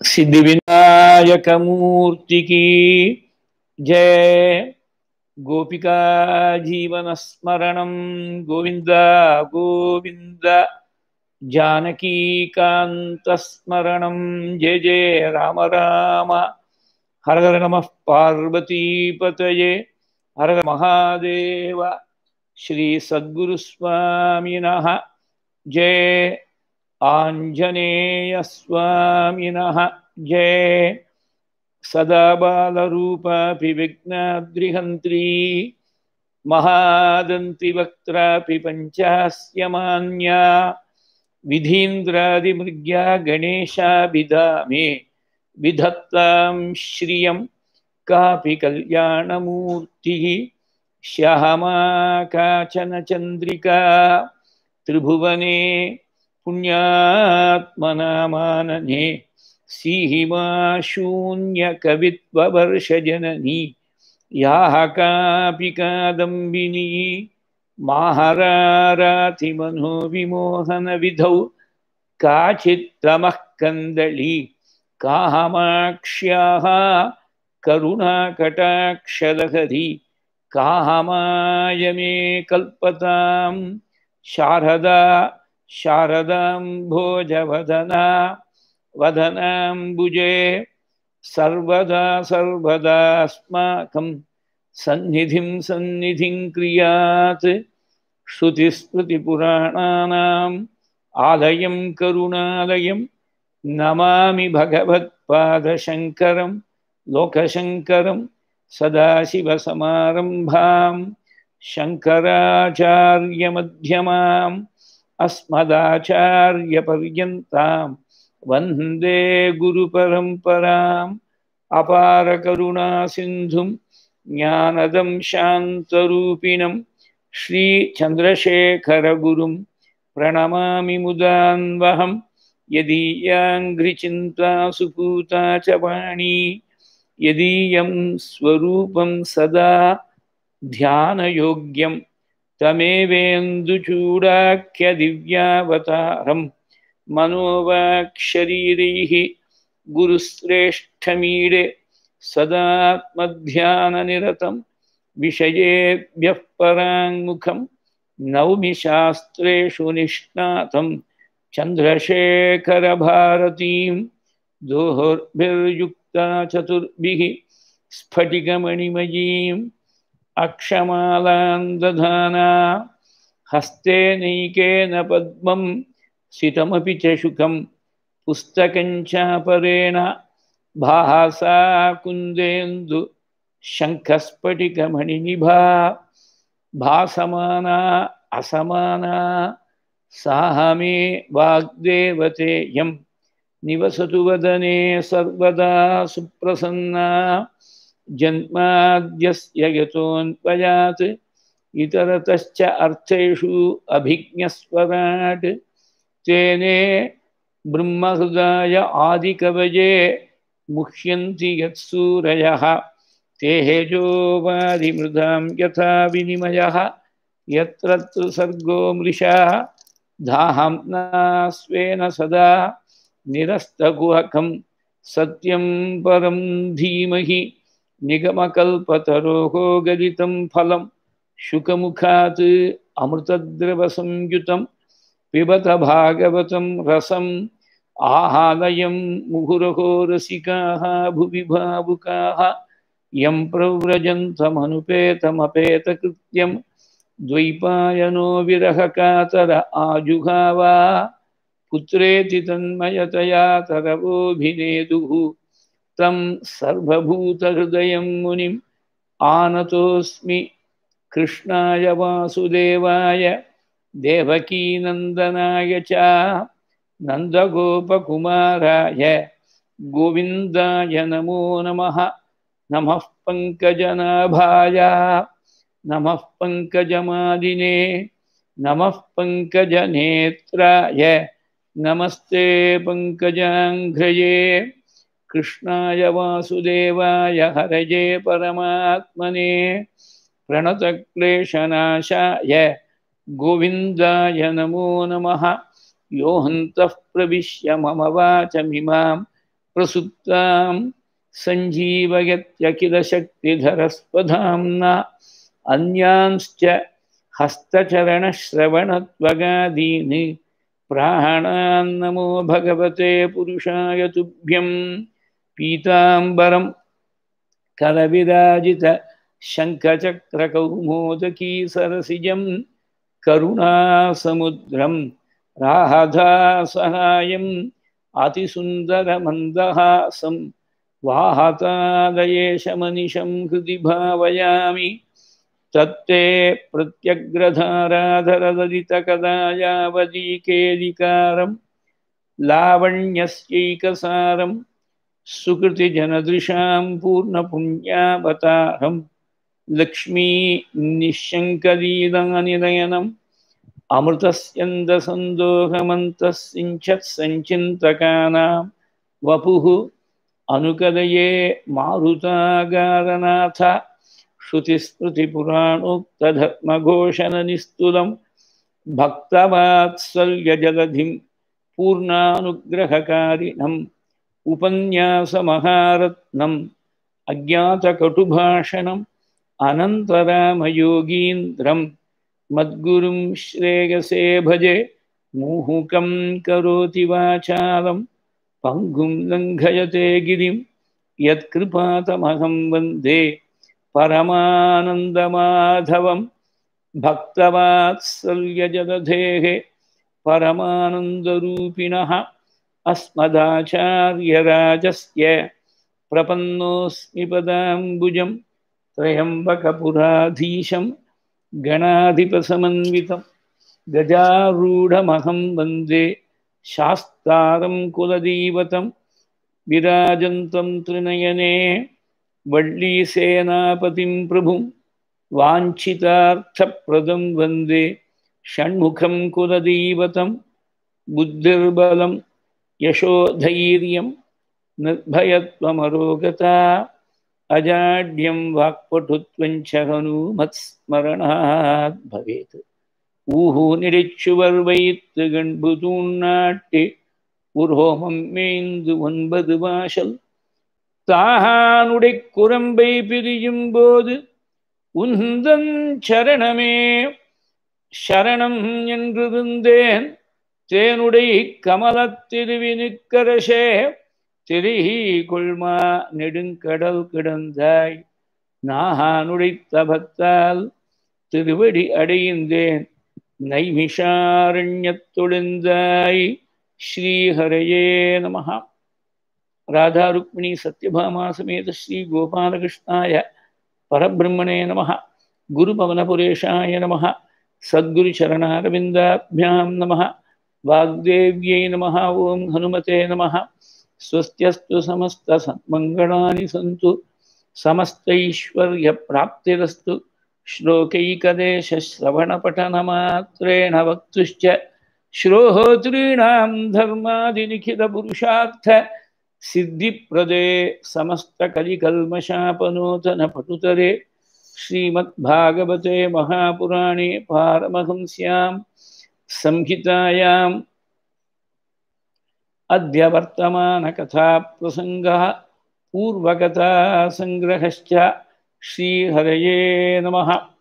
सिद्धि विनायक मूर्ति की जय गोपिका जीवन स्मरणं गोविन्द गोविन्द। जानकी कान्तस्मरणं जय जय। राम राम। हर हर नमः पार्वतीपतये। हर हर महादेव। श्री सद्गुरुस्वामिनः जय। आञ्जनेयस्वामिनः जय। सदा बालरूपापि विघ्नाद्रिहन्त्री महादन्तिवक्त्रापि पञ्चास्य मान्या विधीन्द्रादिमृग्या गणेशाभिधामे। विधत्तां श्रियं कापि कल्याणमूर्तिः। श्यामा काचन चन्द्रिका त्रिभुवने पुण्यात्मनामानने सीहिमा शून्यकवित्ववर्षजननी याः कापि कादम्बिनी माहरारातिमनोविमोहनविधौ काचित्तमः कन्दली कामाक्ष्याः करुणाकटाक्षलहरी कामाय मे कल्पतां शारदा शारदां भोजवदना वदनाम्बुजे सर्वदा सर्वदास्माकं सन्निधिं सन्निधिं क्रियात्, श्रुतिस्मृतिपुराणानाम् आलयं, करुणालयं, नमामि भगवत्पादशङ्करं, लोकशङ्करं, सदाशिवसमारम्भां, शङ्कराचार्यमध्यमाम् अस्मदाचार्यपर्यन्तां वंदे गुरुपरम्पराम्। अपारकरुणासिन्धुं ज्ञानदं शान्तरूपिणं। श्रीचन्द्रशेखरगुरुं प्रणमामि मुदान्वहं। यदीयाङ्घ्रिचिन्ता सुपूता च वाणी। यदीयं स्वरूपं सदा ध्यानयोग्यं तमेवेन्दुचूडाख्यदिव्यावतारं मनोवाक्शरीरैः गुरुश्रेष्ठमीडे सदात्मध्याननिरतं विषयेभ्यः पराङ्मुखं नौमि शास्त्रेषु निष्णातं चन्द्रशेखरभारतीं दोहोर्भिर्युक्ता चतुर्भिः स्फटिकमणिमयीम् अक्षमालां दधाना हस्ते नैकेन पद्मं सितमपि च शुकं पुस्तकञ्चापरेण भासा कुन्देन्दु शङ्खस्फटिकमणिनिभा भासमाना असमाना साह मे वाग्देवतेयं निवसतु वदने सर्वदा सुप्रसन्ना जन्माद्यस्य यतोऽन्वयात्, इतरतश्च अर्थेषु अभिज्ञस्वराट्, तेने ब्रह्महृदाय आदिकवये मुह्यन्ति यत्सूरयः तेहेजोवादिमृदां यथा विनिमयः, यत्र सर्गो मृषा धाम्ना स्वेन सदा निरस्तकुहकं सत्यं परं धीमहि। निगमकल्पतरोः गदितं फलं शुकमुखात् अमृतद्रवसंयुतं पिबत भागवतं रसम्। आहालयं मुहुरहो रसिकाः, भुवि भावुकाः। यं प्रव्रजन्तमनुपेतमपेतकृत्यं द्वैपायनो विरहकातर आजुहावा। पुत्रेति तन्मयतया तरवोऽभिनेदुः तं सर्वभूतहृदयं मुनिम् आनतोऽस्मि। कृष्णाय वासुदेवाय, देवकीनन्दनाय च, नन्दगोपकुमाराय, गोविन्दाय नमो नमः। नमः पङ्कजनाभाय, नमः पङ्कजमादिने, नमः पङ्कजनेत्राय, नमस्ते पङ्कजाङ्घ्रये। कृष्णाय वासुदेवाय हरये परमात्मने प्रणतक्लेशनाशाय गोविन्दाय नमो नमः। यो हन्तः प्रविश्य मम वाचमिमां प्रसुप्तां सञ्जीवयत्यखिलशक्तिधरस्वधाम्ना अन्यांश्च हस्तचरणश्रवणत्वगादीन् प्राणान्नमो भगवते पुरुषाय तुभ्यं पीताम्बरं करविराजित शङ्खचक्रकौमोदकी सरसिजं करुणासमुद्रं राधासहायम् अतिसुन्दरमन्दहासं वाहतादयेशमनिशं हृदि भावयामि। तत्ते प्रत्यग्रधाराधरललितकदायावदीकेलिकारं लावण्यस्यैकसारं सुकृतिजनदृशां पूर्णपुण्यावतारं लक्ष्मी निःशङ्कलीलानिनयनम् अमृतस्यन्दसन्दोहमन्तः सिञ्चत्सञ्चिन्तकानां वपुः अनुकदये मारुतागारनाथ। श्रुतिस्मृतिपुराणोक्तधर्मघोषणनिस्तुलं भक्तवात्सल्यजलधिं पूर्णानुग्रहकारिणम्। उपन्यासमहारत्नम्, अज्ञातकटुभाषणम्, अनन्तरामयोगीन्द्रम्, मद्गुरुं श्रेयसे भजे, मुहुकं करोति वाचालं, पङ्गुं लङ्घयते गिरिं, यत्कृपातमहं वंदे परमानन्दमाधवं भक्तवात्सल्यजलधेः परमानन्दरूपिणः। अस्मदाचार्यराजस्य प्रपन्नोऽस्मि पदाम्बुजं त्र्यम्बकपुराधीशं गणाधिपसमन्वितं गजारूढमहं वन्दे शास्तारं कुलदैवतं विराजन्तं त्रिनयने वल्लीसेनापतिं प्रभुं वाञ्छितार्थप्रदं वन्दे षण्मुखं कुलदैवतं बुद्धिर्बलं यशोधैर्यं निर्भयत्वमरोगता अजाड्यं वाक्पटुत्वञ्च हनूमत्स्मरणात् भवेत् ஊஹு நிலைச்சுவர் வைத்து கண்புதூண்ணாட்டி உரோமம் மேய்ந்து ஒன்பது வாசல் தாகானுடை குரம்பை பிரியும் போது உந்தன் சரணமே சரணம் என்றிருந்தேன் தேனுடை கமலத்திருவினுக்கரசே திரிஹி கொள்மா நெடுங்கடல் கிடந்தாய். நாகானுடை தபத்தால் திருவடி அடைந்தேன் நைமிஷாரண்யத்தொழுந்தாய் ஸ்ரீஹரையே நம ராதா ருக்மிணி சத்யபாமா சமேத ஸ்ரீ கோபாலகிருஷ்ணாய பரபிரம்மணே நம குருபவனபுரேஷாய நம சத்குருச்சரணாரவிந்தாभ्यां நம वाग्देव्यै नमः, ॐ हनुमते नमः। स्वस्त्यस्तु समस्तसन्मङ्गलानि सन्तु, समस्तैश्वर्यप्राप्तिरस्तु। श्लोकैकदेशश्रवणपठनमात्रेण वक्तुश्च श्रोहोतॄणां धर्मादिलिखितपुरुषार्थ सिद्धिप्रदे समस्तकलिकल्मषापनूतनपटुतरे। श्रीमद्भागवते महापुराणे पारमहंस्यां संहितायाम् अद्य वर्तमानकथाप्रसङ्गः पूर्वकथासङ्ग्रहश्च श्रीहरये नमः।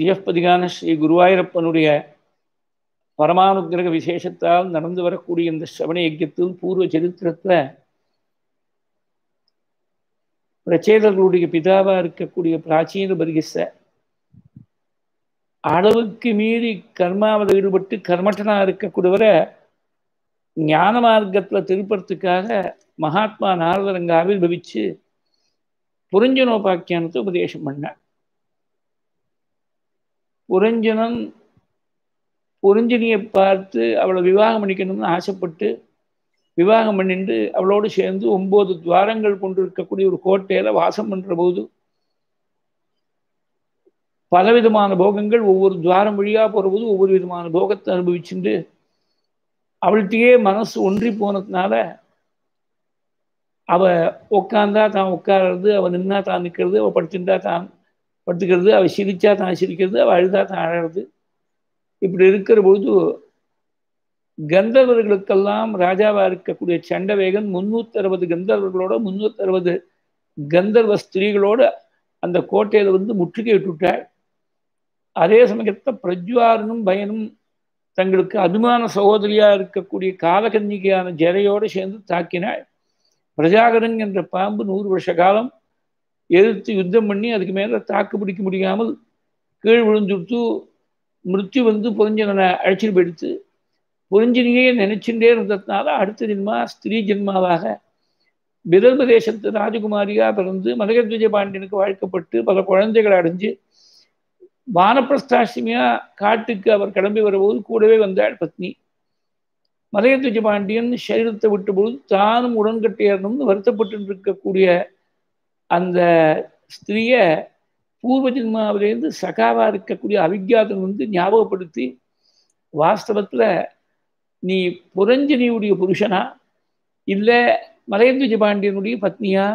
ஸ்ரீயப்பதிகான ஸ்ரீ குருவாயூரப்பனுடைய பரமானுகிரக விசேஷத்தால் நடந்து வரக்கூடிய இந்த சவண யஜ்யத்தில் பூர்வ சரித்திரத்தில் பிரச்சேதர்களுடைய பிதாவா இருக்கக்கூடிய பிராச்சீன பரிகிச அளவுக்கு மீறி கர்மாவில் ஈடுபட்டு கர்மட்டனா இருக்கக்கூடியவரை ஞான மார்க்கத்தில் திருப்பறத்துக்காக மகாத்மா நாரதரங்காவில் பவிச்சு ஆவிர்வவிச்சு புரஞ்சனோபாக்கியானத்தை உபதேசம் பண்ணார். புரஞ்சனன் புரஞ்சனியை பார்த்து அவளை விவாகம் பண்ணிக்கணும்னு ஆசைப்பட்டு விவாகம் பண்ணிட்டு அவளோடு சேர்ந்து ஒன்பது துவாரங்கள் கொண்டு இருக்கக்கூடிய ஒரு கோட்டையில வாசம் பண்ற போது பலவிதமான போகங்கள் ஒவ்வொரு துவாரம் வழியாக போகிறபோது ஒவ்வொரு விதமான போகத்தை அனுபவிச்சுட்டு அவள்கிட்டயே மனசு ஒன்றி போனதுனால அவ உட்காந்தா தான் உட்கார்றது அவள் நின்னா தான் நிற்கிறது அவள் படுத்துட்டா தான் படுத்துக்கிறது அவள் சிரித்தா தான் சிரிக்கிறது அவள் அழுதா தான் அழறது. இப்படி இருக்கிற பொழுது கந்தர்வர்களுக்கெல்லாம் ராஜாவா இருக்கக்கூடிய சண்டவேகன் முன்னூத்தி அறுபது கந்தர்வர்களோட முன்னூத்தி அறுபது கந்தர்வ ஸ்திரீகளோட அந்த கோட்டையில வந்து முற்றுகை விட்டுட்டாள் அதே சமயத்தில் பிரஜ்வாரனும் பயனும் தங்களுக்கு அபிமான சகோதரியா இருக்கக்கூடிய காலகன்னிகையான ஜெரையோடு சேர்ந்து தாக்கினாள். பிரஜாகரன் என்ற பாம்பு நூறு வருஷ காலம் எதிர்த்து யுத்தம் பண்ணி அதுக்கு மேலே தாக்கு பிடிக்க முடியாமல் கீழ் விழுந்துட்டு மிருத்யு வந்து புரிஞ்சனை அழைச்சிட்டு போயிடுத்து புரிஞ்சினியே நினைச்சுட்டே இருந்ததுனால அடுத்த ஜென்மா ஸ்திரீ ஜென்மாவாக விதர்ப தேசத்து ராஜகுமாரியாக பிறந்து மதகத்விஜய பாண்டியனுக்கு வாழ்க்கப்பட்டு பல குழந்தைகளை அடைஞ்சு வானப்பிரஸ்தாசிமியா காட்டுக்கு அவர் கிளம்பி வரும்போது கூடவே வந்தாள் பத்னி. மதகத்விஜ பாண்டியன் சரீரத்தை விட்ட பொழுது தானும் உடன்கட்டையறணும்னு வருத்தப்பட்டு இருக்கக்கூடிய அந்த ஸ்திரீயை பூர்வ ஜென்மாவிலேருந்து சகாவாக இருக்கக்கூடிய அவிக்யாதன் வந்து ஞாபகப்படுத்தி வாஸ்தவத்தில் நீ புரஞ்சனியுடைய புருஷனா? இல்லை மலையத்விஜ பாண்டியனுடைய பத்னியா?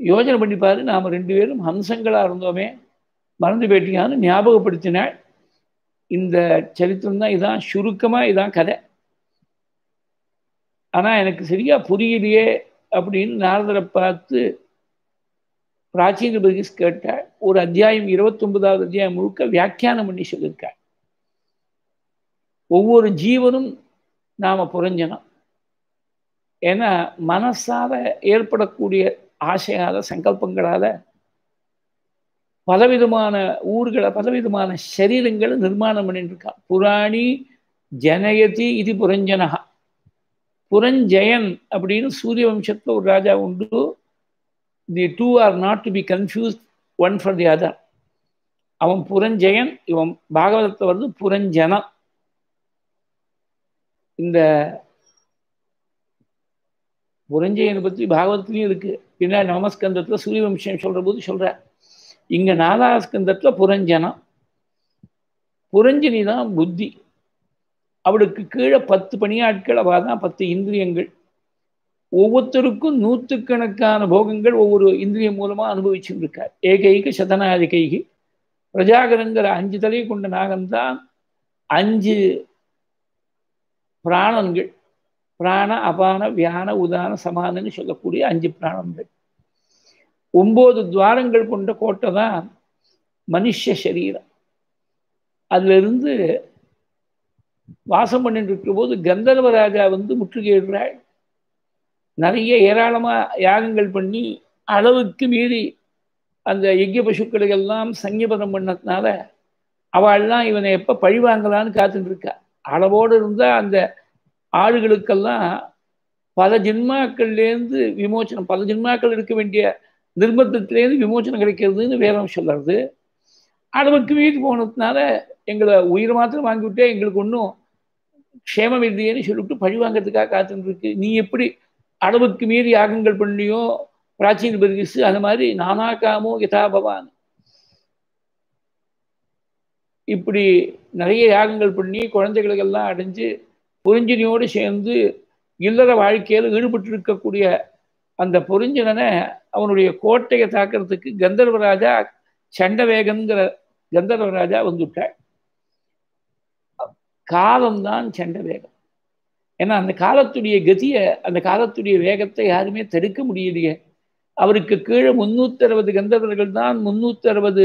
யோஜனை பண்ணிப்பாரு நாம் ரெண்டு பேரும் ஹம்சங்களாக இருந்தோமே மறந்து பேட்டியான்னு ஞாபகப்படுத்தினாள். இந்த சரித்திரம் தான் இதான் சுருக்கமாக இதான் கதை. ஆனால் எனக்கு சரியாக புரியலையே அப்படின்னு நாரதரை பார்த்து பிராச்சீன பகிஸ் கேட்டாள் ஒரு அத்தியாயம் இருபத்தொன்பதாவது அத்தியாயம் முழுக்க வியாக்கியானம் பண்ணி சொல்லியிருக்காள் ஒவ்வொரு ஜீவனும் நாம புரிஞ்சணும் ஏன்னா மனசால ஏற்படக்கூடிய ஆசையால சங்கல்பங்களால் பலவிதமான ஊர்களை பலவிதமான சரீரங்களை நிர்மாணம் பண்ணிட்டு இருக்கான். புராணி ஜனயதி இது புரஞ்சனகா புரஞ்சயன் அப்படின்னு சூரிய வம்சத்தில் ஒரு ராஜா உண்டு. The two are not to be confuse one for the other அவன் புரஞ்சயன் இவன் பாகவதத்தை வந்து புரஞ்சனம் இந்த புரஞ்சயனை பற்றி பாகவதத்துலேயும் இருக்கு. பின்னாடி நமஸ்கந்தத்தில் சூரியவம்சம் சொல்ற போது சொல்கிற இங்க நாலாஸ்கந்தத்தில் புரஞ்சனம் புரஞ்சனி. தான் புத்தி. அவளுக்கு கீழே பத்து பணியாட்கள் அவள் தான் பத்து இந்திரியங்கள். ஒவ்வொருத்தருக்கும் நூற்றுக்கணக்கான போகங்கள் ஒவ்வொரு இந்திரியம் மூலமா அனுபவிச்சுட்டு இருக்கார் ஏகைக்கு சதனாதிகைக்கு பிரஜாகரங்கிற அஞ்சு தலையை கொண்ட நாகம்தான் அஞ்சு பிராணன்கள். பிராண அபான வியான உதான சமானன்னு சொல்லக்கூடிய அஞ்சு பிராணங்கள் ஒம்பது துவாரங்கள் கொண்ட கோட்டை தான் மனுஷ சரீரம். அதுல இருந்து வாசம் பண்ணிட்டு இருக்கிற போது கந்தர்வராஜா வந்து முற்றுகையிடுறாள் நிறைய ஏராளமா யாகங்கள் பண்ணி அளவுக்கு மீறி அந்த யஜ்ய பசுக்களுக்கெல்லாம் சங்கபதம் பண்ணதுனால அவள்லாம் இவனை எப்ப பழி வாங்கலான்னு காத்துட்டு இருக்கா. அளவோடு இருந்தா அந்த ஆளுகளுக்கெல்லாம் பல ஜென்மாக்கள்லேருந்து விமோச்சனம் பல ஜென்மாக்கள் இருக்க வேண்டிய நிர்பந்தத்திலேருந்து விமோச்சனம் கிடைக்கிறதுன்னு வேதம் சொல்றது அளவுக்கு மீறி போனதுனால எங்களை உயிர் மாத்திரம் வாங்கிவிட்டே எங்களுக்கு ஒன்றும் க்ஷேமம் இல்லையேன்னு சொல்லிவிட்டு பழி வாங்கிறதுக்காக காத்துருக்கு இருக்கு. நீ எப்படி அளவுக்கு மீறி யாகங்கள் பண்ணியோ பிராச்சீன பரிசு அந்த மாதிரி நானா காமோ யதா பவான். இப்படி நிறைய யாகங்கள் பண்ணி குழந்தைகளுக்கெல்லாம் அடைஞ்சு புரிஞ்சினியோடு சேர்ந்து இல்லற வாழ்க்கையில் ஈடுபட்டு இருக்கக்கூடிய அந்த புரிஞ்சனனை அவனுடைய கோட்டையை தாக்கிறதுக்கு கந்தர்வராஜா சண்டவேகங்கிற கந்தர்வராஜா வந்துவிட்டாள் காலம்தான் சண்டவேகம் ஏன்னா அந்த காலத்துடைய கதியை அந்த காலத்துடைய வேகத்தை யாருமே தடுக்க முடியலையே. அவருக்கு கீழே முந்நூற்றி அறுபது கந்தவர்கள் தான் முந்நூற்றி அறுபது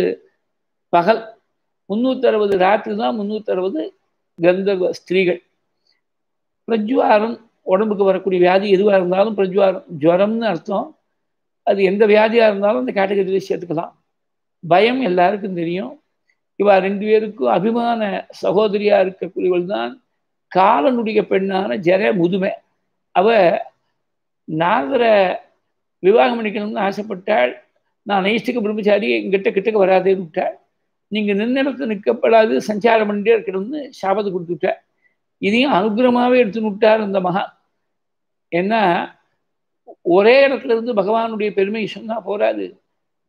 பகல் முந்நூற்றி அறுபது ராத்திரி தான் முந்நூற்றி அறுபது கந்தர்வ ஸ்திரீகள். பிரஜ்வாரம் உடம்புக்கு வரக்கூடிய வியாதி எதுவாக இருந்தாலும் பிரஜ்வாரம் ஜுவரம்னு அர்த்தம். அது எந்த வியாதியாக இருந்தாலும் அந்த கேட்டகரியில் சேர்த்துக்கலாம். பயம் எல்லாருக்கும் தெரியும். இவா ரெண்டு பேருக்கும் அபிமான சகோதரியா இருக்கக்கூடியவள் தான் காலனுடைய பெண்ணான ஜெர முதுமை அவ நாகரை விவாகம் பண்ணிக்கணும்னு ஆசைப்பட்டாள். நான் நைஷ்டிக பிரம்மச்சாரி எங்கிட்ட கிட்டக்க வராதேன்னு விட்டாள். நீங்க நின்னிடத்து நிற்கப்படாது சஞ்சாரம் பண்ணிட்டே இருக்கணும்னு சாபத்தை கொடுத்துட்டாள் இதையும் அனுகிரமாகவே எடுத்துன்னு விட்டார் இந்த மகா. ஏன்னா ஒரே இடத்துல இருந்து பகவானுடைய பெருமை சொன்னால் போராது.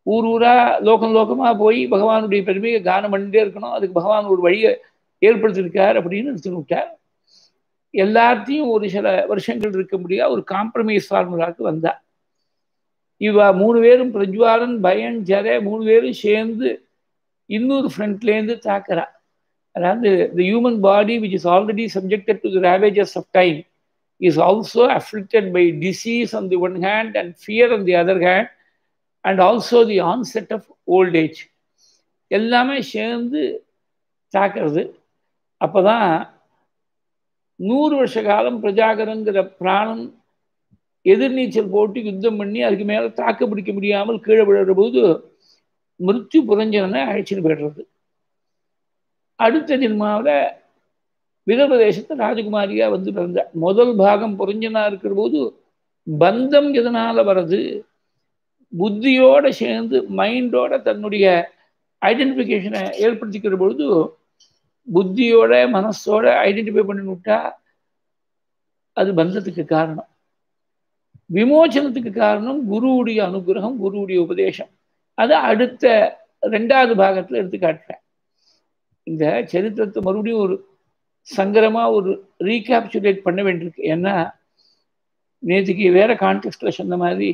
ஊர் ஊரா லோகம் லோகமாக போய் பகவானுடைய பெருமையை கானம் பண்ணிட்டே இருக்கணும். அதுக்கு பகவான் ஒரு வழியை ஏற்படுத்தியிருக்கார் அப்படின்னு எடுத்துனுட்டார் எல்லாத்தையும் ஒரு சில வருஷங்கள் இருக்க முடியாது ஒரு காம்ப்ரமைஸ் ஃபார்முலாவுக்கு வந்தா இவ மூணு பேரும் பிரஜ்வாலன் பயன் ஜர மூணு பேரும் சேர்ந்து இன்னொரு ஃப்ரண்ட்லேருந்து தாக்குறா. அதாவது the human body which is already subjected to the ravages of time is also afflicted by disease on the one hand and fear on the other hand and also the onset of old age எல்லாமே சேர்ந்து தாக்குறது. அப்போ தான் நூறு வருஷ காலம் பிரஜாகரங்கிற பிராணன் எதிர்நீச்சல் போட்டு யுத்தம் பண்ணி அதுக்கு மேலே தாக்கு பிடிக்க முடியாமல் கீழே விழுற போது மிருத்யு புரஞ்சனை அழைச்சிட்டு போயிடுறது. அடுத்த ஜென்மாவில் விதபிரதேசத்தில் ராஜகுமாரியா வந்து பிறந்த முதல் பாகம் புரஞ்சனாக இருக்கிற போது பந்தம் எதனால வர்றது? புத்தியோட சேர்ந்து மைண்டோட தன்னுடைய ஐடென்டிஃபிகேஷனை ஏற்படுத்திக்கிற பொழுது புத்தியோட மனசோட ஐடென்டிஃபை பண்ணி விட்டா அது பந்தத்துக்கு காரணம். விமோச்சனத்துக்கு காரணம் குருவுடைய அனுகிரகம் குருவுடைய உபதேசம். அது அடுத்த ரெண்டாவது பாகத்தில் எடுத்து காட்டுறேன் இந்த சரித்திரத்தை மறுபடியும் ஒரு சங்கரமாக ஒரு ரீகேப்சுலேட் பண்ண வேண்டியிருக்கு. ஏன்னா நேற்றுக்கு வேற கான்டெக்ட்ல சொன்ன மாதிரி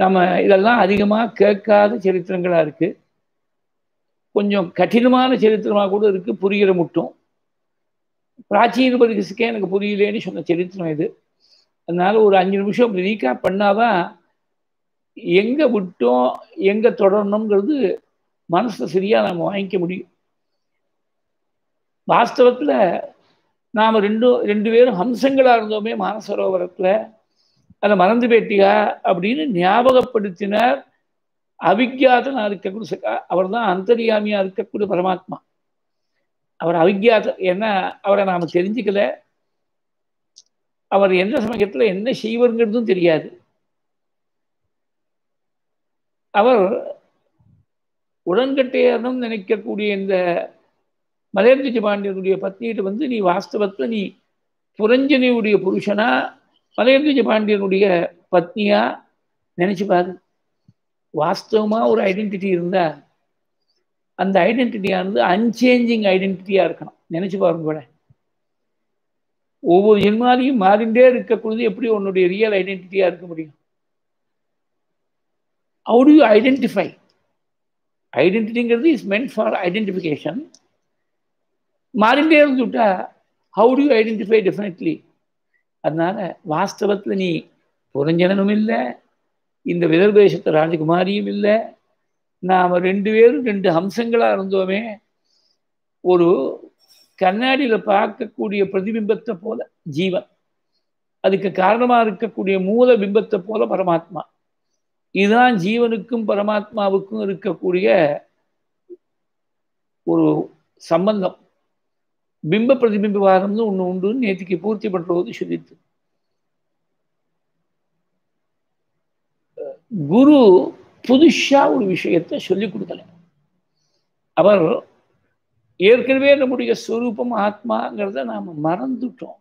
நம்ம இதெல்லாம் அதிகமாக கேட்காத சரித்திரங்களாக இருக்குது கொஞ்சம் கடினமான சரித்திரமாக கூட இருக்குது புரிகிற முட்டும். பிராச்சீன பரிசுக்கே எனக்கு புரியலேன்னு சொன்ன சரித்திரம் இது. அதனால் ஒரு அஞ்சு நிமிஷம் அப்படி பண்ணால் பண்ணாதான் எங்கே விட்டோம் எங்கே தொடரணுங்கிறது மனசில் சரியாக நம்ம வாங்கிக்க முடியும். வாஸ்தவத்தில் நாம் ரெண்டும் ரெண்டு பேரும் ஹம்சங்களாக இருந்தோமே மானசரோவரத்தில். அதை மறந்து பேட்டியா அப்படின்னு ஞாபகப்படுத்தினார். அவிக்யாதனா இருக்கக்கூடிய அவர் தான் அந்தரியாமியா இருக்கக்கூடிய பரமாத்மா. அவர் அவிக்யாத ஏன்னா அவரை நாம் தெரிஞ்சுக்கல. அவர் எந்த சமயத்தில் என்ன செய்வருங்கிறதும் தெரியாது. அவர் உடன்கட்டையனும் நினைக்கக்கூடிய இந்த மலேந்திஜ பாண்டியனுடைய பத்னிகிட்ட வந்து நீ வாஸ்தவத்தில் நீ புரஞ்சனியுடைய புருஷனா? மலேந்திஜ பாண்டியனுடைய பத்னியா நினைச்சு பாரு வாஸ்தவமாக ஒரு ஐடென்டிட்டி இருந்தா அந்த ஐடென்டிட்டியானது அன்சேஞ்சிங் ஐடென்டிட்டியாக இருக்கணும். நினைச்சு பாருங்க கூட ஒவ்வொரு ஜென்மாலையும் மாறிண்டே இருக்கக்கூடியது எப்படி உன்னுடைய ரியல் ஐடென்டிட்டியாக இருக்க முடியும்? ஹவு டு யூ ஐடென்டிஃபை ஐடென்டிட்டிங்கிறது இஸ் மென்ட் ஃபார் ஐடென்டிஃபிகேஷன் மாறிண்டே இருந்துட்டா how do you identify definitely அதனால வாஸ்தவத்தில் நீ புரஞ்சனனும் இல்லை இந்த விதர்பேசத்து ராஜகுமாரியும் இல்லை நாம் ரெண்டு பேரும் ரெண்டு அம்சங்களாக இருந்தோமே ஒரு கண்ணாடியில் பார்க்கக்கூடிய பிரதிபிம்பத்தை போல ஜீவன். அதுக்கு காரணமாக இருக்கக்கூடிய மூல பிம்பத்தை போல பரமாத்மா. இதுதான் ஜீவனுக்கும் பரமாத்மாவுக்கும் இருக்கக்கூடிய ஒரு சம்பந்தம். பிம்ப பிரதிபிம்பவாதம்னு ஒன்று உண்டுன்னு நேற்றுக்கு பூர்த்தி பண்ணுறது சொல்லித்து குரு புதுஷா ஒரு விஷயத்தை சொல்லிக் கொடுக்கல. அவர் ஏற்கனவே நம்முடைய ஸ்வரூபம் ஆத்மாங்கிறத நாம் மறந்துட்டோம்.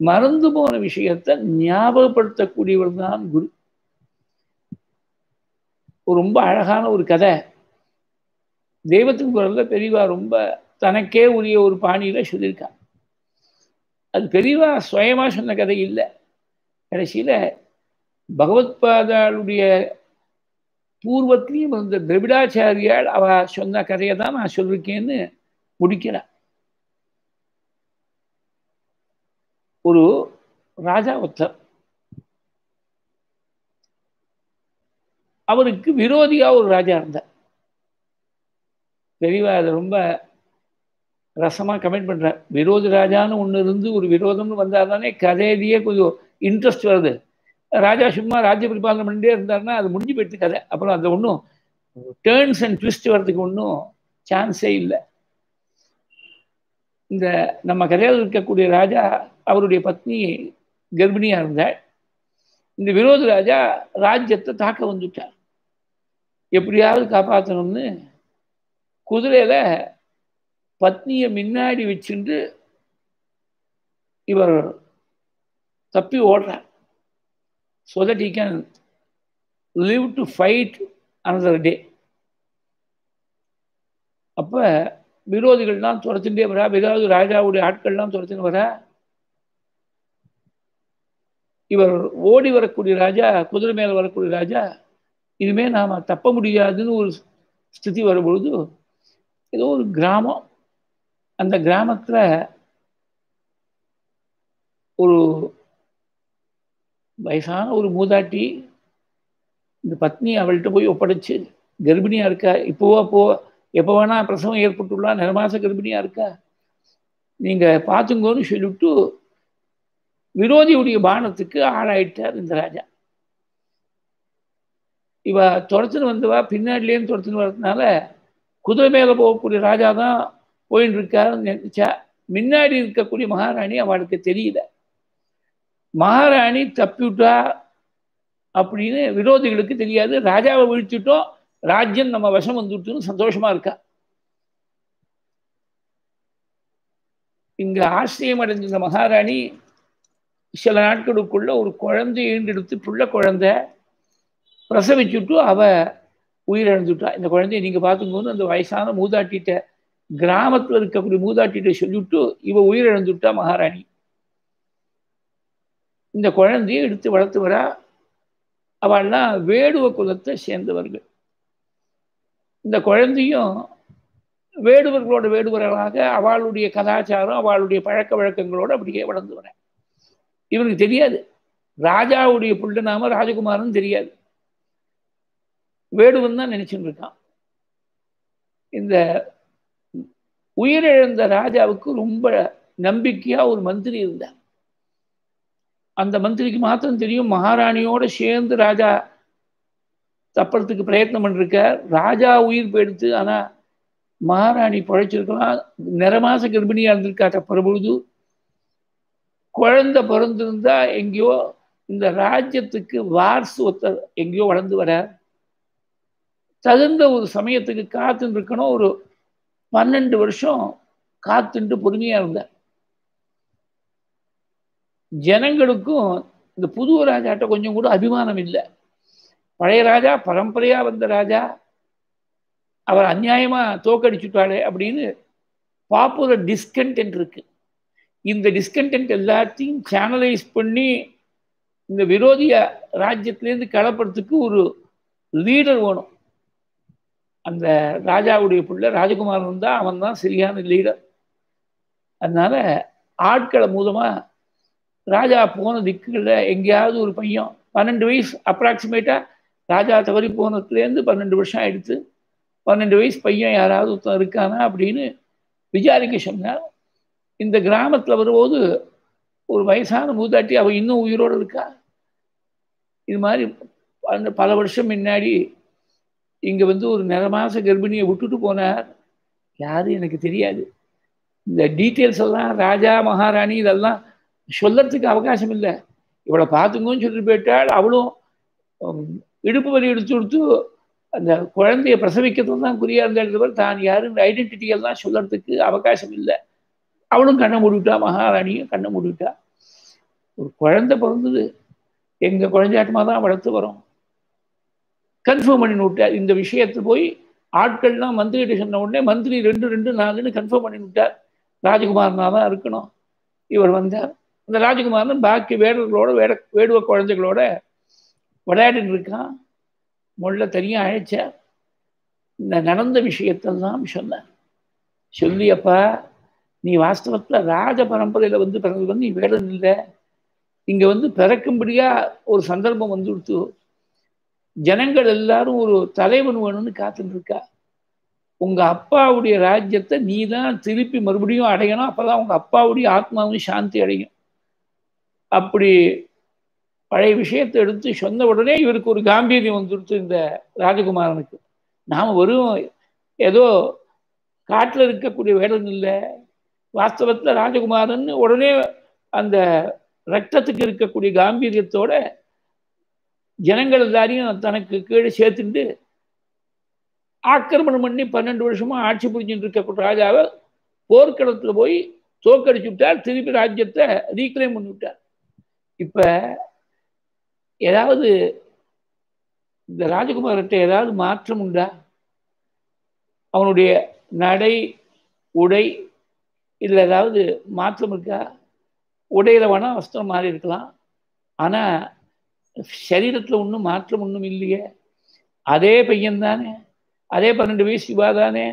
மறந்து போன விஷயத்தை ஞாபகப்படுத்தக்கூடியவர் தான் குரு. ரொம்ப அழகான ஒரு கதை. தெய்வத்தின் குரல்ல பெரியவா ரொம்ப தனக்கே உரிய ஒரு பாணியில சொல்லியிருக்கான் அது பெரியவா சுயமாக சொன்ன கதை இல்லை. கடைசியில பகவத்பாதாளுடைய பூர்வத்திலையும் இருந்த திரவிடாச்சாரியால் அவ சொன்ன கதையை தான் நான் சொல்லியிருக்கேன்னு முடிக்கிறார். ஒரு ராஜா ஒருத்தர். அவருக்கு விரோதியா ஒரு ராஜா இருந்தார். பெரியவா அதை ரொம்ப ரசமாக கமெண்ட் பண்ணுறேன் விரோத ராஜான்னு ஒன்று இருந்து ஒரு விரோதம்னு வந்தால் தானே கதையிலேயே கொஞ்சம் இன்ட்ரெஸ்ட் வருது. ராஜா சும்மா ராஜ்ய பரிபாலனை பண்ணிட்டே இருந்தாருன்னா அது முடிஞ்சு போயிடுது கதை. அப்புறம் அந்த ஒன்றும் டேர்ன்ஸ் அண்ட் ட்விஸ்ட் வர்றதுக்கு ஒன்றும் சான்ஸே இல்லை. இந்த நம்ம கதையில் இருக்கக்கூடிய ராஜா அவருடைய பத்னி கர்ப்பிணியாக இருந்தாள் இந்த விரோத ராஜா ராஜ்யத்தை தாக்க வந்துட்டார். எப்படியாவது காப்பாற்றணும்னு குதிரையில் பத்னியை முன்னாடி வச்சுட்டு இவர் தப்பி ஓடுறார். So that he can live to fight another day அப்போ விரோதிகள்லாம் துரத்துட்டே வரா? ஏதாவது ராஜாவுடைய ஆட்கள்லாம் துரத்துன்னு வரா? இவர் ஓடி வரக்கூடிய ராஜா குதிரை மேலே வரக்கூடிய ராஜா இனிமேல் நாம் தப்ப முடியாதுன்னு ஒரு ஸ்திதி வரும்பொழுது ஏதோ ஒரு கிராமம் அந்த கிராமத்தில் ஒரு வயசான ஒரு மூதாட்டி இந்த பத்னி அவள்கிட்ட போய் ஒப்படைச்சு கர்ப்பிணியாக இருக்கா? இப்போவா போ எப்போ வேணா பிரசவம் ஏற்பட்டுள்ளா நிறமாச கர்ப்பிணியாக இருக்கா? நீங்கள் பார்த்துங்கோன்னு சொல்லிவிட்டு விரோதியுடைய பானத்துக்கு ஆளாயிட்டார் இந்த ராஜா. இவ துரத்துன்னு வந்தவா பின்னாடிலேருந்து துரத்துன்னு வர்றதுனால குதிரை மேலே போகக்கூடிய ராஜா தான் போயின்னு இருக்காருன்னு நினைச்சா முன்னாடி இருக்கக்கூடிய மகாராணி அவளுக்கு தெரியல மகாராணி தப்பிவிட்டா அப்படின்னு விரோதிகளுக்கு தெரியாது. ராஜாவை வீழ்த்திட்டோம் ராஜ்யம் நம்ம வசம் வந்துட்டுன்னு சந்தோஷமா இருக்கா? இங்க ஆசிரியம் அடைஞ்சிருந்த மகாராணி சில நாட்களுக்குள்ள ஒரு குழந்தை ஈண்டெடுத்து புள்ள குழந்தை பிரசவிச்சுட்டு அவ உயிரிழந்துட்டா. இந்த குழந்தைய நீங்க பார்த்துக்கோன்னு அந்த வயசான மூதாட்டிட்ட கிராமத்துல இருக்கக்கூடிய மூதாட்டிகிட்ட சொல்லிவிட்டு இவ உயிரிழந்துட்டா மகாராணி. இந்த குழந்தையை எடுத்து வளர்த்து வரா அவள்லாம் வேடுவ குலத்தை சேர்ந்தவர்கள். இந்த குழந்தையும் வேடுவர்களோட வேடுவர்களாக அவளுடைய கதாச்சாரம் அவளுடைய பழக்க வழக்கங்களோடு அப்படியே வளர்ந்து வரேன் இவனுக்கு தெரியாது. ராஜாவுடைய புள்ள நாம ராஜகுமாரன் தெரியாது. வேடுவன் தான் நினைச்சுட்டு இருக்கான். இந்த உயிரிழந்த ராஜாவுக்கு ரொம்ப நம்பிக்கையா ஒரு மந்திரி இருந்தார். அந்த மந்திரிக்கு மாத்திரம் தெரியும் மகாராணியோட சேர்ந்து ராஜா தப்புறதுக்கு பிரயத்னம் பண்ணிருக்கார். ராஜா உயிர் போயிடுத்து ஆனா மகாராணி பழைச்சிருக்கலாம். நிறமாச கர்ப்பிணியா இருந்திருக்கா தப்புற பொழுது குழந்தை பிறந்திருந்தா எங்கேயோ இந்த ராஜ்யத்துக்கு வார்ஸ் ஒருத்தர் எங்கேயோ வளர்ந்து வர தகுந்த ஒரு சமயத்துக்கு காத்துன்னு இருக்கணும் ஒரு பன்னெண்டு வருஷம் காத்துட்டு பொறுமையா இருந்தார் ஜனங்களுக்கும் இந்த புது ராஜாட்ட கொஞ்சம் கூட அபிமானம் இல்லை. பழைய ராஜா பரம்பரையா வந்த ராஜா அவர் அநியாயமா தோக்கடிச்சுட்டாளே அப்படின்னு பாப்புலர் டிஸ்கண்டென்ட் இருக்கு. இந்த டிஸ்கண்டென்ட் எல்லாத்தையும் சேனலைஸ் பண்ணி இந்த விரோதிய ராஜ்யத்திலேருந்து களப்படுறதுக்கு ஒரு லீடர் வேணும். அந்த ராஜாவுடைய பிள்ளை ராஜகுமாரன் தான் அவன் தான் சரியான லீடர் அதனால ஆட்களை மூலமாக ராஜா போன திக்குகளில் எங்கேயாவது ஒரு பையன் பன்னெண்டு வயசு அப்ராக்சிமேட்டாக ராஜா தவறி போனதுலேருந்து பன்னெண்டு வருஷம் ஆயிடுத்து பன்னெண்டு வயசு பையன் யாராவது ஒருத்தன் இருக்கானா அப்படின்னு விசாரிக்க சொன்னார் இந்த கிராமத்தில் வரும்போது ஒரு வயசான மூதாட்டி அவள் இன்னும் உயிரோடு இருக்கா? இது மாதிரி பல வருஷம் முன்னாடி இங்கே வந்து ஒரு நிறமாச கர்ப்பிணியை விட்டுட்டு போனார். யாரும் எனக்கு தெரியாது. இந்த டீட்டெயில்ஸ் எல்லாம் ராஜா மகாராணி இதெல்லாம் சொல்லறதுக்கு அவகாசம் இல்லை. இவளை பார்த்துங்கன்னு சொல்லிட்டு போயிட்டாள். அவளும் இடுப்பு வலி எடுத்து கொடுத்து அந்த குழந்தைய பிரசவிக்கிறது தான் குறியா இருந்தால் தான் யாருன்ற ஐடென்டிட்டி எல்லாம் சொல்லறதுக்கு அவகாசம் இல்லை. அவளும் கண்ணை மூடிவிட்டா மகாராணியும் கண்ணை மூடிவிட்டா ஒரு குழந்தை பிறந்தது. எங்கள் குழந்தையாட்டமாக தான் வளர்த்து வரோம் கன்ஃபார்ம் பண்ணி விட்டார். இந்த விஷயத்தை போய் ஆட்கள்லாம் மந்திரிகிட்ட சொன்ன உடனே மந்திரி ரெண்டு ரெண்டு நாலுன்னு கன்ஃபார்ம் பண்ணி விட்டார். ராஜகுமாரனாக தான் இருக்கணும். இவர் வந்தார். அந்த ராஜகுமாரன் பாக்கி வேடர்களோட வேட வேடுவ குழந்தைகளோட விளையாடின்னு இருக்கான். முள்ள தனியாக அழைச்சார் இந்த நடந்த தான் சொன்னார். சொல்லியப்பா நீ வாஸ்தவத்தில் ராஜ பரம்பரையில் வந்து பிறந்தது வந்து நீ வேடன் இல்லை இங்கே வந்து பிறக்கும்படியா ஒரு சந்தர்ப்பம் வந்து கொடுத்து ஜனங்கள் எல்லாரும் ஒரு தலைவன் வேணும்னு காத்துட்டு இருக்கா உங்க அப்பாவுடைய ராஜ்யத்தை நீ தான் திருப்பி மறுபடியும் அடையணும். அப்பதான் உங்க அப்பாவுடைய ஆத்மாவும் சாந்தி அடையும். அப்படி பழைய விஷயத்தை எடுத்து சொன்ன உடனே இவருக்கு ஒரு காம்பீரியம் வந்துடுச்சு இந்த ராஜகுமாரனுக்கு. நாம் வெறும் ஏதோ காட்டில் இருக்கக்கூடிய வேடன் இல்லை. வாஸ்தவத்தில் ராஜகுமாரன் உடனே அந்த ரத்தத்துக்கு இருக்கக்கூடிய காம்பீரியத்தோட ஜனங்கள் எல்லாரையும் தனக்கு கீழே சேர்த்துட்டு ஆக்கிரமணம் பண்ணி பன்னெண்டு வருஷமா ஆட்சி புரிஞ்சுட்டு இருக்க ராஜாவை போர்க்களத்துல போய் தோக்கடிச்சு விட்டார். திருப்பி ராஜ்யத்தை ரீக்ளைம் பண்ணி விட்டார். இப்ப ஏதாவது இந்த ராஜகுமார்கிட்ட ஏதாவது மாற்றம் உண்டா? அவனுடைய நடை உடை இதில் ஏதாவது மாற்றம் இருக்கா? உடையில வேணா வஸ்திரம் மாறி இருக்கலாம். ஆனால் சரீரத்தில் ஒன்றும் மாற்றம் ஒன்றும் இல்லையே. அதே பையன் தானே. அதே பன்னெண்டு வயசு யுவா தானே.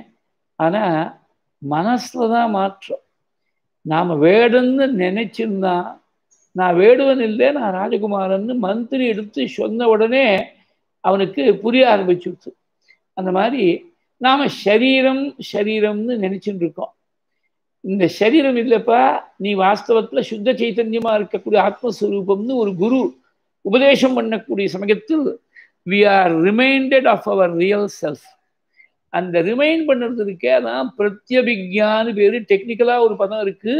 ஆனால் மனசில் தான் மாற்றம். நாம் வேடுன்னு நினைச்சிருந்தா நான் வேடுவன் இல்லை நான் ராஜகுமாரன்னு மந்திரி எடுத்து சொன்ன உடனே அவனுக்கு புரிய ஆரம்பிச்சுடுச்சு அந்த மாதிரி நாம் சரீரம் சரீரம்னு நினச்சிட்டு இருக்கோம். இந்த சரீரம் இல்லைப்பா நீ வாஸ்தவத்தில் சுத்த சைத்தன்யமாக இருக்கக்கூடிய ஆத்மஸ்வரூபம்னு ஒரு குரு உபதேசம் பண்ணக்கூடிய சமயத்தில் we are reminded of our real self அந்த ரிமைண்ட் பண்ணுறதுக்கே தான் பிரத்யபிக்யான்னு பேர் டெக்னிக்கலாக ஒரு பதம் இருக்கு.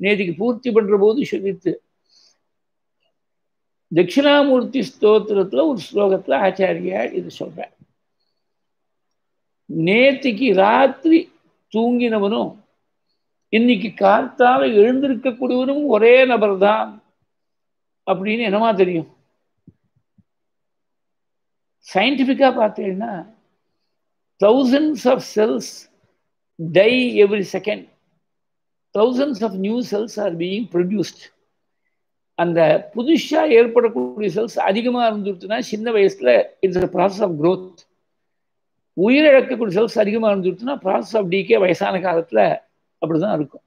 நேற்றுக்கு பூர்த்தி பண்ணுற போது சொல்லித்து தட்சிணாமூர்த்தி ஸ்தோத்திரத்தில் ஒரு ஸ்லோகத்தில் ஆச்சாரியா இது சொல்கிறார் நேற்றுக்கு ராத்திரி தூங்கினவனும் இன்னைக்கு காத்தால எழுந்திருக்கக்கூடியவனும் ஒரே நபர் தான் அப்படின்னு என்னமா தெரியும்? சயின்டிஃபிக்காக பார்த்தீங்கன்னா thousands of cells die every second thousands of new cells are being produced அந்த புதுசாக ஏற்படக்கூடிய செல்ஸ் அதிகமாக இருந்துருச்சுன்னா சின்ன வயசில் it's a process of growth உயிரிழக்கக்கூடிய cells அதிகமாக இருந்துருச்சுன்னா ப்ராசஸ் ஆஃப் டிகே வயசான காலத்தில் அப்படி தான் இருக்கும்.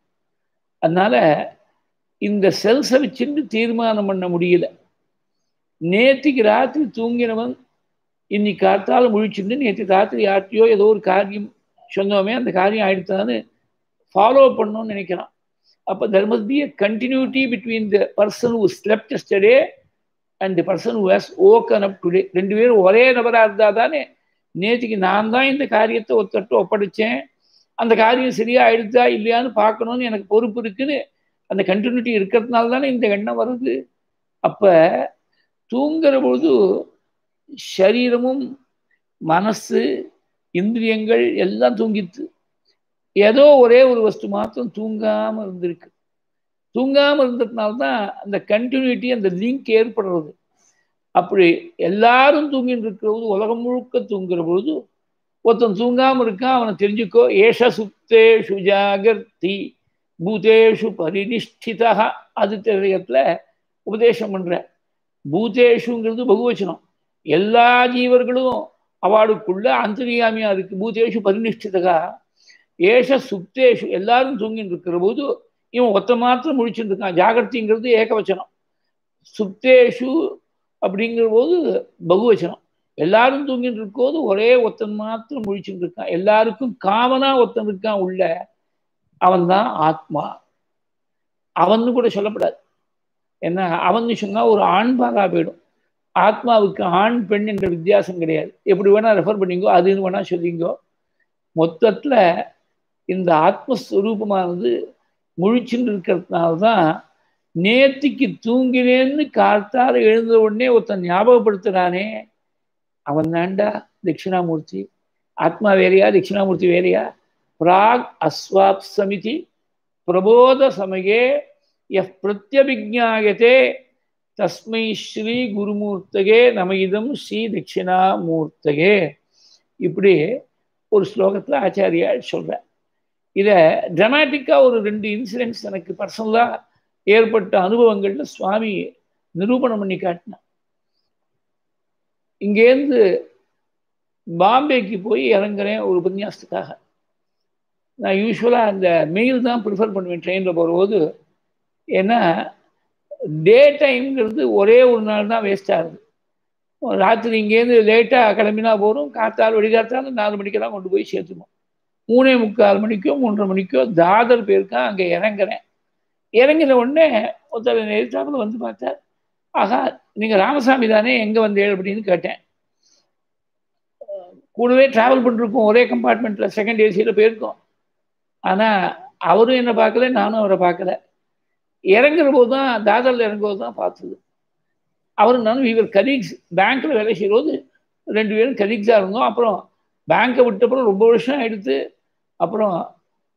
அதனால் இந்த செல்ஸை வச்சுட்டு தீர்மானம் பண்ண முடியல. நேற்றுக்கு ராத்திரி தூங்கினவன் இன்னைக்கு காத்தால் முழிச்சுட்டு நேற்று ராத்திரி யார்ட்டையோ ஏதோ ஒரு காரியம் சொன்னோமே அந்த காரியம் ஆயிடுத்தான்னு ஃபாலோ பண்ணணும்னு நினைக்கிறான். அப்போ there must be a continuity between the person who slept yesterday and the person who has woken up today ரெண்டு பேரும் ஒரே நபராக இருந்தால் தானே நேற்றுக்கு நான் தான் இந்த காரியத்தை ஒருத்தட்டு ஒப்படைச்சேன். அந்த காரியம் சரியா ஆயிடுச்சா இல்லையான்னு பார்க்கணும்னு எனக்கு பொறுப்பு இருக்குன்னு அந்த கண்டினியூட்டி இருக்கிறதுனால தானே இந்த எண்ணம் வருது. அப்போ தூங்குற பொழுது சரீரமும் மனசு இந்திரியங்கள் எல்லாம் தூங்கித்து ஏதோ ஒரே ஒரு வஸ்து மாத்திரம் தூங்காமல் இருந்திருக்கு. தூங்காமல் இருந்ததுனால தான் அந்த கண்டினியூட்டி அந்த லிங்க் ஏற்படுறது. அப்படி எல்லாரும் தூங்கிட்டு இருக்கிற போது உலகம் முழுக்க தூங்குற பொழுது ஒருத்தன் தூங்காமல் இருக்கான் அவனை தெரிஞ்சுக்கோ. ஏஷ சுத்தேஷு ஜாகர்த்தி பூதேஷு பரிநிஷ்டிதா. அது தெரியத்தில் உபதேசம் பண்ணுற பூதேஷுங்கிறது பகுவச்சனம். எல்லா ஜீவர்களும் அவளுக்குள்ள அந்தரியாமியா இருக்கு. பூதேஷு பரிநிஷ்டிதகா. ஏஷ சுப்தேஷு எல்லாரும் தூங்கிட்டு இருக்கிற போது இவன் ஒத்த மாத்திரம் முழிச்சுட்டு இருக்கான் ஜாகிரதைங்கிறது ஏகவச்சனம். சுப்தேஷு அப்படிங்கிற போது பகுவச்சனம். எல்லாரும் தூங்கிட்டு இருக்கும்போது ஒரே ஒத்தன் மாத்திரம் முழிச்சுட்டு இருக்கான் எல்லாருக்கும் காமனா ஒத்தன் இருக்கான் உள்ள. அவன் தான் ஆத்மா. அவன்னு கூட சொல்லப்படாது. என்ன அவன் சொன்னா ஒரு ஆண்பாகா போயிடும். ஆத்மாவுக்கு ஆண் பெண் என்ற வித்தியாசம் கிடையாது. எப்படி வேணா ரெஃபர் பண்ணிங்கோ அதுன்னு வேணா சொல்லிங்கோ. மொத்தத்துல இந்த ஆத்மஸ்வரூபமானது முழிச்சுட்டு இருக்கிறதுனால தான் நேத்திக்கு தூங்கினேன்னு காத்தார எழுந்த உடனே ஒருத்தன் ஞாபகப்படுத்துகிறானே அவன் தாண்டா தட்சிணாமூர்த்தி. ஆத்மா வேறையா தட்சிணாமூர்த்தி வேறையா? பிராக் அஸ்வாப் சமிதி பிரபோத சமயே எஃப் பிரத்யபிஜாயத்தே தஸ்மை ஸ்ரீ குருமூர்த்தகே நமயிதம் ஸ்ரீ தட்சிணாமூர்த்தகே. இப்படி ஒரு ஸ்லோகத்தில் ஆச்சாரியா சொல்கிறேன் இதை ட்ரமாட்டிக்காக ஒரு ரெண்டு இன்சிடென்ட்ஸ் எனக்கு பர்சனலாக ஏற்பட்ட அனுபவங்கள்ல சுவாமி நிரூபணம் பண்ணி காட்டினேன் இங்கேருந்து பாம்பேக்கு போய் இறங்குறேன் ஒரு உபன்யாசத்துக்காக. நான் யூஸ்வலாக அந்த மெயில் தான் ப்ரிஃபர் பண்ணுவேன் ட்ரெயினில் போகிறபோது ஏன்னா டே டைம்ங்கிறது ஒரே ஒரு நாள் தான் வேஸ்ட் ஆகுது ராத்திரி இங்கேருந்து லேட்டாக கிளம்பினா போகிறோம் காத்தால் வெடிகாத்தாலும் நாலு மணிக்கெல்லாம் கொண்டு போய் சேர்த்துக்கணும் மூணே முக்கால் மணிக்கோ மூன்றரை மணிக்கோ தாதர் போயிருக்கான் அங்கே இறங்குறேன். இறங்கின உடனே ஒருத்தர் எதிர்த்தாப்புல வந்து பார்த்தார் ஆகா நீங்கள் ராமசாமி தானே எங்கே வந்தேன் அப்படின்னு கேட்டேன். கூடவே ட்ராவல் பண்ணிருக்கோம் ஒரே கம்பார்ட்மெண்ட்டில் செகண்ட் ஏசியில் போயிருக்கோம். ஆனால் அவரும் என்னை பார்க்கல நானும் அவரை பார்க்கல. இறங்குற போது தான் தாதரில் இறங்கும்போது தான் பார்த்தது அவர் நானும் இவர் கலீக்ஸ் பேங்க்கில் வேலை செய்யும்போது ரெண்டு பேரும் கலீக்ஸாக இருந்தோம். அப்புறம் பேங்க்கை விட்டப்புறம் ரொம்ப வருஷம் எடுத்து அப்புறம்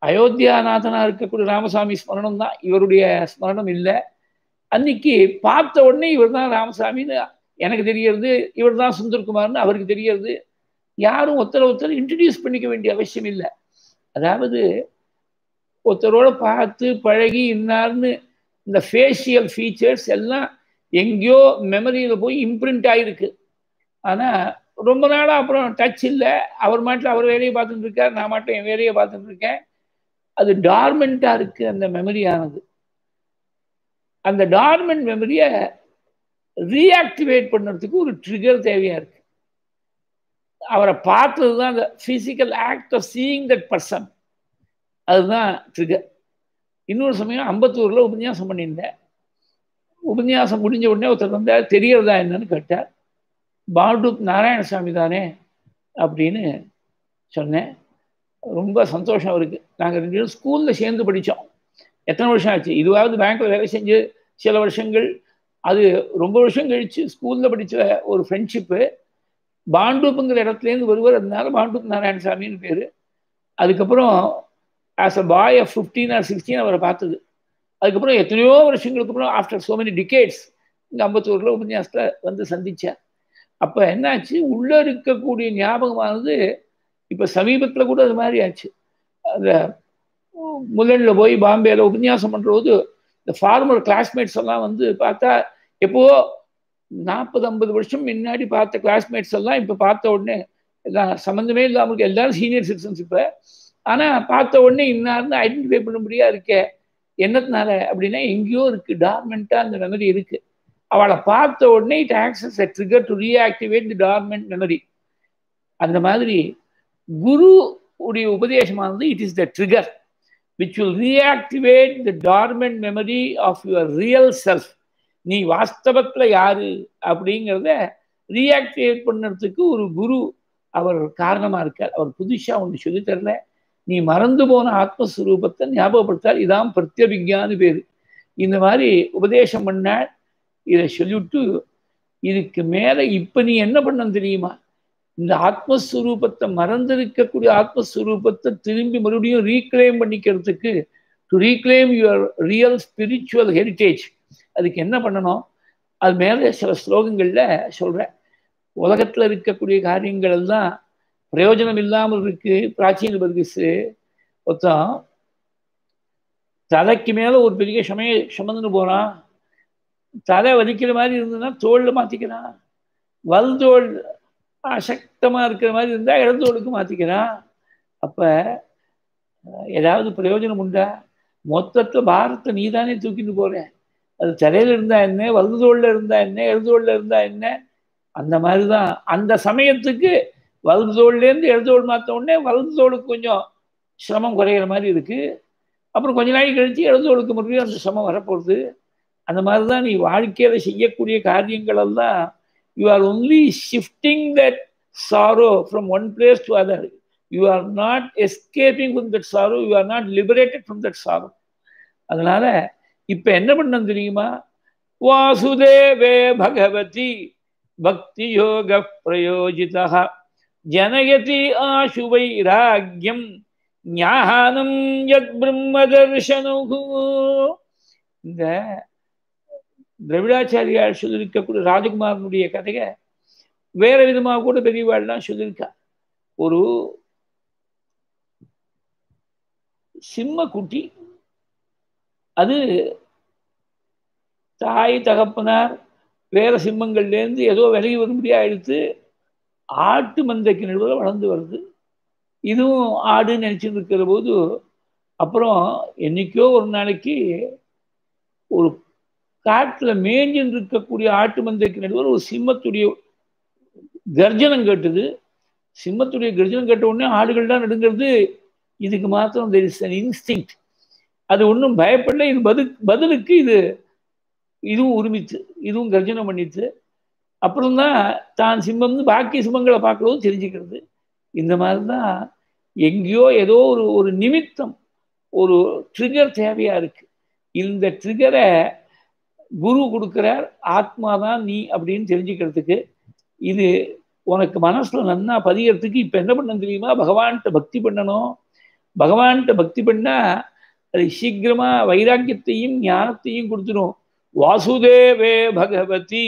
அயோத்தியாநாதனாக இருக்கக்கூடிய ராமசாமி ஸ்மரணம் தான். இவருடைய ஸ்மரணம் இல்லை. அன்னைக்கு பார்த்த உடனே இவர் தான் ராமசாமின்னு எனக்கு தெரியறது இவர் தான் சுந்தர்குமார்னு அவருக்கு தெரியறது. யாரும் ஒருத்தரை ஒருத்தர் இன்ட்ரடியூஸ் பண்ணிக்க வேண்டிய அவசியம் இல்லை. அதாவது ஒருத்தரோட பார்த்து பழகி இன்னார்னு இந்த ஃபேஷியல் ஃபீச்சர்ஸ் எல்லாம் எங்கேயோ மெமரியில் போய் இம்ப்ரிண்ட் ஆகிருக்கு ஆனால் ரொம்ப நாளாக அப்புறம் டச் இல்லை. அவர் மாட்டில் அவர் வேலையை பார்த்துட்டு இருக்கார் நான் மாட்டும் என் வேலையை பார்த்துட்டு இருக்கேன். அது டார்மெண்ட்டாக இருக்குது அந்த மெமரியானது அந்த டார்மெண்ட் மெமரியை ரீஆக்டிவேட் பண்ணுறதுக்கு ஒரு ட்ரிகர் தேவையாக இருக்குது அவரை பார்த்தது தான் அந்த physical act of seeing that person அதுதான் ட்ரிகர் இன்னொரு சமயம் அம்பத்தூரில் உபன்யாசம் பண்ணியிருந்தேன். உபன்யாசம் முடிஞ்ச உடனே ஒருத்தர் வந்தார் தெரியறதா என்னன்னு கேட்டார். பாண்டூப் நாராயணசாமி தானே? அப்படின்னு சொன்னேன். ரொம்ப சந்தோஷம் அவருக்கு. நாங்கள் ரெண்டு பேரும் ஸ்கூலில் சேர்ந்து படித்தோம் எத்தனை வருஷம் ஆச்சு? இதுவாவது பேங்க்கில் வேலை செஞ்சு சில வருஷங்கள் அது ரொம்ப வருஷம் கழித்து ஸ்கூலில் படித்த ஒரு ஃப்ரெண்ட்ஷிப்பு பாண்டூப்புங்கிற இடத்துலேருந்து ஒருவர் அதனால பாண்டூப் நாராயணசாமின்னு பேர். அதுக்கப்புறம் as a boy of fifteen or sixteen அவரை பார்த்தது. அதுக்கப்புறம் எத்தனையோ வருஷங்களுக்கு அப்புறம் ஆஃப்டர் சோ மெனி டிகேட்ஸ் இங்கே ஐம்பத்தூரில் உபன்யாசத்தில் வந்து சந்தித்தேன் அப்போ என்னாச்சு? உள்ளே இருக்கக்கூடிய ஞாபகமானது இப்போ சமீபத்தில் கூட அது மாதிரி ஆச்சு. அந்த முதலில் போய் பாம்பேயில் உபன்யாசம் பண்ணுறபோது இந்த ஃபார்மர் கிளாஸ்மேட்ஸ் எல்லாம் வந்து பார்த்தா எப்போ நாற்பது ஐம்பது வருஷம் முன்னாடி பார்த்த கிளாஸ்மேட்ஸ் எல்லாம் இப்போ பார்த்த உடனே எல்லாம் சம்மந்தமே இல்லாமல் எல்லாரும் சீனியர் சிட்டிசன்ஸ் இப்போ. ஆனால் பார்த்த உடனே இன்னார்னு ஐடென்டிஃபை பண்ண முடியா இருக்கே? என்னத்தினால? அப்படின்னா எங்கேயோ இருக்குது டார்மெண்ட்டாக அந்த மெமரி இருக்குது அவளை பார்த்த உடனே it acts a trigger to reactivate the dormant memory அந்த மாதிரி குரு உடைய உபதேசமானது it is the trigger which will reactivate the dormant memory of your real self நீ வாஸ்தவத்தில் யாரு? அப்படிங்கிறத ரீஆக்டிவேட் பண்ணுறதுக்கு ஒரு குரு அவர் காரணமாக இருக்கார். அவர் புதுசாக ஒன்று சொல்லித்தரல நீ மறந்து போன ஆத்மஸ்வரூபத்தை ஞாபகப்படுத்தால் இதான் பிரத்யபிக்யான்னு பேர். இந்த மாதிரி உபதேசம் பண்ணால் இதை சொல்லிவிட்டு இதுக்கு மேலே இப்போ நீ என்ன பண்ண தெரியுமா? இந்த ஆத்மஸ்வரூபத்தை மறந்திருக்கக்கூடிய ஆத்மஸ்வரூபத்தை திரும்பி மறுபடியும் ரீக்ளைம் பண்ணிக்கிறதுக்கு to reclaim your real spiritual heritage அதுக்கு என்ன பண்ணணும்? அது மேலே சில ஸ்லோகங்களில் சொல்கிறேன் உலகத்தில் இருக்கக்கூடிய காரியங்கள் எல்லாம் பிரயோஜனம் இல்லாமல் இருக்கு பிராச்சீன பர்கிஸு ஒத்தான் தலைக்கு மேலே ஒரு பெரிய சமய சுமந்துன்னு போகிறான் தலை வலிக்கிற மாதிரி இருந்ததுன்னா தோளில் மாற்றிக்கிறான் வல் தோல் அசக்தமாக இருக்கிற மாதிரி இருந்தால் இடத்தோளுக்கு மாற்றிக்கிறான் அப்போ ஏதாவது பிரயோஜனம் உண்டா? மொத்தத்தில் பாரத்தை நீ தானே தூக்கிட்டு போகிறேன் அது தலையில் இருந்தா என்ன வலது தோளில் இருந்தா என்ன இடது தோளில் இருந்தா என்ன? அந்த மாதிரி தான் அந்த சமயத்துக்கு வலது தோல்லேருந்து இடது தோல் மாற்ற உடனே வலது கொஞ்சம் சிரமம் குறையிற மாதிரி இருக்குது அப்புறம் கொஞ்ச நாளைக்கு கழித்து இடது தோளுக்கு மறுபடியும் அந்த சிரமம் வரப்போகுது. அந்த மாதிரி தான் நீ வாழ்க்கையில் செய்யக்கூடிய காரியங்கள் எல்லாம் you are only shifting that sorrow from one place to other you are not escaping from that sorrow you are not liberated from that sorrow அதனால இப்போ என்ன பண்ணணும் தெரியுமா? வாசுதேவே பகவதி பக்தி யோக பிரயோஜிதா ஜனயதி ஆசுவை ராக்யம் ஞானம் யத் பிரம்ம தர்ஷனு இந்த திரவிடாச்சாரியார் சொல்லியிருக்கக்கூடிய ராஜகுமாரனுடைய கதையை வேற விதமாக கூட பெரியவாள்லாம் சொல்லியிருக்கா. ஒரு சிம்ம குட்டி அது தாய் தகப்பனார் வேற சிம்மங்கள்லேருந்து ஏதோ விலகி வரும்படியா எடுத்து ஆட்டு மந்தைக்கு நடுவில் வளர்ந்து வருது. இதுவும் ஆடுன்னு நினச்சிட்டு இருக்கிற போது அப்புறம் என்னைக்கோ ஒரு நாளைக்கு ஒரு காட்டில் மேஞ்சின்னு இருக்கக்கூடிய ஆட்டு மந்தைக்கு நடுவில் ஒரு சிம்மத்துடைய கர்ஜனம் கேட்டுது. சிம்மத்துடைய கர்ஜனம் கேட்ட உடனே ஆடுகள் தான் நடுங்கிறது. இதுக்கு மாத்திரம் தெர் இஸ் அன் இன்ஸ்டிங் அது ஒன்றும் பயப்படல. இது பதில் பதிலுக்கு இது இதுவும் உரிமிச்சு இதுவும் கர்ஜனம் பண்ணிச்சு. அப்புறம்தான் தான் சிம்மம்னு பாக்கி சிம்மங்களை பார்க்கறதும் தெரிஞ்சுக்கிறது. இந்த மாதிரி தான் எங்கேயோ ஏதோ ஒரு ஒரு நிமித்தம் ஒரு ட்ரிகர் தேவையாக இருக்குது இந்த ட்ரிகரை குரு கொடுக்குறார் ஆத்மா தான் நீ அப்படின்னு தெரிஞ்சுக்கிறதுக்கு இது உனக்கு மனசில் நன்னா பதிகிறதுக்கு இப்போ என்ன பண்ண தெரியுமா? பகவான்கிட்ட பக்தி பண்ணணும். பகவான்கிட்ட பக்தி பண்ணால் அது சீக்கிரமாக வைராக்கியத்தையும் ஞானத்தையும் கொடுத்துடும் வாசுதேவே பகவதி.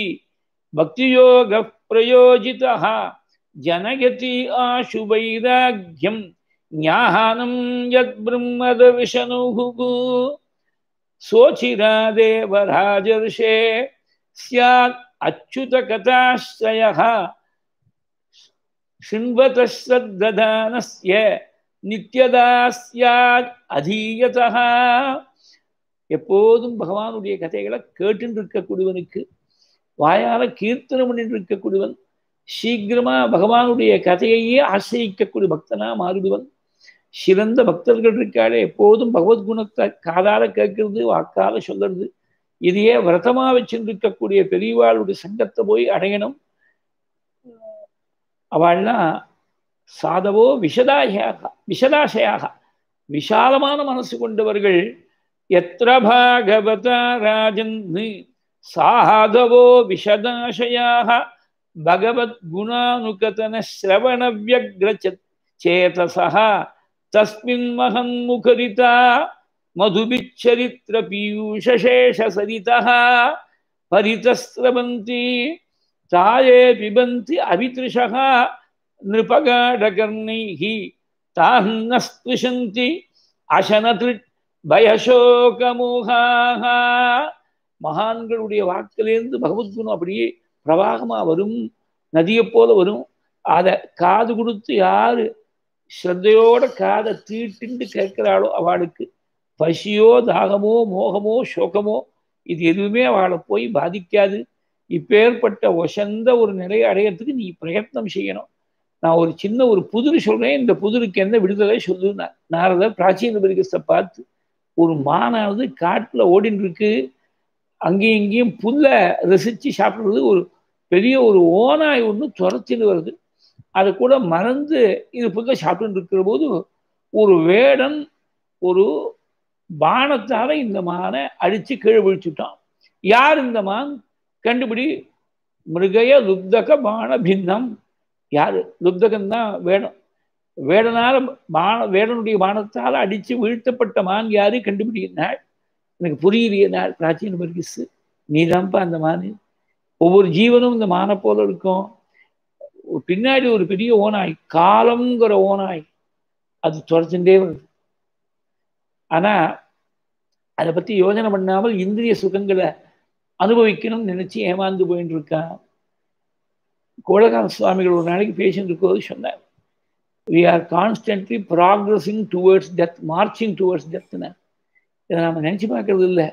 பக்தியோக பிரயோஜிதா ஜனகதி ஆசு வைராக்கியம் ஞானம் யத் பிரம்மத விஷணுகு சோச்சிராதேவராஜர்ஷே ஸ்யாத் அச்சுத கதாஸ்ரயः शृण्वतः श्रद्दधानस्य நித்யதா ஸ்யாத் அதீயதா எப்போதும் பகவானுடைய கதைகளை கேட்டுன்னு இருக்கக்கூடியவனுக்கு வாயால கீர்த்தனம் பண்ணிட்டு இருக்கக்கூடியவன் சீக்கிரமா பகவானுடைய கதையையே ஆசிரியக்கக்கூடிய பக்தனா மாறிடுவன். சிறந்த பக்தர்கள் இருக்காளே எப்போதும் பகவத்குணத்தை காதால கேட்கறது வாக்கால சொல்றது. இதையே விரதமா வச்சுருக்கக்கூடிய பெரியவாளுடைய சங்கத்தை போய் அடையணும். அவள்னா சாதவோ விஷதாயாக விஷதாசையாக விஷாலமான மனசு கொண்டவர்கள் எத்திர பாகவதா ராஜன் साहागवो विशदाशया भगवद्गुणानुकतन श्रवण साधवो विशदाशयाः भगवद्गुणानुकथनश्रवणव्यग्रचेतसः तस्मिन्महन्मुखरिता सरिता परितस्रवन्ति ताये पिबन्ति अवितृषः नृपगाढकर्णैः। ताः न स्पृशन्ति अशनतृ भयशोकमोहाः। மகான்களுடைய வாக்கிலேருந்து பகவத்குணம் அப்படியே பிரவாகமா வரும் நதியை போல வரும். அதை காது கொடுத்து யாரு ஸ்ரத்தையோட காதை தீட்டுண்டு கேட்கிறாளோ அவளுக்கு பசியோ தாகமோ மோகமோ சோகமோ இது எதுவுமே அவளை போய் பாதிக்காது. இப்பேற்பட்ட ஒசந்த ஒரு நிலையை அடையறதுக்கு நீ பிரயத்னம் செய்யணும். நான் ஒரு சின்ன ஒரு புதிர் சொல்கிறேன் இந்த புதிருக்கு என்ன விடுதலை சொல்லுன்னா நாரதர் பிராச்சீன பரிகத்தை பார்த்து ஒரு மானானது காட்டுல ஓடின்னு இருக்கு அங்கேயும் இங்கேயும் புல்ல ரசிச்சு சாப்பிட்றது ஒரு பெரிய ஒரு ஓனாய் ஒன்று துரத்தின்னு வருது. அது கூட மறந்து இது புல்ல சாப்பிட்டு இருக்கிற போது ஒரு வேடன் ஒரு பானத்தால இந்த மானை அடிச்சு கீழே விழிச்சுட்டான். யார் இந்த மான்? கண்டுபிடி. மிருகய லுப்தக பான பின்னம். யாரு? லுப்தகம்தான் வேடம். வேடனால பான வேடனுடைய பானத்தால் அடிச்சு வீழ்த்தப்பட்ட மான் யாரு? கண்டுபிடினாள் எனக்கு புரியலையே நான் பிராச்சீன பரிசு நீ தான்ப்பா அந்த மான். ஒவ்வொரு ஜீவனும் இந்த மானை போல இருக்கும். பின்னாடி ஒரு பெரிய ஓனாய் காலம்ங்கிற ஓனாய் அது துரத்துட்டே வருது. ஆனா அதை பத்தி யோஜனை பண்ணாமல் இந்திரிய சுகங்களை அனுபவிக்கணும்னு நினைச்சு ஏமாந்து போயிட்டு இருக்கான். கோலகால சுவாமிகள் ஒரு நாளைக்கு பேசிட்டு இருக்கோது சொன்னார் we are constantly progressing towards death marching towards டெத்னு இதை நம்ம நினச்சி பார்க்கறது இல்லை.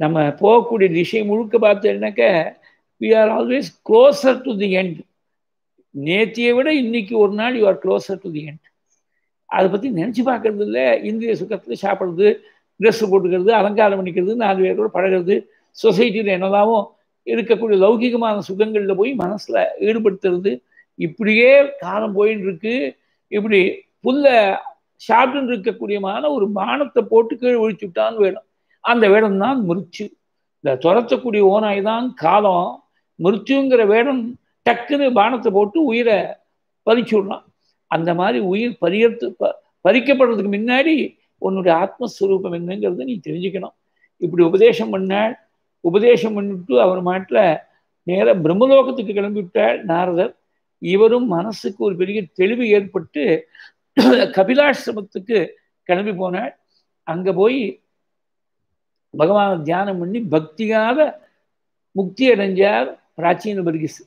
நம்ம போகக்கூடிய திசை முழுக்க பார்த்தோம்னாக்க we are always closer to the end நேத்தியை விட இன்னைக்கு ஒரு நாள் you are closer to the end அதை பற்றி நினச்சி பார்க்கறது இல்லை. இந்திய சுகத்தில் சாப்பிட்றது ட்ரெஸ் போட்டுக்கிறது அலங்காரம் பண்ணிக்கிறது நாலு பேரோட பழகிறது சொசைட்டியில் என்னதாகவும் இருக்கக்கூடிய லௌகிகமான சுகங்களில் போய் மனசில் ஈடுபடுத்துறது இப்படியே காலம் போயின்னு இருக்கு. இப்படி புல்ல சாப்பிட்டு இருக்கக்கூடியமான ஒரு பானத்தை போட்டு கீழே ஒழிச்சு விட்டான்னு வேணும். அந்த வேடம் தான் மிருச்சு. இந்த துரத்தக்கூடிய ஓனாய் தான் காலம் மிருச்சுங்கிற வேடம் டக்குன்னு பானத்தை போட்டு உயிரை பறிச்சு விடலாம். அந்த மாதிரி உயிர் பரியத்து பறிக்கப்படுறதுக்கு முன்னாடி உன்னுடைய ஆத்மஸ்வரூபம் என்னங்கிறத நீ தெரிஞ்சுக்கணும். இப்படி உபதேசம் பண்ணாள் உபதேசம் பண்ணிட்டு அவர் மாட்டில் நேராக பிரம்மலோகத்துக்கு கிளம்பிவிட்டாள் நாரதர். இவரும் மனசுக்கு ஒரு பெரிய தெளிவு ஏற்பட்டு கபிலாசிரமத்துக்கு கிளம்பி போனாள். அங்கே போய் பகவானை தியானம் பண்ணி பக்தியாக முக்தி அடைஞ்சார் பிராச்சீன பர்கிஸ்.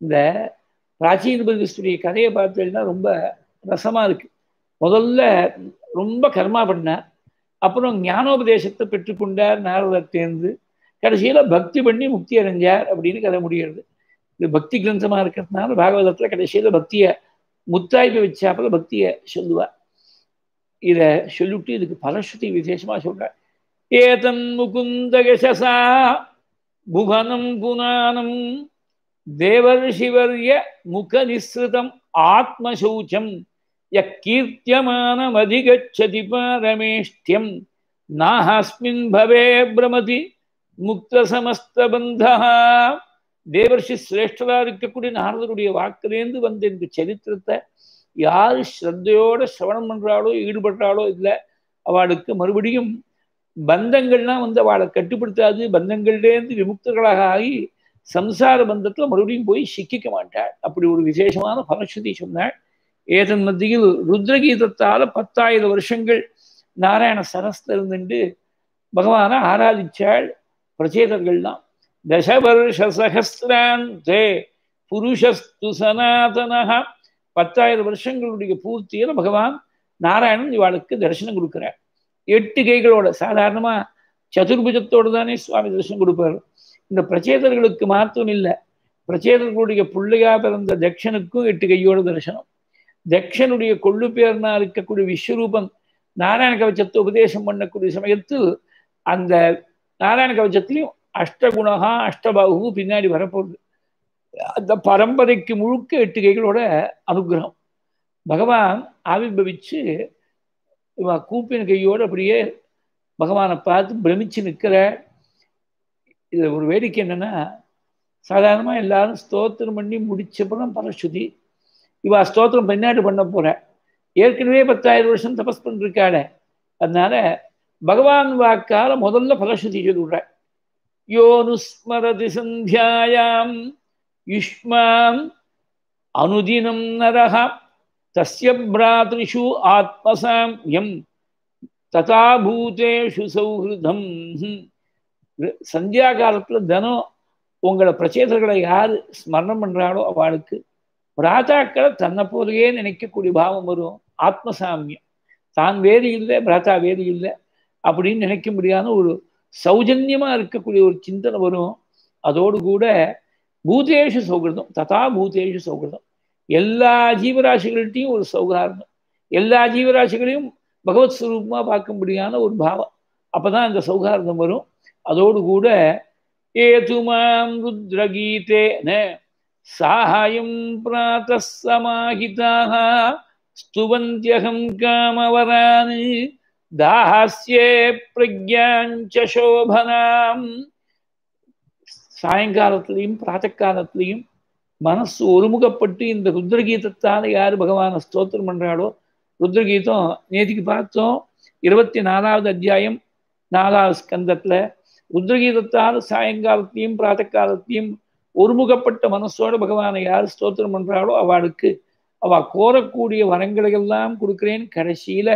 இந்த பிராச்சீன பர்கிஸுடைய கதையை பார்த்தீங்கன்னா ரொம்ப ரசமாக இருக்கு. முதல்ல ரொம்ப கர்மா பண்ணார். அப்புறம் ஞானோபதேசத்தை பெற்றுக்கொண்டார் நாரதத்தேர்ந்து கடைசியில் பக்தி பண்ணி முக்தி அடைஞ்சார் அப்படின்னு கதை முடிகிறது. இது பக்தி கிரந்தமாக இருக்கிறதுனால பாகவதத்தில் கடைசியில் பக்தியை முத்தாய்ப்பு வச்சாப்புல பக்தியை சொல்லுவார் இதை சொல்லிவிட்டு இதுக்கு பலஸ்ருதி விசேஷமாக சொல்றார் ஏதன் முகுந்த யசசா புவனம் புனானம் தேவர்ஷிவர்ய முக நிஸ்ருதம் ஆத்மசௌச்சம் யக்கீர்த்தியமானமதிகச்சதி பாரமேஷ்டியம் நாஹஸ்மின் பவே பிரமதி முக்த சமஸ்தபந்தா தேவர்ஷி சிரேஷ்டராக இருக்கக்கூடிய நாரதருடைய வாக்குலேருந்து வந்த இந்த சரித்திரத்தை யார் ஸ்ரத்தையோட சிரவணம் பண்றாளோ ஈடுபடுறாளோ இல்லை அவளுக்கு மறுபடியும் பந்தங்கள்லாம் வந்து அவளை கட்டுப்படுத்தாது. பந்தங்கள்லேருந்து விமுக்தர்களாக ஆகி சம்சார பந்தத்தில் மறுபடியும் போய் சிக்கிக்க மாட்டாள். அப்படி ஒரு விசேஷமான பரஸ்வதி சொன்னாள். ஏதன் மத்தியில் ருத்ரகீதத்தால பத்தாயிரம் வருஷங்கள் நாராயண சரஸ்ல இருந்துட்டு பகவானை ஆராதிச்சாள் பிரச்சேதர்கள்லாம். தசவர்ஷ புருஷஸ்து சனாதனஹா பத்தாயிரம் வருஷங்களுடைய பூர்த்தியில பகவான் நாராயணன் இவாளுக்கு தரிசனம் கொடுக்குறார். எட்டு கைகளோட சாதாரணமா சதுர்புஜத்தோடு தானே சுவாமி தரிசனம் கொடுப்பார். இந்த பிரச்சேதர்களுக்கு மாத்திரம் இல்லை. பிரச்சேதர்களுடைய பிள்ளையா பிறந்த தக்ஷனுக்கும் எட்டு கையோட தரிசனம். தக்ஷனுடைய கொள்ளு பேர்னா இருக்கக்கூடிய விஸ்வரூபம் நாராயண கவச்சத்தை உபதேசம் பண்ணக்கூடிய சமயத்தில் அந்த நாராயண கவச்சத்திலையும் அஷ்டகுணகா அஷ்டபாகு பின்னாடி வரப்போகுது. அந்த பரம்பரைக்கு முழுக்க எட்டு கைகளோட அனுகிரகம். பகவான் ஆவிர்பவிச்சு இவன் கூப்பின கையோடு அப்படியே பகவானை பார்த்து பிரமிச்சு நிற்கிற இது ஒரு வேடிக்கை என்னன்னா சாதாரணமாக எல்லாரும் ஸ்தோத்திரம் பண்ணி முடிச்சப்பறம் பரஸ்ருதி இவா ஸ்தோத்திரம் பின்னாடி பண்ண போற. ஏற்கனவே பத்தாயிரம் வருஷம் தபஸ் பண்ணிருக்காளே. அதனால பகவான் வாக்கால முதல்ல பலஸ்ருதி சொல்லிவிடுற. யோனுஸ்மரதி சந்தியாயாம் யுஷ்மாம் அனுதினம் நரஹா தஸ்ய பிராத்ரிஷு ஆத்மசாமியம் ததா பூதேஷு சௌஹிருதம் சந்தியா காலத்துல தினம் உங்களை பிரச்சேதர்களை யார் ஸ்மரணம் பண்றாளோ அவளுக்கு பிராத்தாக்களை தன்னை போலயே நினைக்கக்கூடிய பாவம் வரும் ஆத்மசாமியம். தான் வேறு இல்லை பிராத்தா வேறு இல்லை அப்படின்னு நினைக்க முடியாத ஒரு சௌஜன்யமாக இருக்கக்கூடிய ஒரு சிந்தனை வரும். அதோடு கூட பூதேஷு சௌகிருதம். ததா பூதேஷு சௌகிருதம். எல்லா ஜீவராசிகள்கிட்டையும் ஒரு சௌகாரணம் எல்லா ஜீவராசிகளையும் பகவத் ஸ்வரூபமா பார்க்க முடியாத ஒரு பாவம். அப்பதான் அந்த சௌகாரணம் வரும். அதோடு கூட ஏதுமாம் ருத்ரகீதேன சாயம் பிராத்த சமாஹிதாக ஸ்துவந்தியகம் காமவரான் தாஹாஸ்யே பிரஜாஞ்ச சோபனாம். சாயங்காலத்திலையும் பிராத்தகாலத்திலையும் மனசு ஒருமுகப்பட்டு இந்த ருத்ரகீதத்தால் யார் பகவானை ஸ்தோத்திரம் பண்றாளோ ருத்ரகீதம் நேற்றுக்கு பார்த்தோம் இருபத்தி நாலாவது அத்தியாயம் நாலாவது ஸ்கந்தத்துல ருத்ரகீதத்தால் சாயங்காலத்தையும் பிராத்த காலத்தையும் ஒருமுகப்பட்ட மனசோட பகவானை யார் ஸ்தோத்திரம் பண்றாளோ அவளுக்கு அவள் கோரக்கூடிய வரங்களை எல்லாம் கொடுக்குறேன். கடைசியில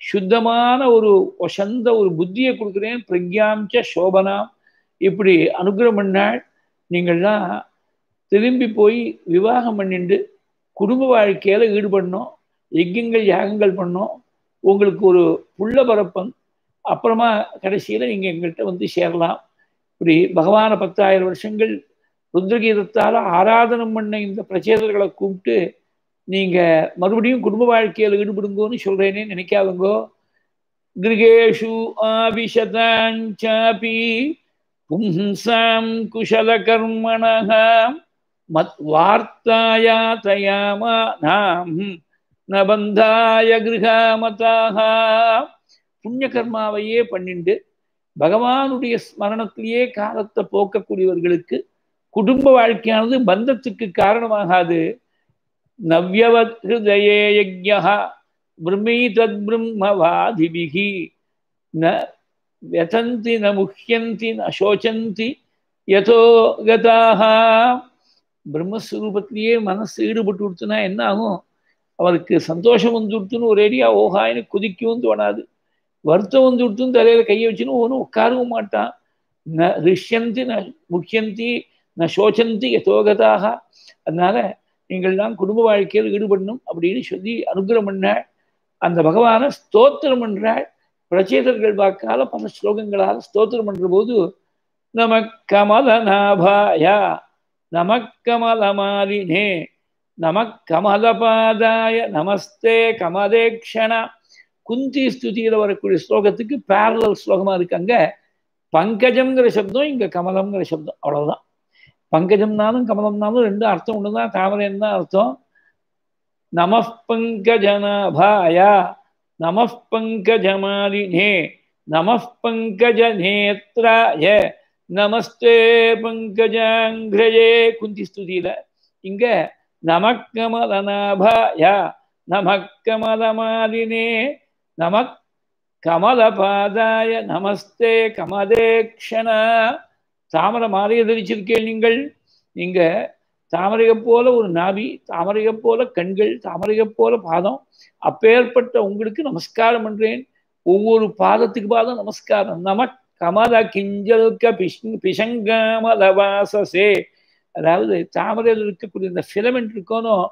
சுத்தமான ஒரு வசந்த ஒரு புத்தியை கொடுக்குறேன். பிரக்யாம்ச்ச சோபனாம் இப்படி அனுகிரகம் பண்ணாள் நீங்கள்லாம் திரும்பி போய் விவாகம் பண்ணிட்டு குடும்ப வாழ்க்கையில ஈடுபடணும். யஜ்யங்கள் யாகங்கள் பண்ணோம் உங்களுக்கு ஒரு புள்ள பரப்பன் அப்புறமா கடைசியில் நீங்கள் எங்கள்கிட்ட வந்து சேரலாம். இப்படி பகவான பத்தாயிரம் வருஷங்கள் ருத்ரகீதத்தால் ஆராதனம் பண்ண இந்த பிரச்சேதர்களை கூப்பிட்டு நீங்கள் மறுபடியும் குடும்ப வாழ்க்கையில் ஈடுபடுங்கோன்னு சொல்கிறேனே நினைக்காதுங்கோ. கிருகேஷு ஆபிஷதாஞ்சாபி பும்சாம் குஷல கர்மணகாம் மத் வார்த்தாயா தயாமா நாம் நபந்தாய கிரகாமதாக புண்ணிய கர்மாவையே பண்ணிண்டு பகவானுடைய ஸ்மரணத்திலேயே காலத்தை போக்கக்கூடியவர்களுக்கு குடும்ப வாழ்க்கையானது பந்தத்துக்கு காரணமாகாது. நவ்யவத் ஹிருதயே யஜ்யா பிரம்மீ தத் பிரம்மவாதிபிகி ந व्यथन्ति न मुह्यन्ति न शोचन्ति யதோ கதாக பிரம்மஸ்வரூபத்திலேயே மனசு ஈடுபட்டு கொடுத்துனா என்ன ஆகும் அவருக்கு சந்தோஷம் வந்து கொடுத்துன்னு ஒரேடியா ஓஹாயின்னு குதிக்கவும் தோணாது வருத்தம் வந்து கொடுத்துன்னு தலையில கையை வச்சுன்னு ஒன்றும் உட்காரவும் மாட்டான் ந ரிஷ்யந்தி ந முக்கியந்தி ந சோச்சந்தி யதோகதாக அதனால நீங்கள்லாம் குடும்ப வாழ்க்கையில் ஈடுபடணும் அப்படின்னு சொல்லி அனுகிரகம் பண்ண அந்த பகவானை ஸ்தோத்திரம் பண்றாள் பிரச்சேதர்கள் வாக்கால பல ஸ்லோகங்களால் ஸ்தோத்திரம் பண்ற போது நம கமலநாபாயா நம கமலமாலினே நம கமலபாதாய நமஸ்தே கமலேக்ஷணா. குந்தி ஸ்துதியில் வரக்கூடிய ஸ்லோகத்துக்கு பேரலல் ஸ்லோகமா இருக்காங்க. பங்கஜம்ங்கிற சப்தம் இங்க கமலம்ங்கிற சப்தம். அவ்வளவுதான். பங்கஜம்னாலும் கமலம்னாலும் ரெண்டு அர்த்தம் ஒண்ணுதான் தாமரைன்னு தான் அர்த்தம்? நம பங்கஜநாபாயா நம பங்கஜமாலினே நம பங்கஜ நேத்ராய நமஸ்தே பங்கஜாங்கிரஜே குந்தி ஸ்துதியில இங்க நமக்கமலநாபாய நமக்கமலமாலினே நமக் கமலபாதாய நமஸ்தே கமலேக்ஷணா தாமரை மாலையை தரிச்சிருக்கேன் நீங்கள். நீங்க தாமரையை போல ஒரு நாவி தாமரையை போல கண்கள் தாமரையை போல பாதம். அப்பேற்பட்ட உங்களுக்கு நமஸ்காரம் பண்றேன். ஒவ்வொரு பாதத்துக்கு பாதம் நமஸ்காரம். நம கமல கிஞ்சல்க பிஷங்கமலவாசசே. அதாவது தாமரையில் இருக்கக்கூடிய இந்த ஃபிலமெண்ட் இருக்கணும்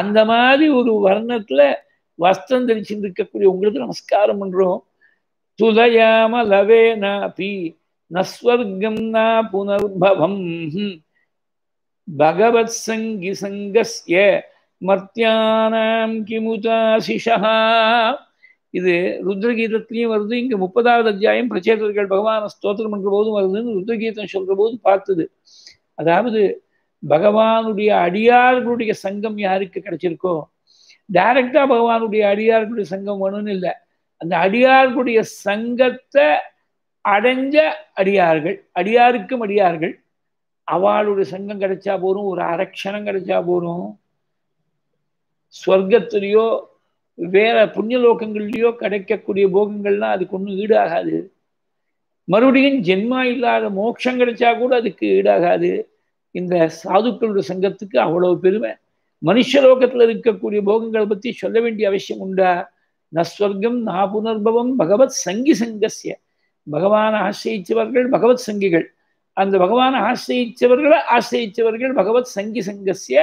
அந்த மாதிரி ஒரு வர்ணத்துல வஸ்திரம் தரிச்சுட்டு இருக்கக்கூடிய உங்களுக்கு நமஸ்காரம் பண்றோம். துலயாம லவே நஸ்வர்க்கம் நா புனர்பவம் பகவத் சங்கி சங்கஸ்ய மர்த்தியானாம் கிமுதாசிஷா இது ருத்ரகீதத்திலையும் வருது இங்க முப்பதாவது அத்தியாயம் பிரச்சேதர்கள் பகவான ஸ்தோத்திரம் பண்ற போதும் வருதுன்னு ருத்ரகீதம் சொல்ற போது பார்த்தது. அதாவது பகவானுடைய அடியார்களுடைய சங்கம் யாருக்கு கிடைச்சிருக்கோ? டைரக்டா பகவானுடைய அடியார்களுடைய சங்கம் வேணும்னு இல்லை. அந்த அடியார்களுடைய சங்கத்தை அடைஞ்ச அடியார்கள் அடியாருக்கும் அடியார்கள். அவளுடைய சங்கம் கிடைச்சா போரும் ஒரு அரட்சணம் கிடைச்சா போரும் ஸ்வர்க்கத்திலேயோ வேற புண்ணியலோகங்கள்லயோ கிடைக்கக்கூடிய போகங்கள்லாம் அதுக்கு ஒன்றும் ஈடாகாது. மறுபடியும் ஜென்மா இல்லாத மோட்சம் கிடைச்சா கூட அதுக்கு ஈடாகாது. இந்த சாதுக்களுடைய சங்கத்துக்கு அவ்வளவு பெருமை. மனுஷலோகத்தில் இருக்கக்கூடிய போகங்களை பற்றி சொல்ல வேண்டிய அவசியம் உண்டா? நஸ்வர்க்கம் நா புனர்பவம் பகவத் சங்கி சங்கசிய பகவான் ஆசிரியிச்சவர்கள் பகவத் சங்கிகள். அந்த பகவானை ஆசிரியிச்சவர்களை ஆசிரியிச்சவர்கள் பகவத் சங்கி சங்கசிய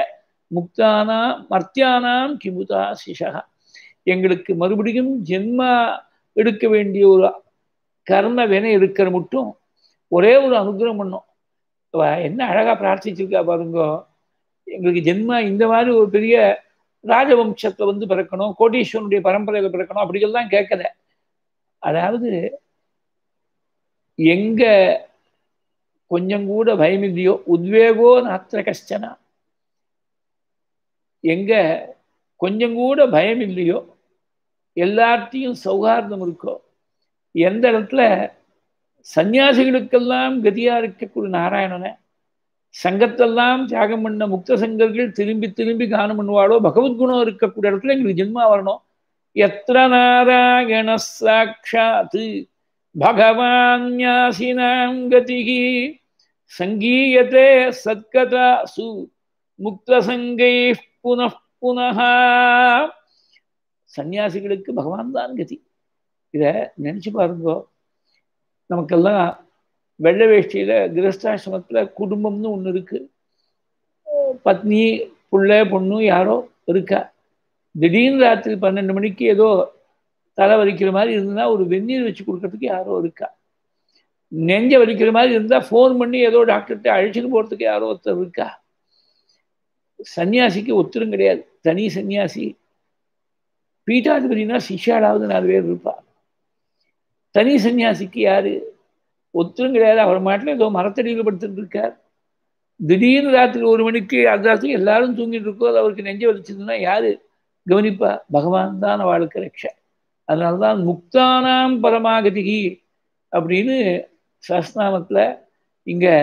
முக்தானா மர்த்தியானாம் கிமுதா சிஷா எங்களுக்கு மறுபடியும் ஜென்மா எடுக்க வேண்டிய ஒரு கர்ம வினை இருக்கிற மட்டும் ஒரே ஒரு அனுகிரகம் பண்ணும். என்ன அழகா பிரார்த்திச்சிருக்கா பாருங்க. எங்களுக்கு ஜென்மா இந்த மாதிரி ஒரு பெரிய ராஜவம்சத்தை வந்து பிறக்கணும் கோட்டீஸ்வரனுடைய பரம்பரையில் பிறக்கணும் அப்படிங்கெல்லாம் கேட்கல. அதாவது எங்க கொஞ்சம் கூட பயம் இல்லையோ உத்வேகோ நாத்திர கஷ்டனா? எங்க கொஞ்சம் கூட பயம் இல்லையோ எல்லாத்தையும் சௌகார்தம் இருக்கோ? எந்த இடத்துல சன்னியாசிகளுக்கெல்லாம் கதியா இருக்கக்கூடிய நாராயணனை சங்கத்தெல்லாம் தியாகம் பண்ண முக்த சங்கர்கள் திரும்பி திரும்பி கானம் பண்ணுவாளோ பகவத்குணம் இருக்கக்கூடிய இடத்துல எங்களுக்கு ஜென்மா வரணும். எத்தனை நாராயண சாட்சாத்து பகவான்யாசினாம் கதிகி சங்கீயத்தே சத்கதாசு முக்தசங்கை புன புனகா சன்னியாசிகளுக்கு பகவான் தான் கதி இதை நினச்சி பாருங்கோ. நமக்கெல்லாம் வெள்ளை வேஷ்டியில் கிரஸ்தாசிரமத்துல குடும்பம்னு ஒன்று இருக்கு. பத்னி புள்ள பொண்ணு யாரோ இருக்கா. திடீர்னு ராத்திரி பன்னெண்டு மணிக்கு ஏதோ தலை வலிக்கிற மாதிரி இருந்ததுன்னா ஒரு வெந்நீர் வச்சு கொடுக்கறதுக்கு யாரோ இருக்கா? நெஞ்ச வலிக்கிற மாதிரி இருந்தால் ஃபோன் பண்ணி ஏதோ டாக்டர்கிட்ட அழைச்சிட்டு போகிறதுக்கு யாரோ ஒருத்தர் இருக்கா? சன்னியாசிக்கு ஒத்தரும் கிடையாது. தனி சன்னியாசி. பீட்டாதிபதினா சிஷ்யாலாவது நாலு பேர் இருப்பா. தனி சன்னியாசிக்கு யாரு? ஒத்தரும் கிடையாது. அவர் மாட்டில் ஏதோ மரத்தடியில் படுத்துட்டு இருக்கார். திடீர்னு ராத்திரி ஒரு மணிக்கு அந்த ராத்திரி எல்லாரும் தூங்கிட்டு இருக்கோ அது அவருக்கு நெஞ்ச வலிச்சதுன்னா யாரு? கவனிப்பா பகவான் தான் அவளுக்கு ரக்ஷா. அதனால்தான் முக்தானாம் பரமாகதிகி அப்படின்னு சஸ்நாமத்தில் இங்கே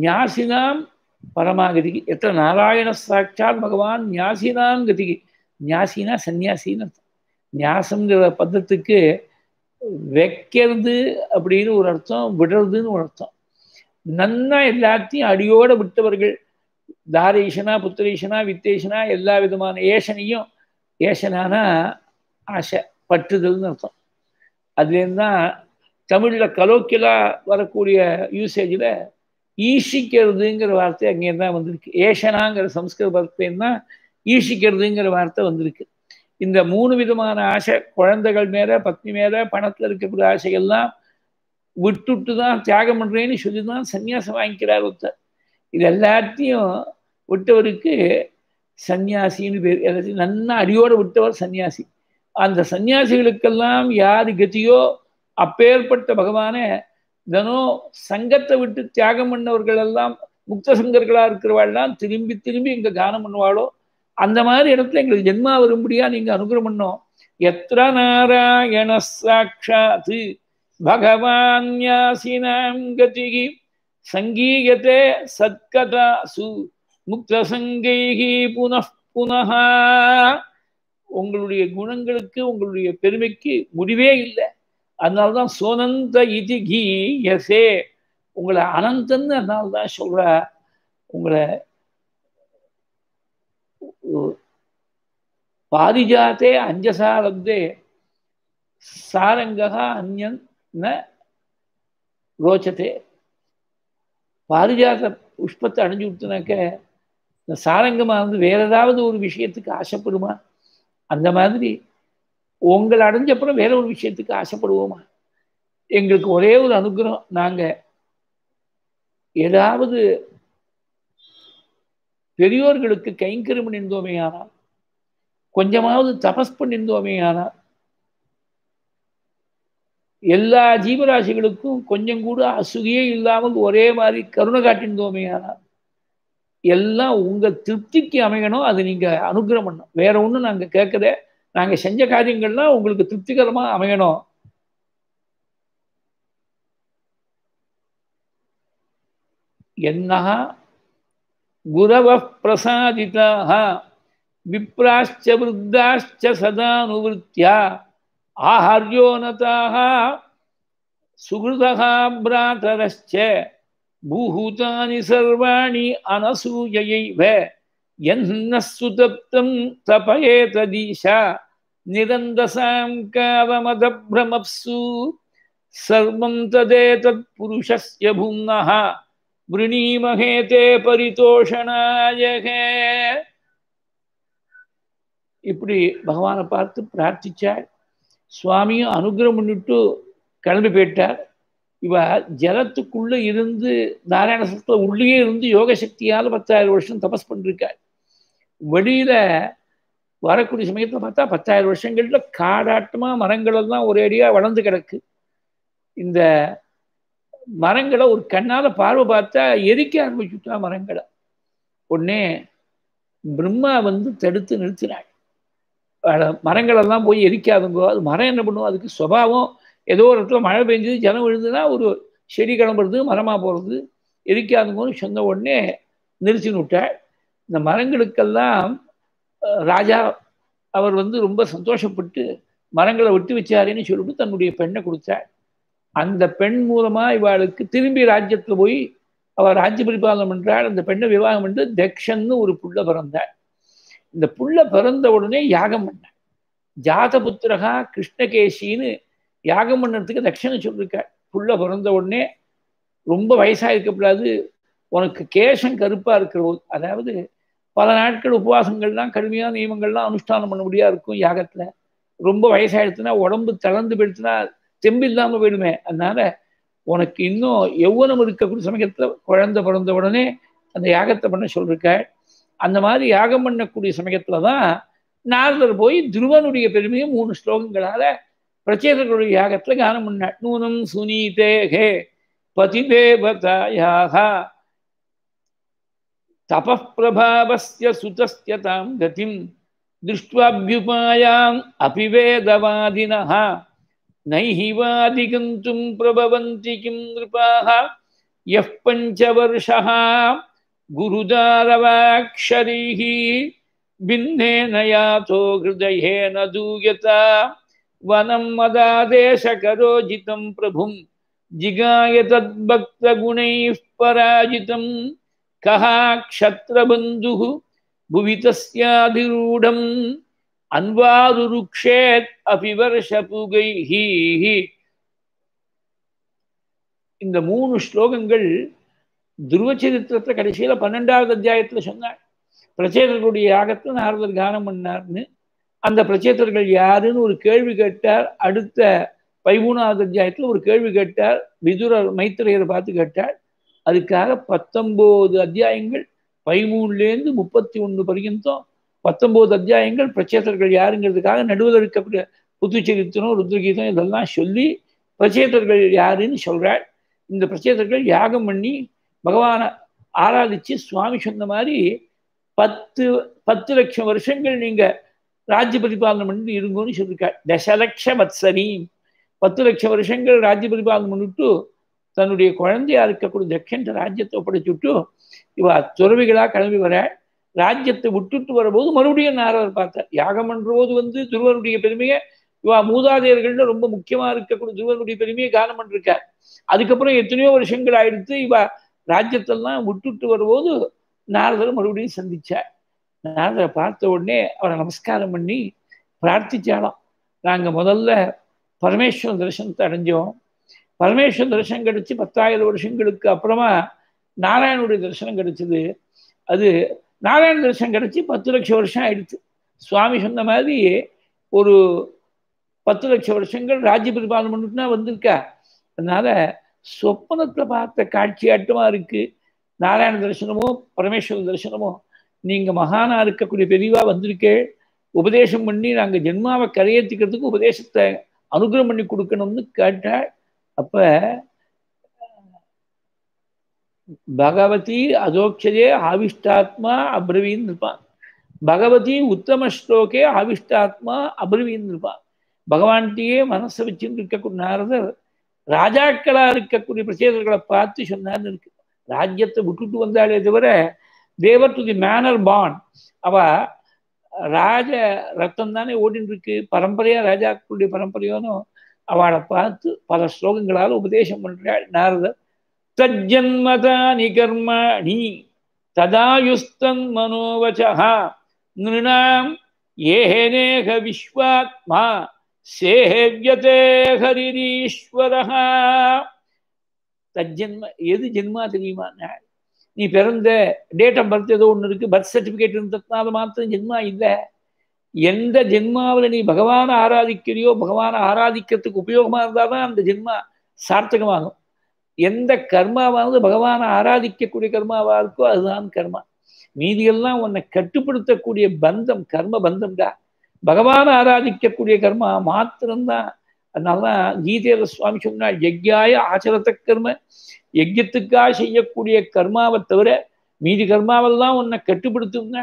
ஞாசினாம் பரமாகதிக்கு எத்தனை நாராயண சாட்சாத் பகவான் ஞாசினாம் கதிக்கு ஞாசினா சன்னியாசின்னு அர்த்தம். ஞாசங்கிற பதத்துக்கு வைக்கிறது அப்படின்னு ஒரு அர்த்தம் விடுறதுன்னு ஒரு அர்த்தம். நன்னா எல்லாத்தையும் அடியோட விட்டவர்கள் தாரேஷனா புத்திரேஷனா வித்தேஷனா எல்லா விதமான ஏஷனையும் ஏஷனானா ஆசை பற்றுதல்னு அர்த்தம். அதுலேருந்து தான் தமிழில் கலோக்கியலா வரக்கூடிய யூசேஜில் ஈஷிக்கிறதுங்கிற வார்த்தை அங்கே தான் வந்திருக்கு. ஏஷனாங்கிற சம்ஸ்கிருத வார்த்தைன்னா ஈஷிக்கிறதுங்கிற வார்த்தை வந்திருக்கு. இந்த மூணு விதமான ஆசை குழந்தைகள் மேல பத்னி மேல பணத்தில் இருக்கக்கூடிய ஆசைகள்லாம் விட்டுட்டு தான் தியாகம் பண்றேன்னு சொல்லி தான் சன்னியாசம் வாங்கிக்கிறார் ஒருத்தர். இது எல்லாத்தையும் விட்டவருக்கு சன்னியாசின்னு பேர். எல்லாத்தையும் நன்னா அடியோடு விட்டவர் சன்னியாசி அந்த சன்னியாசிகளுக்கெல்லாம் யாரு கதியோ அப்பேற்பட்ட பகவானே தினம் சங்கத்தை விட்டு தியாகம் பண்ணவர்கள் எல்லாம் முக்த சங்கர்களா இருக்கிறவாள்லாம் திரும்பி திரும்பி இங்க கானம் பண்ணுவாளோ? அந்த மாதிரி இடத்துல எங்களுக்கு ஜென்மா வரும்படியா நீங்க அனுகிரம் பண்ணோம் எத்திர நாராயண சாட்சாத்து பகவான் யாசினாம் கதிகி சங்கீயத்தே சத்கதாசு முக்த சங்கைகி புனః புனः உங்களுடைய குணங்களுக்கு உங்களுடைய பெருமைக்கு முடிவே இல்லை. அதனால்தான் சோனந்த இதி கீயசே உங்களை அனந்தன்னு அதனால தான் சொல்றா. உங்களை பாரிஜாத்தே அஞ்சசா லப்தே சாரங்கா அந்யன் ந ரோச்சதே பாரிஜாத புஷ்பத்தை அணிஞ்சு விட்டுனாக்க இந்த வந்து வேற ஏதாவது ஒரு விஷயத்துக்கு ஆசைப்படுமா? அந்த மாதிரி உங்களை அடைஞ்சப்புறம் வேற ஒரு விஷயத்துக்கு ஆசைப்படுவோமா? எங்களுக்கு ஒரே ஒரு அனுகிரகம். நாங்க ஏதாவது பெரியோர்களுக்கு கைங்கரியம் பண்ணியிருந்தோமே ஆனால் கொஞ்சமாவது தபஸ் பண்ணியிருந்தோமே ஆனால் எல்லா ஜீவராசிகளுக்கும் கொஞ்சம் கூட அசுகியே இல்லாமல் ஒரே மாதிரி கருணை காட்டியிருந்தோமே ஆனால் எல்லாம் உங்க திருப்திக்கு அமையணும். அது நீங்க அனுகிரகம் பண்ணணும். வேற ஒன்றும் நாங்க கேட்குற நாங்க செஞ்ச காரியங்கள்லாம் உங்களுக்கு திருப்திகரமா அமையணும். என்ன குரவ பிரசாதிதாக விப்ராச்ச விருத்தாச்ச சதானுவத்தியா? ஆஹாரியோனதாக சுகிருதா பிராதரச்ச பூஹூதானி சர்வாணி அனசூயைவ என்ன சுதப்தம் தபயேததீஷா நிரந்தசாம் காவமத பிரமப்சு சர்வம் ததேதத் புருஷஸ்ய பும்னः விரணீமஹே தே பரிதோஷணாயகே இப்படி பகவானை பார்த்து பிரார்த்திச்சாள் சுவாமியும் அனுகிரகம் பண்ணிட்டு கிளம்பி போயிட்டார். இவ ஜலத்துக்குள்ள இருந்து நாராயண சத்துல உள்ளே இருந்து யோக சக்தியால் பத்தாயிரம் வருஷம் தபஸ் பண்ணிருக்காள் வெளியில வரக்கூடிய சமயத்தில் பார்த்தா பத்தாயிரம் வருஷங்கள்ல காடாட்டமா மரங்கள் எல்லாம் ஒரேடியா வளர்ந்து கிடக்கு. இந்த மரங்களை ஒரு கண்ணால பார்வை பார்த்தா எரிக்க ஆரம்பிச்சுட்டா மரங்களை. உடனே பிரம்மா வந்து தடுத்து நிறுத்தினாள் மரங்களெல்லாம் போய் எரிக்காதுங்கோ அது மரம் என்ன பண்ணுவோம் அதுக்கு சுபாவம் ஏதோ ஒரு இடத்துல மழை பெஞ்சது ஜனம் விழுந்துன்னா ஒரு செடி கிளம்புறது மரமாக போகிறது எரிக்காதுங்கன்னு சொன்ன உடனே நிறுத்தின்னு விட்டாள் இந்த மரங்களுக்கெல்லாம் ராஜா அவர் வந்து ரொம்ப சந்தோஷப்பட்டு மரங்களை விட்டு வச்சாருன்னு சொல்லிட்டு தன்னுடைய பெண்ணை கொடுத்தாள் அந்த பெண் மூலமாக இவாளுக்கு திரும்பி ராஜ்யத்தில் போய் அவள் ராஜ்ய பரிபாலனம் என்றால் அந்த பெண்ணை விவாகம் என்று தக்ஷன்னு ஒரு புள்ள பிறந்தாள் இந்த புள்ள பிறந்த உடனே யாகம் பண்ண ஜாத புத்திரகா கிருஷ்ணகேசின்னு யாகம் பண்ணுறதுக்கு தட்சிணை சொல்லியிருக்காள் புள்ள பிறந்த உடனே ரொம்ப வயசாக இருக்கக்கூடாது உனக்கு கேசம் கருப்பாக இருக்கிற போது அதாவது பல நாட்கள் உபவாசங்கள்லாம் கடுமையான நியமங்கள்லாம் அனுஷ்டானம் பண்ண முடியா இருக்கும் யாகத்தில். ரொம்ப வயசாயிடுச்சுன்னா உடம்பு தளர்ந்து போயிடுச்சுன்னா தெம்பு இல்லாமல் போயிடுமே. அதனால உனக்கு இன்னும் எவ்வளவு இருக்கக்கூடிய சமயத்தில் குழந்தை பிறந்த உடனே அந்த யாகத்தை பண்ண சொல்லிருக்க. அந்த மாதிரி யாகம் பண்ணக்கூடிய சமயத்தில் தான் நாரதர் போய் துருவனுடைய பெருமையை மூணு ஸ்லோகங்களால் प्रचेतकुडिः गत्लगानमुन्नट् नूनं सुनीते, हे पतिदेवतायाः तप प्रभाव से गतिं गति अपि वेदवादिनः नैहिवादिगन्तुं प्रभवन्ति किं नृपाः? गुरुदारवाक्षर भिन्न गुरुदारवाक्षरीः तो हृदय हृदयेन दूयता। वनं मदादेशकरोजितं प्रभुं जिगाय तद्भक्तगुणैः पराजितं कः क्षत्रबन्धुः भुवि तस्याधिरूढम् अन्वारुरुक्षेत् अपि वर्षपुगैः இந்த மூணு ஸ்லோகங்கள் துருவ சரித்திரத்துல கடைசியில பன்னெண்டாவது அத்தியாயத்துல சொன்னாள் பிரச்சேதர்களுடைய யாகத்துல நாரதர் கானம் பண்ணார்னு அந்த பிரச்சேதர்கள் யாருன்னு ஒரு கேள்வி கேட்டார். அடுத்த பதிமூணாவது அத்தியாயத்தில் ஒரு கேள்வி கேட்டார். விதுரர் மைத்திரையரை பார்த்து கேட்டார். அதுக்காக பத்தொம்போது அத்தியாயங்கள் பதிமூணுலேருந்து முப்பத்தி ஒன்று பர்யந்தம் பத்தொம்போது அத்தியாயங்கள் பிரச்சேதர்கள் யாருங்கிறதுக்காக நடுவில் புத்துச்சரித்தனம் புதுச்சரித்திரம் ருத்ரகீதம் இதெல்லாம் சொல்லி பிரச்சேதர்கள் யாருன்னு சொல்கிறாள் இந்த பிரச்சேதர்கள் யாகம் பண்ணி பகவானை ஆராதிச்சு சுவாமி சொன்ன மாதிரி பத்து பத்து லட்சம் வருஷங்கள் நீங்கள் ராஜ்ய பரிபாலனம் பண்ணி இருங்கன்னு சொல்லியிருக்காள் தசலட்ச வத்சரி பத்து லட்சம் வருஷங்கள் ராஜ்ய பரிபாலனம் பண்ணிட்டு தன்னுடைய குழந்தையா இருக்கக்கூடிய தக்ஷன் ராஜ்யத்தை ஒப்படைச்சுட்டு இவ துறவிகளா கிளம்பி வர ராஜ்யத்தை விட்டுட்டு வரும்போது மறுபடியும் நாரதர் பார்த்தார். யாகம் பண்றபோது வந்து துருவனுடைய பெருமையை இவா மூதாதையர்கள்ல ரொம்ப முக்கியமா இருக்கக்கூடிய துருவனுடைய பெருமையை கானம் பண்ணிருக்கார். அதுக்கப்புறம் எத்தனையோ வருஷங்கள் ஆயிடுத்து இவ ராஜ்யத்தெல்லாம் விட்டுட்டு வரும்போது நாரதர் மறுபடியும் சந்திச்சார். நாரதரை பார்த்த உடனே அவரை நமஸ்காரம் பண்ணி பிரார்த்திச்சாலாம் நாங்க முதல்ல பரமேஸ்வரன் தரிசனத்தை அடைஞ்சோம். பரமேஸ்வரன் தரிசனம் கிடைச்சி பத்தாயிரம் வருஷங்களுக்கு அப்புறமா நாராயணனுடைய தரிசனம் கிடைச்சது. அது நாராயண தரிசனம் கிடைச்சி பத்து லட்சம் வருஷம் ஆயிடுச்சு. சுவாமி சொன்ன மாதிரி ஒரு பத்து லட்சம் வருஷங்கள் ராஜ்ய பரிபாலனம் பண்ணிட்டுனா வந்திருக்கா. அதனால சொப்பனத்தில் பார்த்த காட்சியாட்டமா இருக்கு. நாராயண தரிசனமோ பரமேஸ்வரன் தரிசனமோ நீங்க மகானா இருக்கக்கூடிய பெரியவா வந்திருக்கே உபதேசம் பண்ணி நாங்க ஜென்மாவை கரையேற்றிக்கிறதுக்கு உபதேசத்தை அனுகிரகம் பண்ணி கொடுக்கணும்னு கேட்டாள் அப்ப பகவதி அதோக்ஷதே ஆவிஷ்டாத்மா அப்ரவீன் இருப்பான். பகவதி உத்தம ஸ்லோகே ஆவிஷ்டாத்மா அப்ரவீன் இருப்பான். பகவான்கிட்டயே மனசை வச்சுட்டு இருக்கக்கூடிய நாரதர் ராஜாக்களா இருக்கக்கூடிய பிரச்சேதர்களை பார்த்து சொன்னார்னு இருக்கு. ராஜ்யத்தை விட்டுட்டு வந்தாலே தவிர தேவர் டு தி மேனர் பான் அவ ராஜ ரத்தம் தானே ஓடின்னு இருக்கு பரம்பரையா ராஜாக்களுடைய பரம்பரையோனும் அவளை பார்த்து பல ஸ்லோகங்களால் உபதேசம் பண்றாள் நாரதர். தஜ்ஜன்மதானி கர்மாணி ததாயுஸ்தன் மனோவச்சா நிருணாம் ஏனேக விஸ்வாத்மா சேவியதே ஹரிரீஸ்வரஹா. தஜ்ஜன்ம எது ஜென்மா தெரியுமா? நாள் நீ பிறந்த டேட் ஆஃப் பர்த் ஏதோ ஒன்று இருக்கு பர்த் சர்டிஃபிகேட் இருந்ததுனால மாத்திரம் ஜென்மா இல்லை. எந்த ஜென்மாவில் நீ பகவானை ஆராதிக்கிறியோ பகவானை ஆராதிக்கிறதுக்கு உபயோகமா இருந்தால் தான் அந்த ஜென்மா சார்த்தகமாகும். எந்த கர்மாவானது பகவானை ஆராதிக்கக்கூடிய கர்மாவாக இருக்கோ அதுதான் கர்மா. மீதியெல்லாம் உன்னை கட்டுப்படுத்தக்கூடிய பந்தம் கர்ம பந்தம்டா. பகவானை ஆராதிக்கக்கூடிய கர்மா மாத்திரம்தான். அதனாலதான் கீதையில சுவாமி சொன்னால் யஜ்யாய ஆச்சரத்த கர்ம யஜ்யத்துக்காக செய்யக்கூடிய கர்மாவை தவிர மீதி கர்மாவெல்லாம் உன்னை கட்டுப்படுத்தும்னா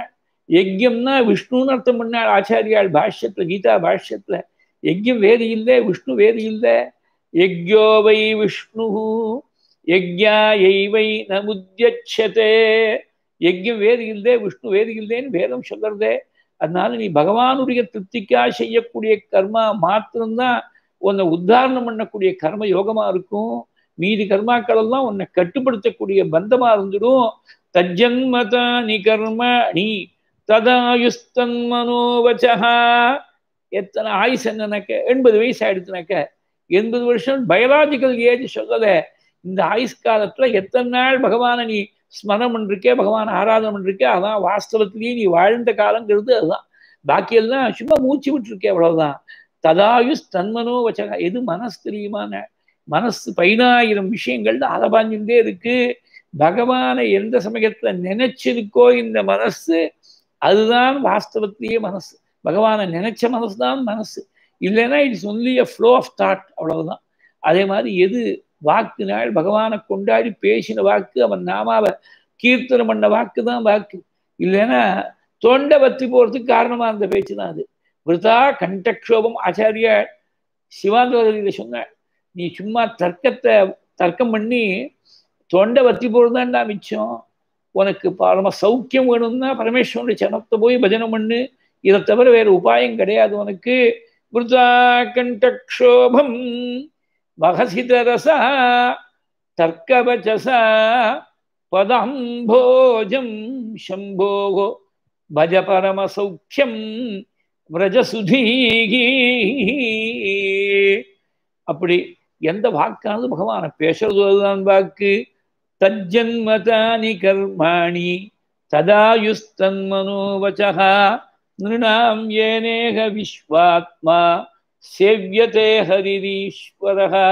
யஜ்யம்னா விஷ்ணுன்னு அர்த்தம் பண்ணாள் ஆச்சாரியாள் பாஷ்யத்துல கீதா பாஷ்யத்துல. யஜ்யம் வேறு இல்லை விஷ்ணு வேறு இல்லை. யஜ்யோ வை விஷ்ணு யஜ்யாயை வை நமுத்தியச்சதே யஜ்யம் வேறு இல்லை விஷ்ணு வேறு இல்லைன்னு வேதம் சொல்கிறதே அதனால நீ பகவானுடைய திருப்திக்காக செய்யக்கூடிய கர்மா மாத்திரம்தான் உன்னை உத்தாரணம் பண்ணக்கூடிய கர்ம யோகமா இருக்கும். மீதி கர்மாக்கள் எல்லாம் உன்னை கட்டுப்படுத்தக்கூடிய பந்தமா இருந்துடும். தஜ்ஜன்மதா நீ கர்ம நீ ததாயுஸ்தன் மனோவச்சா எத்தனை ஆயுஸ் என்னன்னாக்க? எண்பது வயசு ஆயிடுச்சுனாக்க. எண்பது வருஷம் பயாலாஜிக்கல் ஏஜ் சொல்லல. இந்த ஆயுஷ் காலத்துல எத்தனை நாள் பகவானை நீ ஸ்மரணம் பண்ணிருக்கே பகவான் ஆராதனை பண்ணிருக்கே அதான் வாஸ்தவத்திலேயே நீ வாழ்ந்த காலங்கிறது அதுதான். பாக்கியெல்லாம் சும்மா மூச்சு விட்டுருக்கே அவ்வளவுதான். ததாயுஸ் தன்மனோ வச்சகா எது மனசு தெரியுமான மனசு பதினாயிரம் விஷயங்கள் அலபாஞ்சுட்டே இருக்கு. பகவானை எந்த சமயத்துல நினைச்சிருக்கோ இந்த மனசு அதுதான் வாஸ்தவத்திலேயே மனசு. பகவானை நினைச்ச மனசு தான் மனசு. இல்லைன்னா it's only a flow of thought அவ்வளவுதான். அதே மாதிரி எது வாக்கு நாள் பகவானை கொண்டாடி பேசின வாக்கு அவன் நாமாவை கீர்த்தனம் பண்ண வாக்கு தான் வாக்கு. இல்லைன்னா தொண்டை வத்தி போறதுக்கு காரணமா இருந்த பேச்சு தான் அது. விருதா கண்டக்ஷோபம் ஆச்சாரிய சிவாந்தோதரியில சொன்னாள் நீ சும்மா தர்க்கத்தை தர்க்கம் பண்ணி தொண்டை வத்தி போடுதான்டா மிச்சம். உனக்கு பரம சௌக்கியம் வேணும்னா பரமேஸ்வரனுடைய சனத்தை போய் பஜனை பண்ணு. இதை தவிர வேறு உபாயம் கிடையாது உனக்கு. விருதா கண்டக்ஷோபம் வகசிதரசா தர்க்கவச்சசா பதம்போஜம் சம்போகோ பஜ பரம சௌக்கியம் விரஜசுதீகி. அப்படி எந்த வாக்கானது பகவானை பேசுறது அதுதான் வாக்கு. தஜ்ஜன்மதானி கர்மாணி ததாயுஸ்தன் மனோவச்சா நிருணாம் ஏனேக விஸ்வாத்மா சேவியதே ஹரிரீஸ்வரகா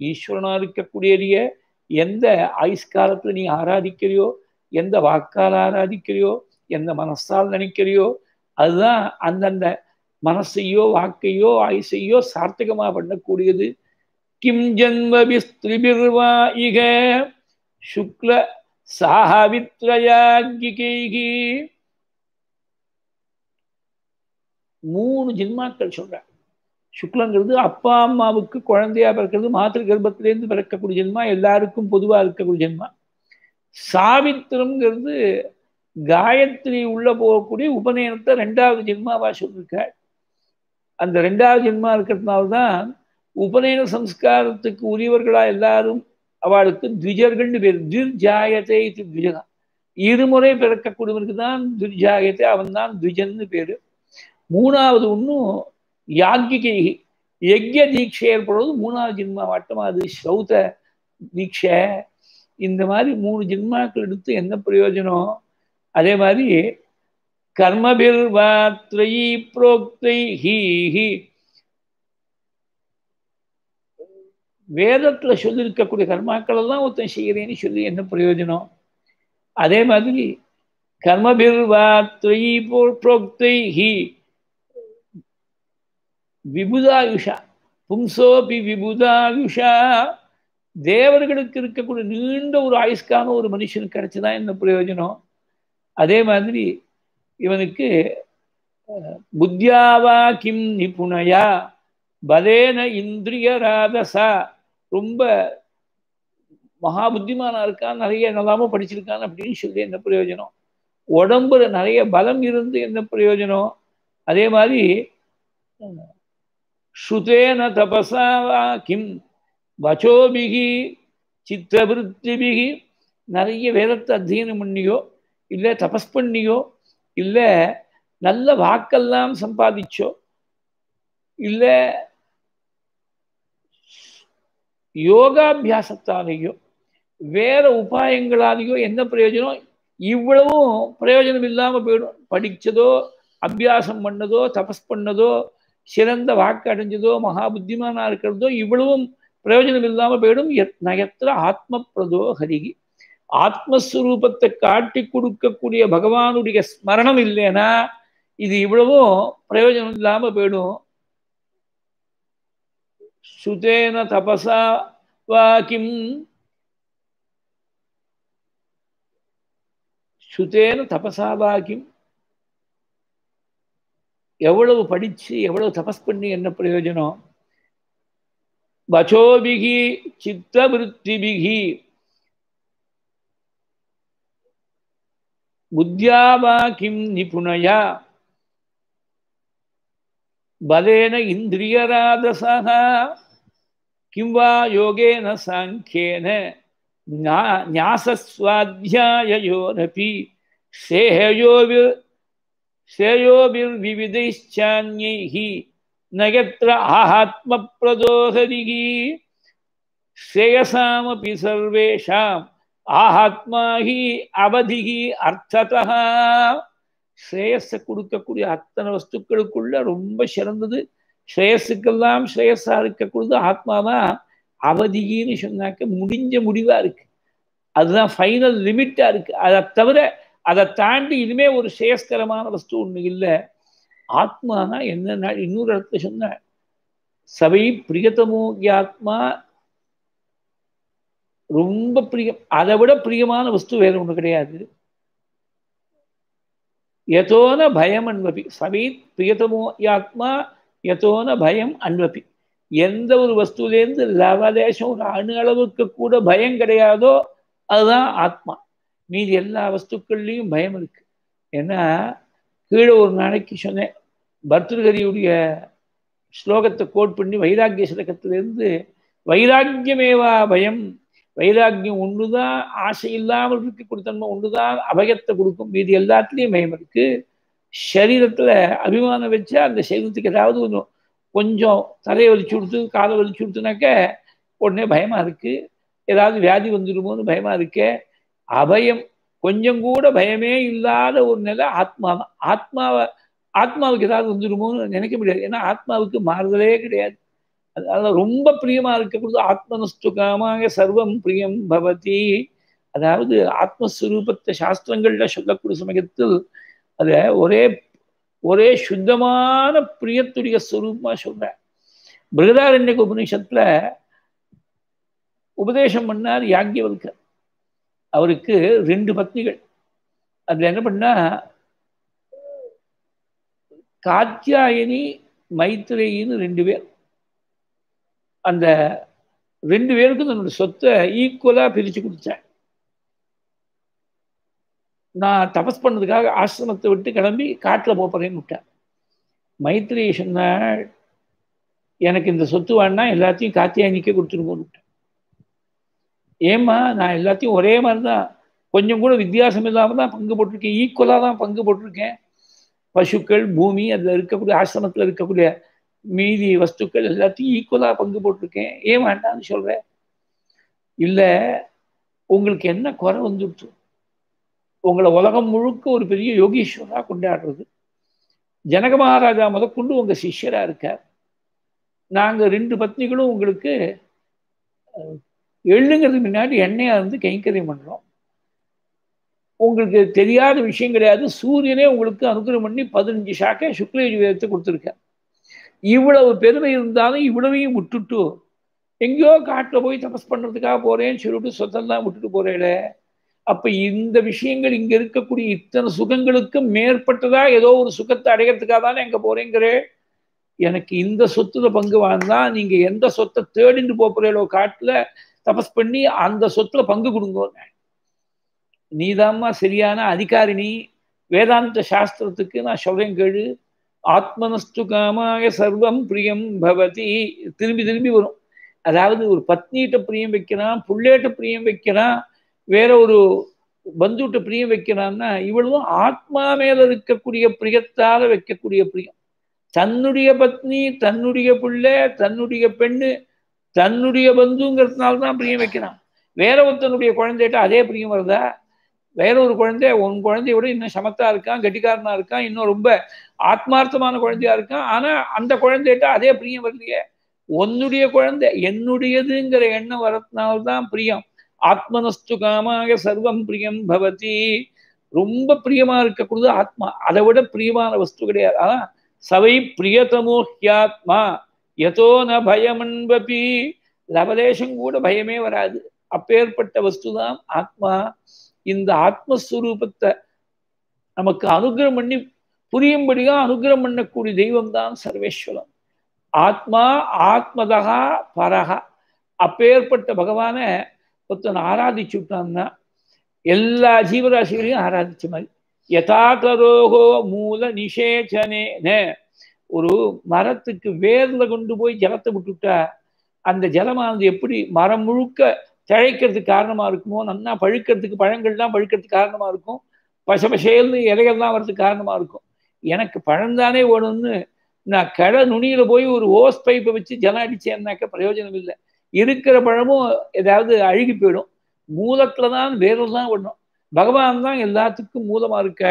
ஈஸ்வரனா இருக்கக்கூடிய எந்த ஆயுஷ்காலத்தில் நீ ஆராதிக்கிறியோ எந்த வாக்கால் ஆராதிக்கிறியோ எந்த மனசால் நினைக்கிறியோ அதுதான் அந்தந்த மனசையோ வாக்கையோ ஆயுசையோ சார்த்தகமாக பண்ணக்கூடியது. கிம் ஜன்ம விஸ்திரிபிர்வா இக சுக்ல சாவித்ரயாங்கிகைகி மூணு ஜென்மாக்கள் சொல்றாங்க சுக்லங்கிறது அப்பா அம்மாவுக்கு குழந்தையா பிறக்கிறது மாத்திரு கர்ப்பத்திலேருந்து பிறக்கக்கூடிய ஜென்மா எல்லாருக்கும் பொதுவா இருக்கக்கூடிய ஜென்மா. சாவித்திரம்ங்கிறது காயத்ரி உள்ள போகக்கூடிய உபநயனத்தை ரெண்டாவது ஜென்மாவா சொல்லியிருக்கார் அந்த ரெண்டாவது ஜென்மா இருக்கிறதுனால்தான் உபநயன சம்ஸ்காரத்துக்கு உரியவர்களா எல்லாரும் அவளுக்கு த்விஜர்கள்னு பேர். துர்ஜாயத்தை இது த்விஜகா இருமுறை பிறக்கக்கூடியவனுக்கு தான் துர்ஜாயத்தை அவன் தான் த்விஜன்னு பேரு. மூணாவது ஒன்றும் யாக்கிகை யஜ்ய தீட்சை ஏற்படுவது மூணாவது ஜென்மா வட்டமா. அது ஸ்ரௌத தீட்சை. இந்த மாதிரி மூணு ஜென்மாக்கள் எடுத்து என்ன பிரயோஜனம்? அதே மாதிரி கர்மபிர்வாத்ரயி புரோக்தை ஹி ஹி வேதத்துல சொல்லியிருக்கக்கூடிய கர்மாக்கள் எல்லாம் ஒருத்தன் செய்கிறேன்னு சொல்லி என்ன பிரயோஜனம்? அதே மாதிரி கர்மபிர்வாத்ரயி புரோக்தை ஹி விபுதாயுஷா பும்சோபி விபுதாயுஷா. தேவர்களுக்கு இருக்கக்கூடிய நீண்ட ஒரு ஆயுஷ்கான ஒரு மனுஷனுக்கு கிடைச்சதான் என்ன பிரயோஜனம்? அதே மாதிரி இவனுக்கு புத்தியாவா கிம் நிபுணயா பலேன இந்திரிய ராதசா ரொம்ப மகா புத்திமானா இருக்கான் நிறைய நல்லாம படிச்சிருக்கான் அப்படின்னு சொல்லி என்ன பிரயோஜனம்? உடம்புல நிறைய பலம் இருந்து என்ன பிரயோஜனம்? அதே மாதிரி ஸ்ருதேன தபசா கிம் வச்சோபிகி சித்தவிருத்திபிகி நிறைய வேதத்தை அத்தியனம் பண்ணியோ இல்லை தபஸ் பண்ணியோ இல்லை நல்ல வாக்கெல்லாம் சம்பாதிச்சோ இல்லை யோகாபியாசத்தாலேயோ வேற உபாயங்களாலேயோ என்ன பிரயோஜனம்? இவ்வளவும் பிரயோஜனம் இல்லாமல் போயிடும். படித்ததோ அபியாசம் பண்ணதோ தபஸ் பண்ணதோ சிறந்த வாக்கு அடைஞ்சதோ மகா புத்திமானாக இருக்கிறதோ இவ்வளவும் பிரயோஜனம் இல்லாமல் போயிடும். நயத்திர ஆத்ம பிரதோ ஹரிகி ஆத்மஸ்வரூபத்தை காட்டி கொடுக்கக்கூடிய பகவானுடைய ஸ்மரணம் இல்லைன்னா இது இவ்வளவும் பிரயோஜனம் இல்லாம போயிடும். శుతేన తపసా వా కిం శుతేన తపసా వా కిం எவ்வளவு படித்து எவ்வளவு தபஸ் பண்ணி என்ன பிரயோஜனம் வச்சோபிகி சித்தவருத்திபிகி புத்தியாவா கிம் நிபுணயா बलेन इन्द्रियराधसः किंवा योगेन साङ्ख्येन न्यासस्वाध्याययोरपि श्रेयोवि श्रेयोभिर्विविधैश्चान्यैः न यत्र आहात्मप्रदोहरिः। श्रेयसामपि सर्वेषाम् आहात्मा हि अवधिः अर्थतः। ஸ்ரேயஸை கொடுக்கக்கூடிய அத்தனை வஸ்துக்களுக்குள்ள ரொம்ப சிறந்தது. ஸ்ரேயஸுக்கெல்லாம் ஸ்ரேயஸா இருக்கக்கூடியது ஆத்மாதான் அவதிகின்னு சொன்னாக்க முடிஞ்ச முடிவா இருக்கு. அதுதான் ஃபைனல் லிமிட்டா இருக்கு. அதை தவிர அதை தாண்டி இனிமே ஒரு ஸ்ரேயஸ்கரமான வஸ்து ஒன்று இல்லை. ஆத்மானா என்ன இன்னொரு இடத்துல சொன்ன சபை பிரியதமோ ஆத்மா ரொம்ப பிரியம் அதை விட பிரியமான வஸ்து வேற ஒன்று கிடையாது. யதோன பயம் அன்வபி சமீத் பிரியதமோ ஆத்மா யதோன பயம் அன்வபி எந்த ஒரு வஸ்துலேருந்து லவலேசம் ஒரு அணு அளவுக்கு கூட பயம் கிடையாதோ அதுதான் ஆத்மா. மீதி எல்லா வஸ்துக்கள்லையும் பயம் இருக்கு. ஏன்னா கீழே ஒரு நாளைக்கு சொன்னேன் பர்தகரியுடைய ஸ்லோகத்தை கோட் பண்ணி வைராக்கிய சிலகத்திலேருந்து வைராக்கியமேவா பயம் வைராக்கியம் ஒன்றுதான் ஆசை இல்லாமல் இருக்கக்கூடிய தன்மை ஒன்றுதான் அபயத்தை கொடுக்கும் மீதி எல்லாத்துலேயும் பயம் இருக்கு. சரீரத்தில் அபிமானம் வச்சா அந்த சரீரத்துக்கு ஏதாவது கொஞ்சம் கொஞ்சம் தலையை வலிச்சு கொடுத்து காலை வலிச்சு கொடுத்துனாக்க உடனே பயமா இருக்கு. ஏதாவது வியாதி வந்துடுமோன்னு பயமா இருக்கே. அபயம் கொஞ்சம் கூட பயமே இல்லாத ஒரு நிலை ஆத்மா தான். ஆத்மாவை ஆத்மாவுக்கு ஏதாவது வந்துடுமோன்னு நினைக்க முடியாது. ஏன்னா ஆத்மாவுக்கு மாறுதலே கிடையாது. அதனால ரொம்ப பிரியமா இருக்கக்கூடிய ஆத்மனஸ்து காமாக சர்வம் பிரியம் பவதி. அதாவது ஆத்மஸ்வரூபத்தை சாஸ்திரங்கள்ல சொல்லக்கூடிய சமயத்தில் அத ஒரே ஒரே சுத்தமான பிரியத்துடைய ஸ்வரூபமா சொல்ற பிருகதாரண்யக உபநிஷத்துல உபதேசம் பண்ணார் யாக்கியவல்கர் அவருக்கு ரெண்டு பத்னிகள். அதுல என்ன பண்ணா காத்தியாயனி மைத்ரேயின்னு ரெண்டு பேர். அந்த ரெண்டு பேருக்கும் தன்னோட சொத்தை ஈக்குவலா பிரித்து கொடுத்தேன். நான் தபஸ் பண்ணதுக்காக ஆசிரமத்தை விட்டு கிளம்பி காட்டில் போறேன்னு விட்டேன். மைத்ரி சொன்னாள் எனக்கு இந்த சொத்து வேணா எல்லாத்தையும் காத்தியானிக்க விட்டேன். ஏம்மா நான் எல்லாத்தையும் ஒரே மாதிரி தான் கொஞ்சம் கூட வித்தியாசம் இல்லாமல் தான் பங்கு போட்டிருக்கேன். ஈக்குவலாக தான் பங்கு போட்டிருக்கேன். பசுக்கள் பூமி அதில் இருக்கக்கூடிய ஆசிரமத்தில் இருக்கக்கூடிய மீதி வஸ்துக்கள் எல்லாத்தையும் ஈக்குவலாக பங்கு போட்டிருக்கேன். ஏன் வேண்டாம்னு சொல்கிறேன் இல்லை உங்களுக்கு என்ன குறை வந்துடுச்சு? உங்களை உலகம் முழுக்க ஒரு பெரிய யோகீஸ்வராக கொண்டாடுறது. ஜனக மகாராஜா முதற்கொண்டு உங்கள் சிஷ்யராக இருக்கார். நாங்கள் ரெண்டு பத்னிகளும் உங்களுக்கு எள்ளுங்கிறதுக்கு முன்னாடி எண்ணெயாக இருந்து கைங்கரியம் பண்ணுறோம் உங்களுக்கு தெரியாத விஷயம் கிடையாது. சூரியனே உங்களுக்கு அனுகிரகம் பண்ணி பதினஞ்சு சாக்கை சுக்லயஜுவேதத்தை கொடுத்துருக்கார். இவ்வளவு பெருமை இருந்தாலும் இவ்வளவையும் விட்டுட்டு எங்கேயோ காட்டில் போய் தபஸ் பண்ணுறதுக்காக போகிறேன்னு சொல்லிட்டு சொத்தெல்லாம் விட்டுட்டு போகிறேளே அப்போ இந்த விஷயங்கள் இங்கே இருக்கக்கூடிய இத்தனை சுகங்களுக்கு மேற்பட்டதா ஏதோ ஒரு சுகத்தை அடைகிறதுக்காக தானே எங்கே போகிறேங்கிறே எனக்கு இந்த சொத்துல பங்கு வாழ்ந்தா நீங்கள் எந்த சொத்தை தேடிட்டு போகிறீங்களோ காட்டில் தபஸ் பண்ணி அந்த சொத்துல பங்கு கொடுங்க. நீதாம்மா சரியான அதிகாரிணி வேதாந்த சாஸ்திரத்துக்கு நான் சொல்கிறேன் கேளு. ஆத்மனஸ்து காமாய சர்வம் பிரியம் பவதி. திரும்பி திரும்பி வரும். அதாவது ஒரு பத்னிகிட்ட பிரியம் வைக்கிறான் புள்ளேட்ட பிரியம் வைக்கிறான் வேற ஒரு பந்துட்ட பிரியம் வைக்கிறான்னா இவ்வளவும் ஆத்மா மேல இருக்கக்கூடிய பிரியத்தால வைக்கக்கூடிய பிரியம். தன்னுடைய பத்னி தன்னுடைய பிள்ளை தன்னுடைய பெண்ணு தன்னுடைய பந்துங்கிறதுனால தான் பிரியம் வைக்கிறான். வேற ஒருத்தனுடைய குழந்தைகிட்ட அதே பிரியம் வருதா? வேற ஒரு குழந்தை உன் குழந்தைய விட இன்னும் சமத்தா இருக்கான் கெட்டிக்காரனா இருக்கான் இன்னும் ரொம்ப ஆத்மார்த்தமான குழந்தையா இருக்கான். ஆனா அந்த குழந்தைகிட்ட அதே பிரியம் வரலையே. உன்னுடைய குழந்தை என்னுடையதுங்கிற எண்ணம் வரதுனால்தான் பிரியம். ஆத்மனஸ்து காமாக சர்வம் பிரியம் பவதி. ரொம்ப பிரியமா இருக்கக்கூடாது ஆத்மா. அதை விட பிரியமான வஸ்து கிடையாது. ஆனா சவை பிரியதமோ ஹியாத்மா. எதோ ந பயமன்பபி. லவலேஷம் கூட பயமே வராது. அப்பேற்பட்ட வஸ்துதான் ஆத்மா. இந்த ஆத்மஸ்வரூபத்தை நமக்கு அனுகிரம் பண்ணி புரியும்படியா அனுகிரம் பண்ணக்கூடிய தெய்வம் தான் சர்வேஸ்வரம் ஆத்மா ஆத்மதகா பரகா. அப்பேற்பட்ட பகவானை ஒருத்தன் ஆராதிச்சு எல்லா ஜீவராசிகளையும் ஆராதிச்ச மாதிரி. யதாகரோகோ மூல நிஷேச்சனேன ஒரு மரத்துக்கு வேர்ல கொண்டு போய் ஜலத்தை விட்டுட்டா அந்த ஜலமானது எப்படி மரம் முழுக்க தழைக்கிறதுக்கு காரணமாக இருக்குமோ? நன்னா பழுக்கிறதுக்கு பழங்கள்லாம் பழுக்கிறதுக்கு காரணமாக இருக்கும். பசபசேல்னு இலைகள்லாம் வர்றதுக்கு காரணமாக இருக்கும். எனக்கு பழம்தானே வேணும்னு நான் கடை நுனியில் போய் ஒரு ஓஸ் பைப்பை வச்சு ஜலம் அடித்தேன்னாக்க பிரயோஜனம் இல்லை. இருக்கிற பழமும் ஏதாவது அழுகி போயிடும். மூலத்தில் தான் வேரில் தான் விடணும் பகவான் தான் எல்லாத்துக்கும் மூலமாக இருக்க.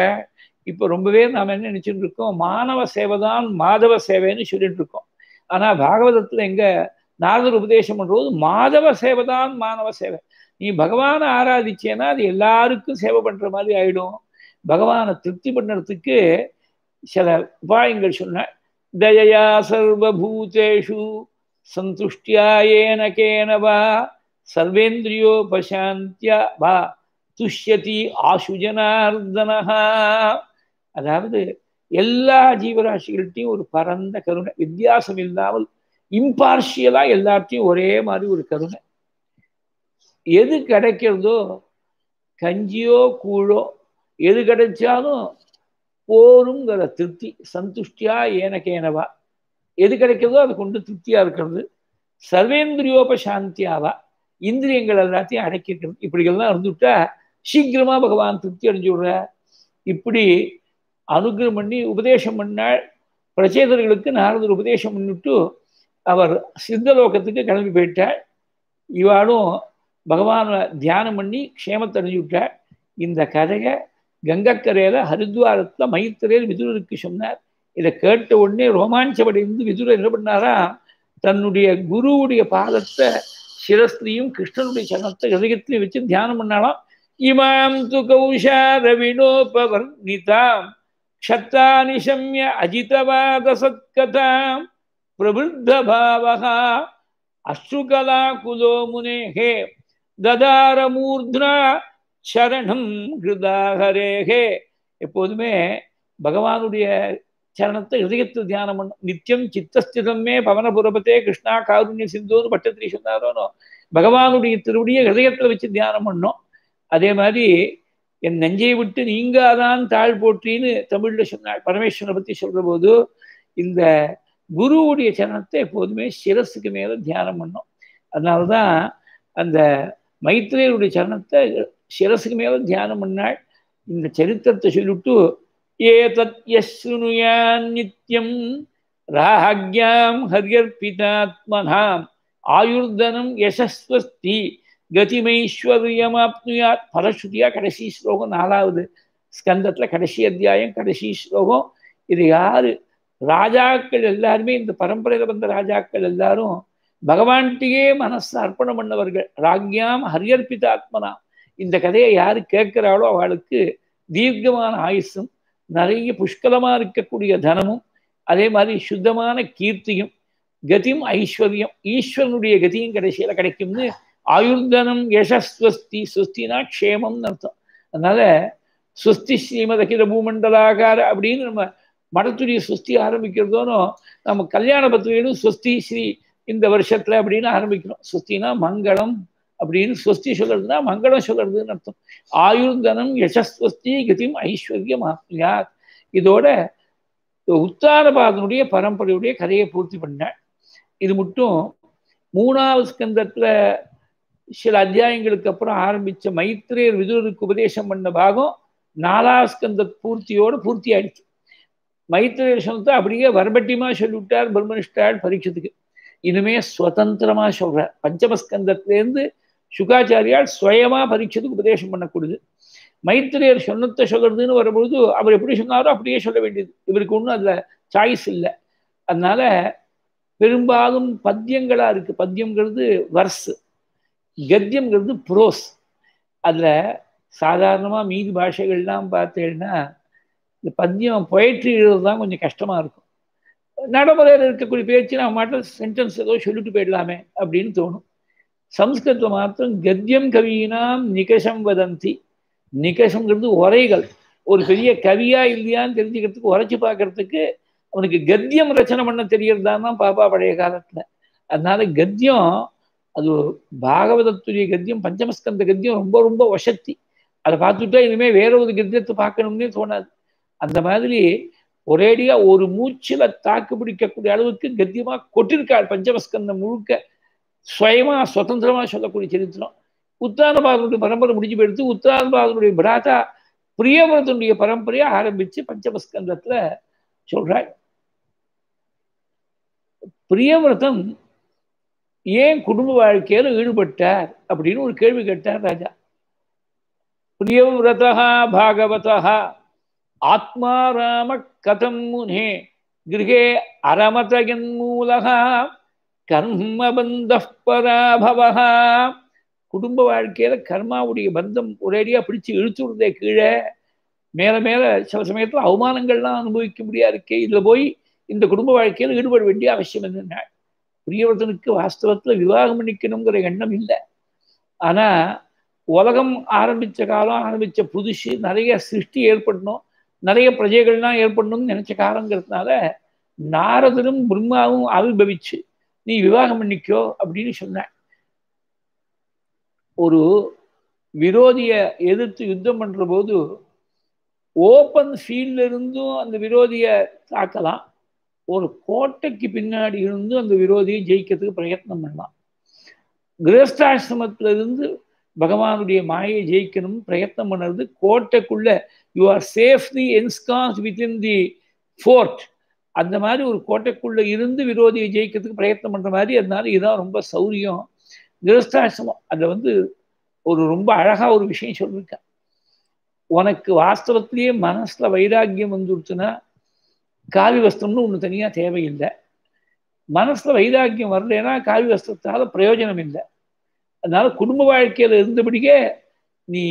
இப்போ ரொம்பவே நாம் என்ன நினச்சிட்டு இருக்கோம்? மாணவ சேவை தான் மாதவ சேவைன்னு சொல்லிட்டு இருக்கோம். ஆனால் பாகவதத்தில் எங்கே நாரதர் உபதேசம் பண்ணுறது மாதவ சேவை தான் மாணவ சேவை. நீ பகவானை ஆராதிச்சேன்னா அது எல்லாருக்கும் சேவை பண்ற மாதிரி ஆயிடும். பகவானை திருப்தி பண்ணுறதுக்கு சில உபாயங்கள் சொன்ன தயயா சர்வபூதேஷு சந்துஷ்டியா ஏன கேனவா சர்வேந்திரியோபசாந்தியா வா துஷ்யதி ஆசுஜனார்தனஹா. அதாவது எல்லா ஜீவராசிகள்கிட்டையும் ஒரு பரந்த கருணை வித்தியாசம் இல்லாமல் இம்பார்ஷியலா எல்லாத்தையும் ஒரே மாதிரி ஒரு கருணை. எது கிடைக்கிறதோ கஞ்சியோ கூழோ எது கிடைச்சாலும் போருங்கிற திருப்தி சந்துஷ்டியா ஏனக்கேனவா எது கிடைக்கிறதோ அது கொண்டு திருப்தியா இருக்கிறது. சர்வேந்திரியோபசாந்தியாவா. இந்திரியங்கள் எல்லாத்தையும் அடக்கிக்கிறது இப்படிகள்லாம் இருந்துவிட்டா சீக்கிரமா பகவான் திருப்தி அடைஞ்சு விடுற. இப்படி அனுகிரம் பண்ணி உபதேசம் பண்ணால் பிரச்சேதர்களுக்கு நாரதர் உபதேசம் பண்ணிவிட்டு அவர் சித்தலோகத்துக்கு கிளம்பி போயிட்டார். இவாளும் பகவானை தியானம் பண்ணி க்ஷேமத்தை அடைஞ்சுவிட்டார் இந்த கதையை கங்கக்கரையில ஹரித்வாரத்தில் மைத்திரையில் விதுரருக்கு சொன்னார். இதை கேட்ட உடனே ரோமாஞ்சமடைந்து விதுரர் என்ன பண்ணாரா தன்னுடைய குருவுடைய பாதத்தை சிரஸ்திரியும் கிருஷ்ணனுடைய சரணத்தை ஹதயத்திலையும் வச்சு தியானம் பண்ணாலாம் இமாம் து கௌஷாரவினோபவர்ணிதாம் க்ஷத்தானிஷம்ய நிஷம்ய அஜிதவாத சத்கதாம் பிரபுத்த பாவகா அஸ்ருகலா குலோ முனேஹே ததாரமூர்த்னா சரணம் ஹிருதாகரேகே எப்போதுமே பகவானுடைய சரணத்தை ஹிருதயத்தில் தியானம் பண்ணும் நித்தியம் சித்தஸ்திதமே பவனபுரபத்தே கிருஷ்ணா காருண்ய சிந்தோன்னு பட்டத்திரி சொன்னாரோனோ? பகவானுடைய திருவடியை ஹிருதயத்தில் வச்சு தியானம் பண்ணோம். அதே மாதிரி என் நெஞ்சை விட்டு நீங்காதான் தாழ் போற்றின்னு தமிழ்ல சொன்னாள் பரமேஸ்வரனை பத்தி சொல்ற போது இந்த குருவுடைய சரணத்தை எப்போதுமே சிரஸுக்கு மேலே தியானம் பண்ணோம். அதனாலதான் அந்த மைத்ரேயருடைய சரணத்தை சிரஸுக்கு மேல தியானம் பண்ணாள் இந்த சரித்திரத்தை சொல்லிவிட்டு ஏதத் யஸ்ருணுயான் நித்யம் ராஹக்யாம் ஹரியர்பிதாத்மனாம் ஆயுர்தனம் யசஸ்வஸ்தி கதிமைஸ்வரியமாப்னுயாத். பரஸ்ருதியா கடைசி ஸ்லோகம் நாலாவது ஸ்கந்தத்துல கடைசி அத்தியாயம் கடைசி ஸ்லோகம். இது யாரு ராஜாக்கள் எல்லாருமே இந்த பரம்பரையில் வந்த ராஜாக்கள் எல்லாரும் பகவான்கிட்டயே மனசு அர்ப்பணம் பண்ணவர்கள். ராக்யாம் ஹரியர்பித ஆத்மனா இந்த கதையை யாரு கேட்கிறாளோ அவளுக்கு தீர்க்கமான ஆயுசும் நிறைய புஷ்கலமா இருக்கக்கூடிய தனமும் அதே மாதிரி சுத்தமான கீர்த்தியும் கதியும் ஐஸ்வர்யம் ஈஸ்வரனுடைய கதியும் கடைசியில கிடைக்கும்னு ஆயுர்தனம் யசஸ்வஸ்தி சுஸ்தினா க்ஷேமம்னு அர்த்தம். அதனால சுஸ்தி ஸ்ரீமத கிர பூமண்டலாகார அப்படின்னு நம்ம மடத்துடைய சுஸ்தி ஆரம்பிக்கிறதோனும் நம்ம கல்யாண பத்திரிகையிலும் சுஸ்தி ஸ்ரீ இந்த வருஷத்துல அப்படின்னு ஆரம்பிக்கிறோம். சுஸ்தினா மங்களம் அப்படின்னு சுஸ்தி சொல்றதுன்னா மங்களம் சொல்கிறதுன்னு அர்த்தம். ஆயுர்தனம் யசஸ்வஸ்தி கதியும் ஐஸ்வர்யம் ஆத்மியா இதோட உத்தாரபாதனுடைய பரம்பரையுடைய கதையை பூர்த்தி பண்ணாள் இது மட்டும் மூணாவது ஸ்கந்தத்துல சில அத்தியாயங்களுக்கு அப்புறம் ஆரம்பிச்ச மைத்ரேயர் விதுருக்கு உபதேசம் பண்ண பாகம் நாலாவது ஸ்கந்த பூர்த்தியோடு பூர்த்தி ஆயிடுச்சு. மைத்ரேயர் சொன்னதை அப்படியே வரபட்டியமா சொல்லிவிட்டார் பிரம்மனிஷ்டாள் பரீட்சத்துக்கு. இனிமே சுதந்திரமா சொல்றார் பஞ்சமஸ்கந்தத்திலேருந்து சுகாச்சாரியால் சுயமா பரீட்சத்துக்கு உபதேசம் பண்ணக்கூடியது மைத்திரியர் சொன்னத்தை சொல்றதுன்னு வரும்பொழுது அவர் எப்படி சொன்னாரோ அப்படியே சொல்ல வேண்டியது. இவருக்கு ஒன்றும் அதுல சாய்ஸ் இல்லை. அதனால பெரும்பாலும் பத்தியங்களா இருக்கு. பத்தியங்கிறது வர்ஸ் கத்தியம்ங்கிறது புரோஸ் அதுல சாதாரணமா மீதி பாஷைகள்லாம் பார்த்தேன்னா இந்த பத்தியம் பொயிட்ரி எழுதுறது தான் கொஞ்சம் கஷ்டமா இருக்கும். நடைமுறையில் இருக்கக்கூடிய பேச்சு நான் மாட்ட சென்டென்ஸ் ஏதோ சொல்லிட்டு போயிடலாமே அப்படின்னு தோணும். சம்ஸ்கிருதத்தில் மாத்திரம் கத்தியம் கவியினாம் நிகசம் வதந்தி. நிகசம்ங்கிறது உரைகள். ஒரு பெரிய கவியா இல்லையான்னு தெரிஞ்சுக்கிறதுக்கு உரைச்சு பார்க்கறதுக்கு அவனுக்கு கத்தியம் ரச்சனை பண்ண தெரியறதான் தான் பாப்பா பழைய காலத்துல. அதனால கத்தியம் அது பாகவதத்துடைய கத்தியம் பஞ்சமஸ்கந்த கத்தியம் ரொம்ப ரொம்ப வசத்தி அதை பார்த்துட்டா இனிமேல் வேற ஒரு கத்தியத்தை பார்க்கணும்னே தோணாது. அந்த மாதிரி ஒரேடியா ஒரு மூச்சில தாக்கு பிடிக்கக்கூடிய அளவுக்கு கத்தியமா கொட்டிருக்காள் பஞ்சமஸ்கந்தம் முழுக்க. சுயமா சுதந்திரமா சொல்லக்கூடிய சரித்திரம். உத்தானபாதனுடைய பரம்பரை முடிஞ்சு போயிடுத்து உத்தானபாதனுடைய பிராதா பிரியவரதனுடைய பரம்பரையை ஆரம்பிச்சு பஞ்சமஸ்கந்தத்துல சொல்றாள் பிரியவிரதம் ஏன் குடும்ப வாழ்க்கையில ஈடுபட்டார் அப்படின்னு ஒரு கேள்வி கேட்டார் ராஜா. பிரியவிரதா பாகவதா ஆத்மா ராம கதம் முனே கிரகே அரமதயன்மூலகா கர்மபந்த பராபவா குடும்ப வாழ்க்கையில கர்மாவுடைய பந்தம் ஒரேடியா பிடிச்சு இழுத்துடுறதே கீழே. மேல மேல சில சமயத்துல அவமானங்கள்லாம் அனுபவிக்க முடியா இருக்கே. இதுல போய் இந்த குடும்ப வாழ்க்கையில ஈடுபட வேண்டிய அவசியம் என்ன பிரியவர்த்தனுக்கு வாஸ்தவத்துல விவாகம் பண்ணிக்கணுங்கிற எண்ணம் இல்லை. ஆனா உலகம் ஆரம்பிச்ச காலம் ஆரம்பிச்ச புதுசு நிறைய சிருஷ்டி ஏற்படணும். நிறைய பிரஜைகள்லாம் ஏற்படணும்னு நினைச்ச காலங்கிறதுனால நாரதரும் பிரம்மாவும் ஆவிர்பவிச்சு நீ விவாகம் பண்ணிக்கோ அப்படின்னு சொன்ன ஒரு விரோதிய எதிர்த்து யுத்தம் பண்ற போது ஓப்பன் ஃபீல்ட்ல இருந்தும் அந்த விரோதிய தாக்கலாம். ஒரு கோட்டைக்கு பின்னாடி இருந்து அந்த விரோதியை ஜெயிக்கிறதுக்கு பிரயத்னம் பண்ணலாம். கிரகஸ்தாசிரமத்துல இருந்து பகவானுடைய மாயை ஜெயிக்கணும் பிரயத்னம் பண்ணுறது கோட்டைக்குள்ள you are safely ensconced within the fort அந்த மாதிரி ஒரு கோட்டைக்குள்ள இருந்து விரோதியை ஜெயிக்கிறதுக்கு பிரயத்னம் பண்ணுற மாதிரி அதனால இதுதான் ரொம்ப சௌரியம். கிரஸ்தாசிரமம் அதை வந்து ஒரு ரொம்ப அழகாக ஒரு விஷயம் சொல்லியிருக்கேன் உனக்கு வாஸ்தவத்திலேயே மனசில் வைராக்கியம் வந்துடுச்சுன்னா காவி வஸ்திரம்னு ஒன்று தனியாக தேவையில்லை. மனசில் வைராக்கியம் வரலைன்னா காவி வஸ்திரத்தால் பிரயோஜனம் இல்லை. அதனால குடும்ப வாழ்க்கையில இருந்தபடியே நீ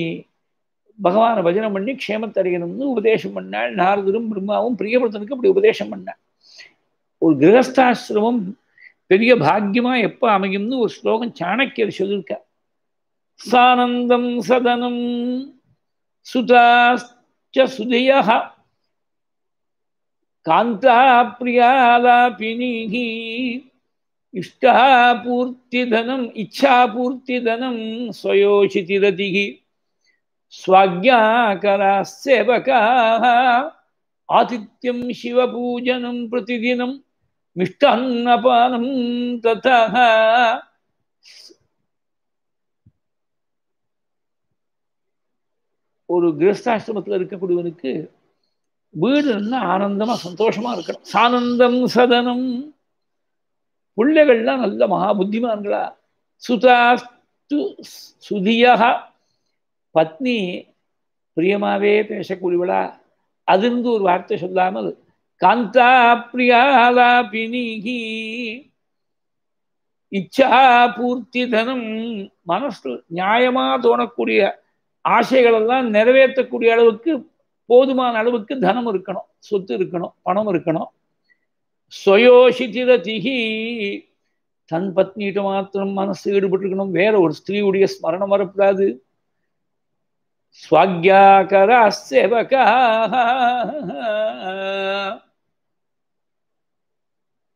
பகவானை பஜனை பண்ணி க்ஷேமத்தை அடையணும்னு உபதேசம் பண்ணாள். நாரதரும் பிரம்மாவும் பிரியவர்த்தனுக்கு அப்படி உபதேசம் பண்ணாள். ஒரு கிரகஸ்தாசிரமம் பெரிய பாக்கியமாக எப்போ அமையும்னு ஒரு ஸ்லோகம் சாணக்கியர் சொல்லியிருக்க சானந்தம் சதனம் சுதாச்ச சுதயா காந்தா பிரியாலாபினிகி இஷ்டாபூர்த்திதனம் இச்சாபூர்த்திதனம் ஸ்வயோஷிதிரதிகி ஸ்வாக்யாகரா சேவகாः ஆதித்யம் சிவபூஜனம் பிரதிதினம் மிஷ்டான்னபானம் ததா ஒரு கிரஸ்தாசிரமத்தில் இருக்கக்கூடியவனுக்கு வீடு நல்லா ஆனந்தமாக சந்தோஷமாக இருக்கணும் சானந்தம் சதனம் பிள்ளைகள்லாம் நல்ல மகா புத்திமான்களா சுதாஸ்து சுதியா பத்னி பிரியமாவே பேசக்கூடியவளா? அதுன்னு ஒரு வார்த்தை சொல்லாமல் காந்தா பிரியாலாபினிகி இச்சா பூர்த்தி தனம். மனசு நியாயமா தோணக்கூடிய ஆசைகளெல்லாம் நிறைவேற்றக்கூடிய அளவுக்கு போதுமான அளவுக்கு தனம் இருக்கணும் சொத்து இருக்கணும் பணம் இருக்கணும். சுயோஷிதிரதிகி தன் பத்னிகிட்ட மாத்திரம் மனசு ஈடுபட்டிருக்கணும். வேற ஒரு ஸ்திரீவுடைய ஸ்மரணம் வரக்கூடாது. ஸ்வாக்யாகர சேவகா.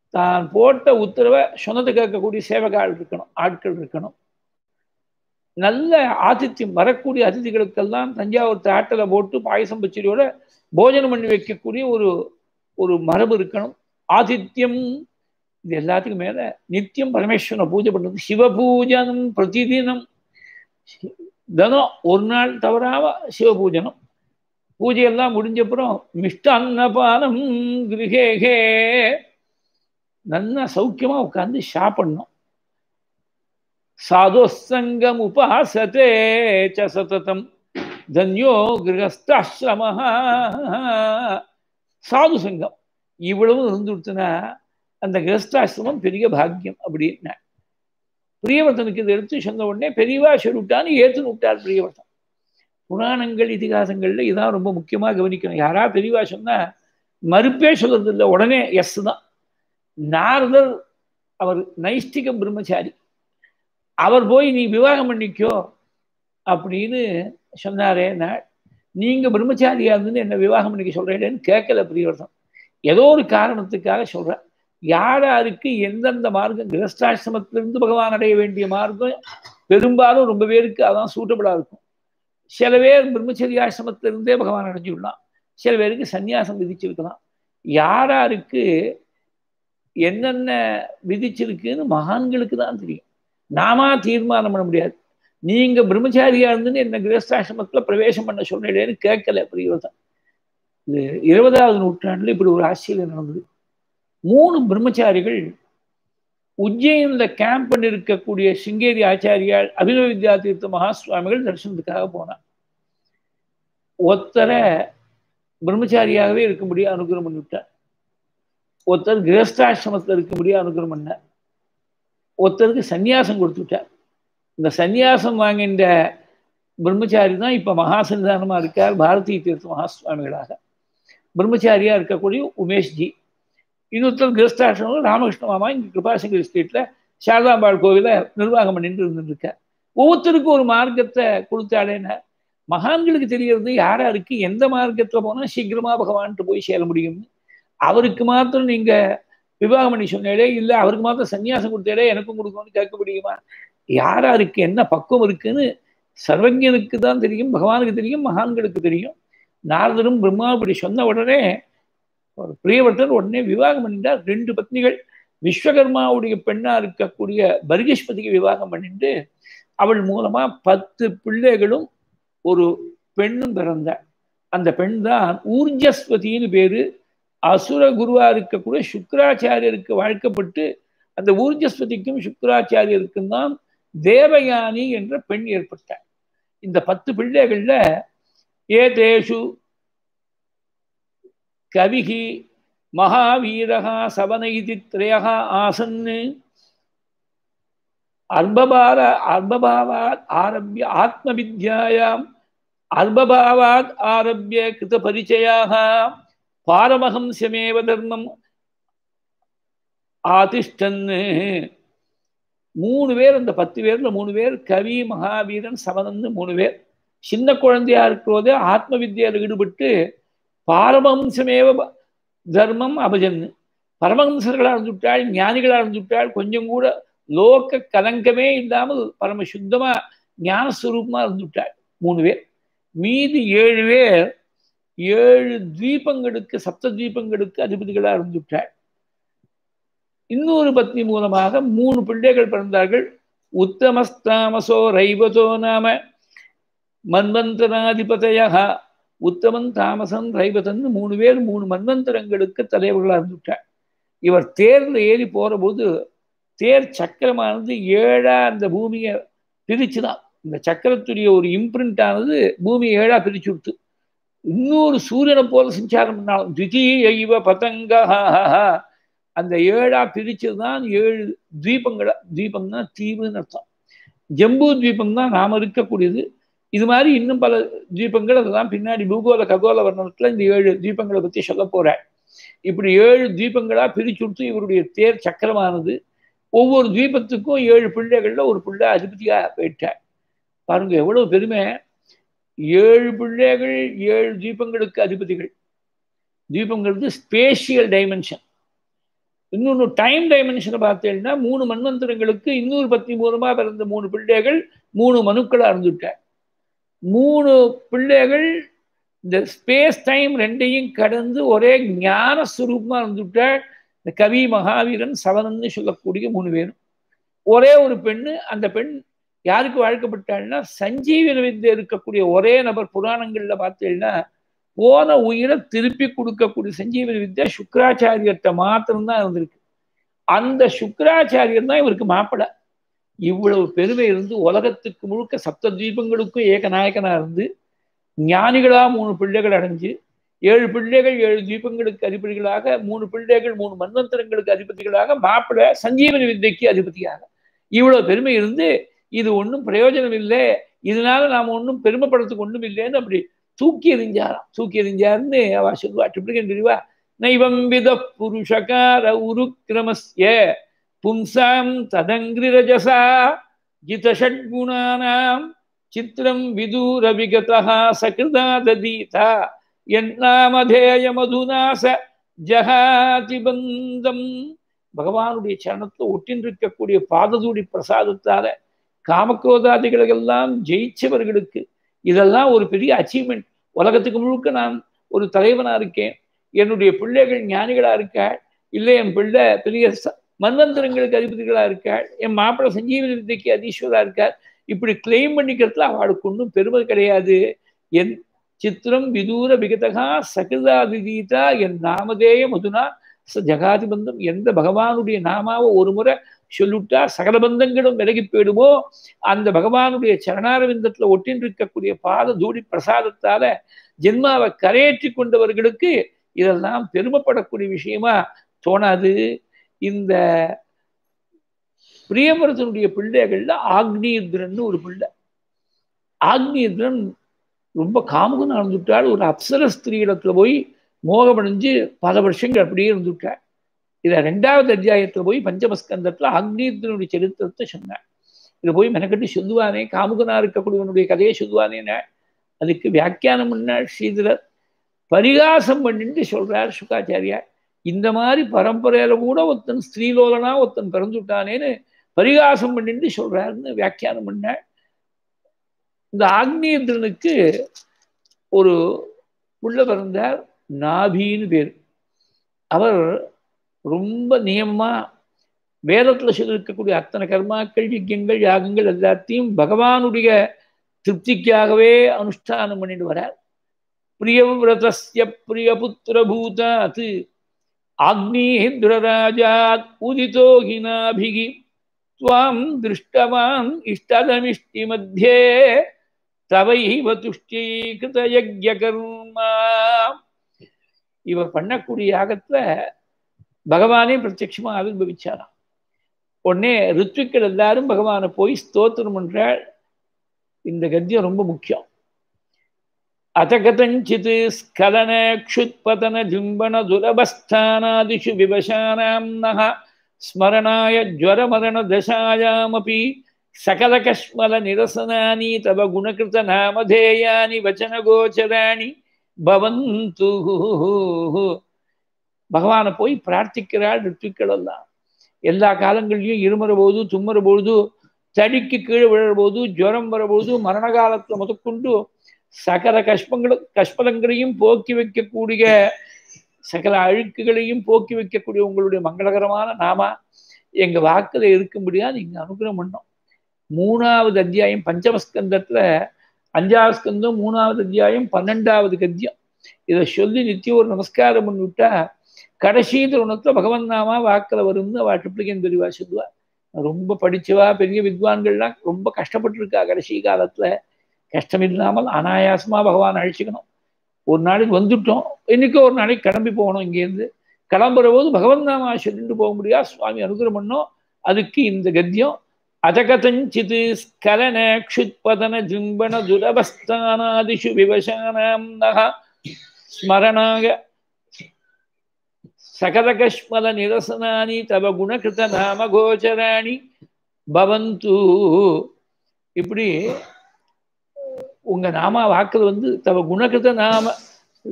தான் போட்ட உத்தரவை சொன்னது கேட்கக்கூடிய சேவகாள் இருக்கணும் ஆட்கள் இருக்கணும். நல்ல ஆதித்யம் வரக்கூடிய அதிதிகளுக்கெல்லாம் தஞ்சாவூர் ஆட்டில போட்டு பாயசம் பச்சரியோட போஜனம் பண்ணி வைக்கக்கூடிய ஒரு ஒரு மரபு இருக்கணும். ஆதித்யம். இது எல்லாத்துக்கும் மேல நித்தியம் பரமேஸ்வரனை பூஜை பண்றது. சிவ பூஜனம் பிரதிதினம். தினம் ஒரு நாள் தவறாம சிவ பூஜனம் பூஜையெல்லாம் முடிஞ்சப்புறம் மிஷ்டான்னபானம் கிரகேகே நல்லா சௌக்கியமா உட்காந்து சாப்பிடணும். சாதோசங்கம் உபாசத்தே ச சததம். தன்யோ கிரகஸ்தாசிரம சாது சங்கம் இவ்வளவு இருந்துடுத்துனா அந்த கிரஸ்தாசிரமம் பெரிய பாக்கியம் அப்படின்னா. பிரியவர்த்தனுக்கு இதை எடுத்து சொன்ன உடனே பெரியவா சொல்லிவிட்டான்னு ஏற்றுன்னு விட்டார் பிரியவர்த்தன். புராணங்கள் இதிகாசங்கள்ல இதான் ரொம்ப முக்கியமாக கவனிக்கணும். யாரா பெரியவா சொன்னா மறுப்பே சொல்றது இல்லை உடனே எஸ் தான். நாரதர் அவர் நைஷ்டிக பிரம்மச்சாரி. அவர் போய் நீ விவாகம் பண்ணிக்கோ அப்படின்னு சொன்னாரே நான். நீங்க பிரம்மச்சாரியாக இருந்து என்ன விவாகம் பண்ணிக்க சொல்கிறேன்னு கேட்கல பிரியவர்த்தன். ஏதோ ஒரு காரணத்துக்காக சொல்றேன். யார் யாருக்கு எந்தெந்த மார்க்கம் கிரஸ்டாசிரமத்திலிருந்து பகவான் அடைய வேண்டிய மார்க்கம் பெரும்பாலும் ரொம்ப பேருக்கு அதான் சூட்டபிளா இருக்கும். சில பேர் பிரம்மச்சரியாசிரமத்திலிருந்தே பகவான் பகவான் அடைஞ்சுடலாம் சில பேருக்கு சன்னியாசம் விதிச்சிருக்கலாம் யார் யாருக்கு என்னென்ன விதிச்சிருக்குன்னு மகான்களுக்கு தான் தெரியும். நாமா தீர்மானம் பண்ண முடியாது. நீங்க பிரம்மச்சாரியா இருந்துன்னு என்ன கிரகஸ்தாசிரமத்துல பிரவேசம் பண்ண சொன்னேன்னு கேட்கல பிரியவர்த்தன் இது இருபதாவது நூற்றாண்டுல இப்படி ஒரு ஆட்சியில் நடந்தது. மூணு பிரம்மச்சாரிகள் உஜ்ஜயினில் கேம்ப் பண்ணி இருக்கக்கூடிய சிங்கேரி ஆச்சாரியால் அபிநவ வித்யா தீர்த்த மகாசுவாமிகள் தரிசனத்துக்காக போனார். ஒருத்தரை பிரம்மச்சாரியாகவே இருக்கும்படி அனுகிரகம் பண்ணிவிட்டார் ஒருத்தர் கிரகஸ்தாசிரமத்தில் இருக்கும்படி அனுகிரகம் பண்ணார். ஒருத்தருக்கு சந்நியாசம் கொடுத்துட்டார் இந்த சந்நியாசம் வாங்கின்ற பிரம்மச்சாரி தான் இப்போ மகாசன்னிதானமாக இருக்கார் பாரதிய தீர்த்த மகாசுவாமிகளாக. பிரம்மச்சாரியாக இருக்கக்கூடிய உமேஷ்ஜி. இன்னொருத்தர் கிரஸ்தாசிரமம் ராமகிருஷ்ண மாமா இங்கே கிருபாசங்கர் ஸ்ட்ரீட்ல சாரதாம்பாள் கோவில நிர்வாகம் பண்ணிட்டு இருந்துருக்க ஒவ்வொருத்தருக்கும் ஒரு மார்க்கத்தை கொடுத்தாலேன மகான்களுக்கு தெரியறது யாரா இருக்கு எந்த மார்க்கத்துல போனால் சீக்கிரமா பகவான்ட்டு போய் சேர முடியும்னு. அவருக்கு மாத்திரம் நீங்க விவாகம் பண்ணி சொன்னேடே இல்லை அவருக்கு மாத்திரம் சன்னியாசம் கொடுத்தேடே எனக்கும் கொடுக்கணும்னு கேட்க முடியுமா? யாரா இருக்கு என்ன பக்குவம் இருக்குன்னு சர்வஜனுக்கு தான் தெரியும் பகவானுக்கு தெரியும் மகான்களுக்கு தெரியும். நாரதரும் பிரம்மா இப்படி சொன்ன உடனே ஒரு பிரியவர்த்தன் உடனே விவாகம் பண்ணிட்டார். ரெண்டு பத்னிகள் விஸ்வகர்மாவுடைய பெண்ணா இருக்கக்கூடிய பர்கிஷ்பதிக்கு விவாகம் பண்ணிட்டு அவள் மூலமா பத்து பிள்ளைகளும் ஒரு பெண்ணும் பிறந்த. அந்த பெண் தான் ஊர்ஜஸ்வதின்னு பேரு. அசுர குருவா இருக்கக்கூடிய சுக்கராச்சாரியருக்கு வாழ்க்கப்பட்டு அந்த ஊர்ஜஸ்வதிக்கும் சுக்கராச்சாரியருக்கும் தான் தேவயானி என்ற பெண் ஏற்பட்டார். இந்த பத்து பிள்ளைகள்ல ஏதேஷு கவிகி மகாவீரகா சவனைதி திரையகா ஆசன்னு. அர்பபார அர்பபாவாத் ஆரம்பிய ஆத்மவித்யாயாம் அர்பபாவாத் ஆரம்பிய கிருத பரிச்சயாக பாரமஹம்சமேவ தர்மம் ஆதிஷ்டன்னு. மூணு பேர் அந்த பத்து பேரில் மூணு பேர் கவி மகாவீரன் சவனன்னு மூணு பேர். சின்ன குழந்தையா இருக்கிறோதே ஆத்ம வித்தியில் ஈடுபட்டு பாரமஹம்சமேவ தர்மம் அபஜன்னு. பரமஹம்சர்களாக இருந்துவிட்டாள் ஞானிகளாக இருந்துவிட்டாள் கொஞ்சம் கூட லோக கலங்கமே இல்லாமல் பரம சுத்தமா ஞானஸ்வரூபமாக இருந்துவிட்டாள் மூணு பேர். மீதி ஏழு பேர் ஏழு தீபங்களுக்கு சப்த தீபங்களுக்கு அதிபதிகளாக இருந்துவிட்டாள் இன்னொரு பத்னி மூலமாக மூணு பிள்ளைகள் பிறந்தார்கள். உத்தமஸ்தாமசோ ரைவதோ நாம மன்வந்தராதிபதையா உத்தமன் தாமசன் ரைவதன் மூணு பேர் மூணு மன்வந்தரங்களுக்கு தலைவர்களாக இருந்துட்டார் இவர் தேரில் ஏறி போகிறபோது தேர் சக்கரமானது ஏழா அந்த பூமியை பிரிச்சுதான். இந்த சக்கரத்துடைய ஒரு இம்ப்ரிண்ட் ஆனது பூமியை ஏழா பிரிச்சு விடுத்து. இன்னொரு சூரியனை போல சஞ்சாரம் பண்ணாலும் திடீர பதங்க அந்த ஏழா பிரிச்சதுதான் ஏழு தீபங்களா. தீபம்னா தீவுன்னு அர்த்தம். ஜம்பு தீபம் தான் நாம இருக்கக்கூடியது. இது மாதிரி இன்னும் பல தீபங்கள் அதெல்லாம் பின்னாடி பூகோள ககோள வர்ணத்துல இந்த ஏழு தீபங்களை பத்தி சொல்ல போறேன். இப்படி ஏழு தீபங்களா பிரிச்சு கொடுத்து இவருடைய தேர் சக்கரமானது. ஒவ்வொரு தீபத்துக்கும் ஏழு பிள்ளைகள்ல ஒரு பிள்ளை அதிபதியா போயிட்டார். பாருங்க எவ்வளவு பெருமை. ஏழு பிள்ளைகள் ஏழு தீபங்களுக்கு அதிபதிகள். தீபங்கிறது ஸ்பேஷியல் டைமென்ஷன் இன்னொன்று டைம் டைமென்ஷனை பார்த்தீங்கன்னா மூணு மன்வந்திரங்களுக்கு இன்னொரு பத்தி மூலமா பிறந்த மூணு பிள்ளைகள் மூணு மனுக்களாக இருந்துட்டார். மூணு பிள்ளைகள் இந்த ஸ்பேஸ் டைம் ரெண்டையும் கடந்து ஒரே ஞான சுரூபமாக இருந்துட்டார் இந்த கவி மகாவீரன் சவனன்னு சொல்லக்கூடிய மூணு பேரும். ஒரே ஒரு பெண்ணு அந்த பெண் யாருக்கு வாழ்க்கப்பட்டாள்னா சஞ்சீவன வித்யை இருக்கக்கூடிய ஒரே நபர் புராணங்கள்ல பார்த்தீங்கன்னா போன உயிரை திருப்பி கொடுக்கக்கூடிய சஞ்சீவன வித்யா சுக்கராச்சாரியர்கிட்ட மாத்திரம்தான் இருந்திருக்கு. அந்த சுக்கராச்சாரியர் தான் இவருக்கு மாப்பிட இவ்வளவு பெருமை இருந்து உலகத்துக்கு முழுக்க சப்த தீபங்களுக்கும் ஏகநாயகனா இருந்து ஞானிகளா மூணு பிள்ளைகள் அடைஞ்சு ஏழு பிள்ளைகள் ஏழு தீபங்களுக்கு அதிபதிகளாக மூணு பிள்ளைகள் மூணு மன்வந்தரங்களுக்கு அதிபதிகளாக மாப்பிள்ளை சஞ்சீவனி வித்தைக்கு அதிபதியாக. இவ்வளவு பெருமை இருந்து இது ஒன்றும் பிரயோஜனம் இல்லை. இதனால நாம் ஒன்றும் பெருமைப்படுறதுக்கு ஒன்றும் இல்லைன்னு அப்படி தூக்கி எறிஞ்சாராம். தூக்கி எறிஞ்சாருன்னு அவ சொல்லுவா. ட்ரிப்ளிகன் தெரியுவா நைவம் வித புருஷகார உருக்கிரமஸ்ய பும்சாம் ததங்கிரஜசா ஜிதஷட்குணானாம் சித்திரம் விதூர விகதா சகிருதா ததீதா. என்னாமதேய மதுநாச ஜகாதி பந்தம் பகவானுடைய சரணத்தில் ஒட்டின்றிருக்கக்கூடிய பாததூடி பிரசாதத்தால காமக்ரோதாதிகளெல்லாம் ஜெயிச்சவர்களுக்கு இதெல்லாம் ஒரு பெரிய அச்சீவ்மெண்ட் உலகத்துக்கு முழுக்க நான் ஒரு தலைவனா இருக்கேன். என்னுடைய பிள்ளைகள் ஞானிகளா இருக்க இல்லை என் பிள்ளை பெரிய மன்வந்தரங்களுக்கு அதிபதிகளாக இருக்காள் என் மாப்பிள்ளை சஞ்சீவனி வித்தைக்கு அதீஸ்வராக இருக்கார். இப்படி கிளைம் பண்ணிக்கிறதுல அவளுக்கு ஒன்றும் பெருமை கிடையாது. என் சித்திரம் விதூர விகதகா சகிருதாதிதீதா என் நாமதேய மதுனா ஜகாதி பந்தம் எந்த பகவானுடைய நாமாவை ஒரு முறை சொல்லிவிட்டா சகல பந்தங்களும் விலகி போயிடுமோ? அந்த பகவானுடைய சரணாரவிந்தத்தில் ஒட்டின் இருக்கக்கூடிய பாத தூடி பிரசாதத்தால ஜென்மாவை கரையேற்றி கொண்டவர்களுக்கு இதெல்லாம் பெருமைப்படக்கூடிய விஷயமா தோணாது. இந்த பிரியமரசனுடைய பிள்ளைகள்ல ஆக்னியுத்ரன் ஒரு பிள்ளை. ஆக்னியுத்ரன் ரொம்ப காமுகன் நடந்துட்டாள் ஒரு அப்சர ஸ்திரீடத்துல போய் மோகமடைஞ்சு பல வருஷங்கள் அப்படியே இருந்துட்டாள் இதை ரெண்டாவது அத்தியாயத்துல போய் பஞ்சமஸ்கந்தத்தில் அக்னியுத்ரனுடைய சரித்திரத்தை சொன்னார் இதை போய் மெனக்கட்டு சொல்லுவானே காமுகனா இருக்கக்கூடியவனுடைய கதையை சொல்லுவானேன அதுக்கு வியாக்கியானம் பண்ணார் ஸ்ரீதரர். பரிகாசம் பண்ணிட்டு சொல்றார் சுகாச்சாரியார். இந்த மாதிரி பரம்பரையில கூட ஒருத்தன் ஸ்ரீலோலனா ஒருத்தன் பிறந்துட்டானேன்னு பரிகாசம் பண்ணிட்டு சொல்றாருன்னு வியாக்கியானம் பண்ணார். இந்த ஆக்னேந்திரனுக்கு ஒரு உள்ள பிறந்தார் நாபின்னு பேர். அவர் ரொம்ப நியமமா வேதத்தில் சொல்லியிருக்கக்கூடிய அத்தனை கர்மாக்கள் யஜ்யங்கள் யாகங்கள் எல்லாத்தையும் பகவானுடைய திருப்திக்காகவே அனுஷ்டானம் பண்ணிட்டு வரார். பிரியவிரதஸ்ய பிரியபுத்திரபூதாத் ஆக்னீஹித்ரராஜாத் உதிதோ ஹினாபிகி துவாம் திருஷ்டவான் இஷ்டதமிஷ்டி மத்தியே தவைவ துஷ்டீகிருத யஜ்ய கர்மா இவர் பண்ணக்கூடிய யாகத்துல பகவானே பிரத்யட்சமா ஆவிர்வவிச்சாராம். உடனே ரித்விக்கள் எல்லாரும் பகவானை போய் ஸ்தோத்திரம் பண்றாள் இந்த கத்தியம் ரொம்ப முக்கியம். அத கதஞ்சித் ஸ்கலன க்ஷுத்பதன ஜும்பன துரபஸ்தானாதிஷு விவசானாம் நக ஸ்மரணாய ஜ்வரமரண தசாயாமபி சகல கஷ்மல நிரசனானி தவ குணகிருத நாமதேயானி வச்சன கோச்சராணி பவந்து பகவானை போய் பிரார்த்திக்கிறாள் ரித்விக்கள் எல்லாம் எல்லா காலங்கள்லையும் இருமுற போது தும்முற பொழுது தடிக்கு கீழே விழுற போது ஜுரம் வரபோது மரண காலத்துல முதற்கொண்டு சகல கஷ்பங்களும் கஷ்பலங்களையும் போக்கி வைக்கக்கூடிய சகல அழுக்குகளையும் போக்கி வைக்கக்கூடிய உங்களுடைய மங்களகரமான நாமா எங்க வாக்குல இருக்கும்படியா நீங்க அனுகிரகம் பண்ணோம் மூணாவது அத்தியாயம் பஞ்சமஸ்கந்தத்துல அஞ்சாவது ஸ்கந்தம் மூணாவது அத்தியாயம் பன்னெண்டாவது கத்தியம். இதை சொல்லி நித்தியம் ஒரு நமஸ்காரம் பண்ணிவிட்டா கடைசி திருணத்துல பகவன் நாமா வாக்கில் வரும்னு அவள் ட்ரிப்ளிகன் தெரிவா சொல்லுவா. ரொம்ப படிச்சவா பெரிய வித்வான்கள்லாம் ரொம்ப கஷ்டப்பட்டு இருக்கா கடைசி காலத்துல. கஷ்டம் இல்லாமல் அனாயாசமா பகவான் அழிச்சுக்கணும். ஒரு நாளைக்கு வந்துட்டோம். இன்னைக்கு ஒரு நாளைக்கு கிளம்பி போகணும் இங்கேருந்து கிளம்புற போது பகவன் நாமா சொல்லிட்டு போக முடியா? சுவாமி அனுகிரம் பண்ணோம் அதுக்கு இந்த கத்தியம். அதகதஞ்சித் ஸ்கலன க்ஷுத்பதன ஜிம்பன துரபஸ்தானாதிஷு விவசானாம் நக. ஸ்மரணாக. சகதகஷ்மல நிரசனானி தவ குணகிருத நாம கோச்சராணி. பவந்து. இப்படி உங்க நாமா வாக்குல வந்து தவ குணகிருத நாம